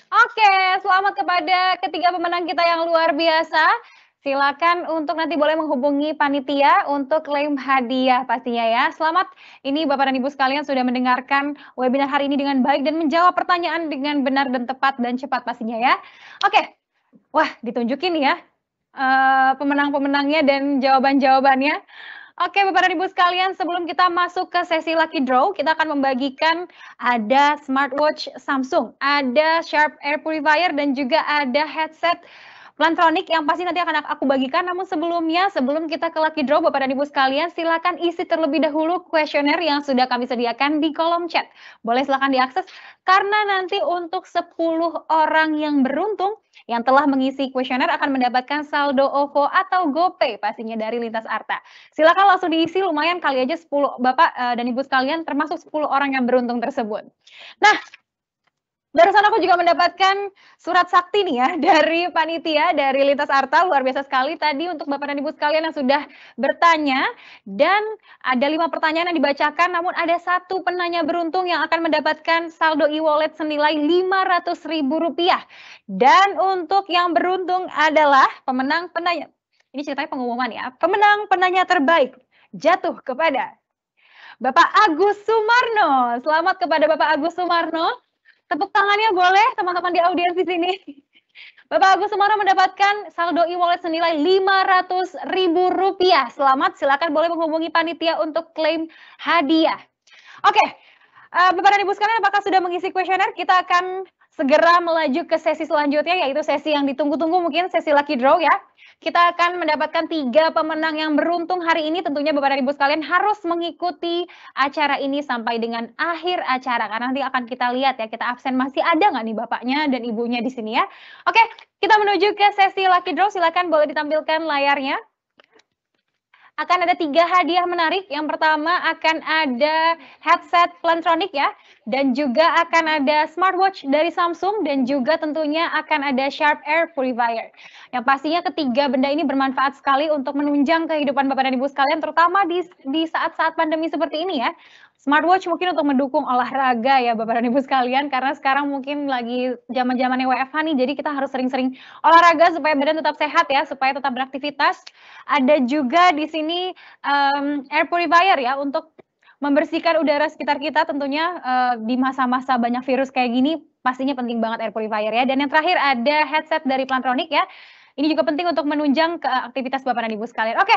Oke, selamat kepada ketiga pemenang kita yang luar biasa. Silakan untuk nanti boleh menghubungi panitia untuk klaim hadiah pastinya ya. Selamat ini Bapak dan Ibu sekalian sudah mendengarkan webinar hari ini dengan baik dan menjawab pertanyaan dengan benar dan tepat dan cepat pastinya ya. Oke, wah ditunjukin ya uh, pemenang-pemenangnya dan jawaban-jawabannya. Oke Bapak dan Ibu sekalian, sebelum kita masuk ke sesi Lucky Draw, kita akan membagikan ada smartwatch Samsung, ada Sharp Air Purifier, dan juga ada headset Plantronic yang pasti nanti akan aku bagikan. Namun sebelumnya, sebelum kita ke Lucky Draw, Bapak dan Ibu sekalian, silakan isi terlebih dahulu kuesioner yang sudah kami sediakan di kolom chat. Boleh silakan diakses, karena nanti untuk 10 orang yang beruntung, yang telah mengisi kuesioner akan mendapatkan saldo OVO atau GoPay pastinya dari Lintas Arta. Silakan langsung diisi, lumayan kali aja 10 Bapak eh, dan Ibu sekalian, termasuk 10 orang yang beruntung tersebut. Nah, Barusan aku juga mendapatkan surat sakti nih ya [LAUGHS] dari panitia dari Lintas Arta luar biasa sekali. Tadi untuk Bapak dan Ibu sekalian yang sudah bertanya dan ada lima pertanyaan yang dibacakan namun ada satu penanya beruntung yang akan mendapatkan saldo e-wallet senilai rp rupiah. Dan untuk yang beruntung adalah pemenang penanya ini ceritanya pengumuman ya pemenang penanya terbaik jatuh kepada Bapak Agus Sumarno. Selamat kepada Bapak Agus Sumarno Tepuk tangannya boleh teman-teman di audiens di sini. Bapak Agus Sumarno mendapatkan saldo e-wallet senilai Rp500.000. Selamat, silakan boleh menghubungi panitia untuk klaim hadiah. Oke, uh, Bapak dan Ibu sekalian apakah sudah mengisi kuesioner? Kita akan segera melaju ke sesi selanjutnya yaitu sesi yang ditunggu-tunggu mungkin sesi lucky draw ya. Kita akan mendapatkan tiga pemenang yang beruntung hari ini. Tentunya Bapak dan Ibu sekalian harus mengikuti acara ini sampai dengan akhir acara. Karena nanti akan kita lihat ya, kita absen masih ada nggak nih bapaknya dan ibunya di sini ya. Oke, kita menuju ke sesi Lucky Draw. Silakan boleh ditampilkan layarnya akan ada tiga hadiah menarik. Yang pertama akan ada headset Plantronic ya, dan juga akan ada smartwatch dari Samsung, dan juga tentunya akan ada Sharp Air Purifier. Yang pastinya ketiga benda ini bermanfaat sekali untuk menunjang kehidupan Bapak dan Ibu sekalian, terutama di di saat-saat pandemi seperti ini ya. Smartwatch mungkin untuk mendukung olahraga ya Bapak dan Ibu sekalian karena sekarang mungkin lagi zaman-zamannya WFH nih jadi kita harus sering-sering olahraga supaya badan tetap sehat ya supaya tetap beraktivitas. Ada juga di sini um, air purifier ya untuk membersihkan udara sekitar kita tentunya uh, di masa-masa banyak virus kayak gini pastinya penting banget air purifier ya. Dan yang terakhir ada headset dari Plantronic ya. Ini juga penting untuk menunjang ke aktivitas Bapak dan Ibu sekalian. Oke,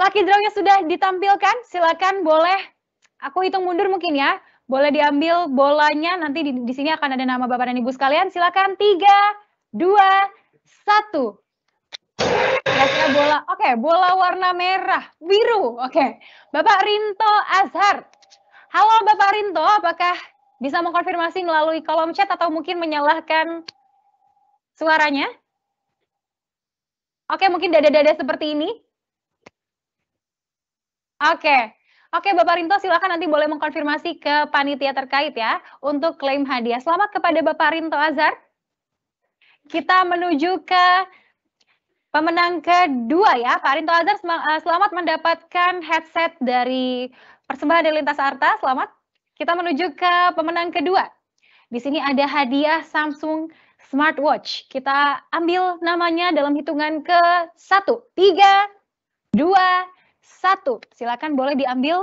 lucky draw-nya sudah ditampilkan. Silakan boleh Aku hitung mundur mungkin ya. Boleh diambil bolanya, nanti di, di sini akan ada nama Bapak dan Ibu sekalian. Silakan tiga, dua, satu. Kira-kira bola, oke, okay, bola warna merah, biru, oke. Okay. Bapak Rinto Azhar. Halo Bapak Rinto, apakah bisa mengkonfirmasi melalui kolom chat atau mungkin menyalahkan suaranya? Oke, mungkin dada-dada seperti ini. Oke, Oke, Bapak Rinto, silakan nanti boleh mengkonfirmasi ke panitia terkait ya untuk klaim hadiah. Selamat kepada Bapak Rinto Azhar. Kita menuju ke pemenang kedua ya, Pak Rinto Azhar. Eh, selamat mendapatkan headset dari persembahan dari Lintas Arta. Selamat. Kita menuju ke pemenang kedua. Di sini ada hadiah Samsung Smartwatch. Kita ambil namanya dalam hitungan ke satu, tiga, dua, satu. Silakan boleh diambil.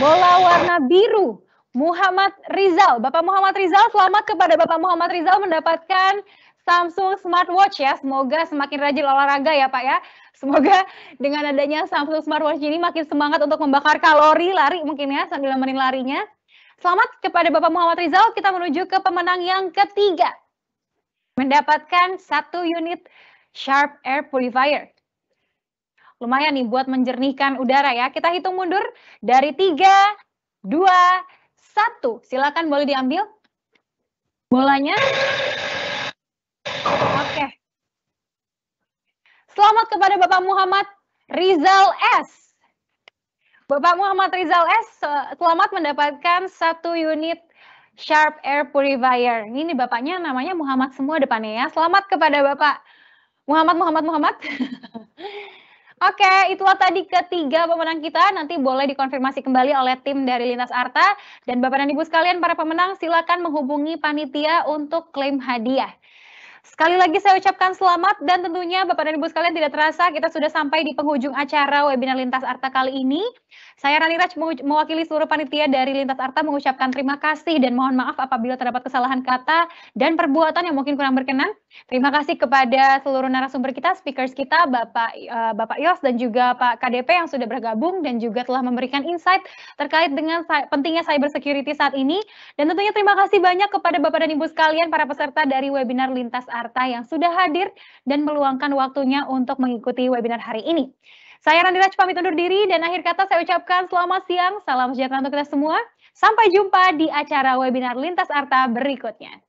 Bola warna biru. Muhammad Rizal. Bapak Muhammad Rizal, selamat kepada Bapak Muhammad Rizal mendapatkan Samsung Smartwatch ya. Semoga semakin rajin olahraga ya Pak ya. Semoga dengan adanya Samsung Smartwatch ini makin semangat untuk membakar kalori, lari mungkin ya sambil nemenin larinya. Selamat kepada Bapak Muhammad Rizal. Kita menuju ke pemenang yang ketiga. Mendapatkan satu unit Sharp Air Purifier. Lumayan nih buat menjernihkan udara ya. Kita hitung mundur dari 3, 2, 1. Silakan boleh diambil bolanya. Oke. Selamat kepada Bapak Muhammad Rizal S. Bapak Muhammad Rizal S selamat mendapatkan satu unit Sharp Air Purifier. Ini bapaknya namanya Muhammad semua depannya ya. Selamat kepada Bapak Muhammad Muhammad Muhammad. [LAUGHS] Oke, itulah tadi ketiga pemenang kita. Nanti boleh dikonfirmasi kembali oleh tim dari Lintas Arta. Dan Bapak dan Ibu sekalian, para pemenang silakan menghubungi panitia untuk klaim hadiah. Sekali lagi saya ucapkan selamat dan tentunya Bapak dan Ibu sekalian tidak terasa kita sudah sampai di penghujung acara webinar Lintas Arta kali ini. Saya Rani Raj mewakili seluruh panitia dari Lintas Arta mengucapkan terima kasih dan mohon maaf apabila terdapat kesalahan kata dan perbuatan yang mungkin kurang berkenan. Terima kasih kepada seluruh narasumber kita, speakers kita, Bapak uh, Bapak Yos dan juga Pak KDP yang sudah bergabung dan juga telah memberikan insight terkait dengan pentingnya cyber security saat ini. Dan tentunya terima kasih banyak kepada Bapak dan Ibu sekalian para peserta dari webinar Lintas Arta yang sudah hadir dan meluangkan waktunya untuk mengikuti webinar hari ini. Saya Randi Raj pamit undur diri dan akhir kata saya ucapkan selamat siang, salam sejahtera untuk kita semua. Sampai jumpa di acara webinar Lintas Arta berikutnya.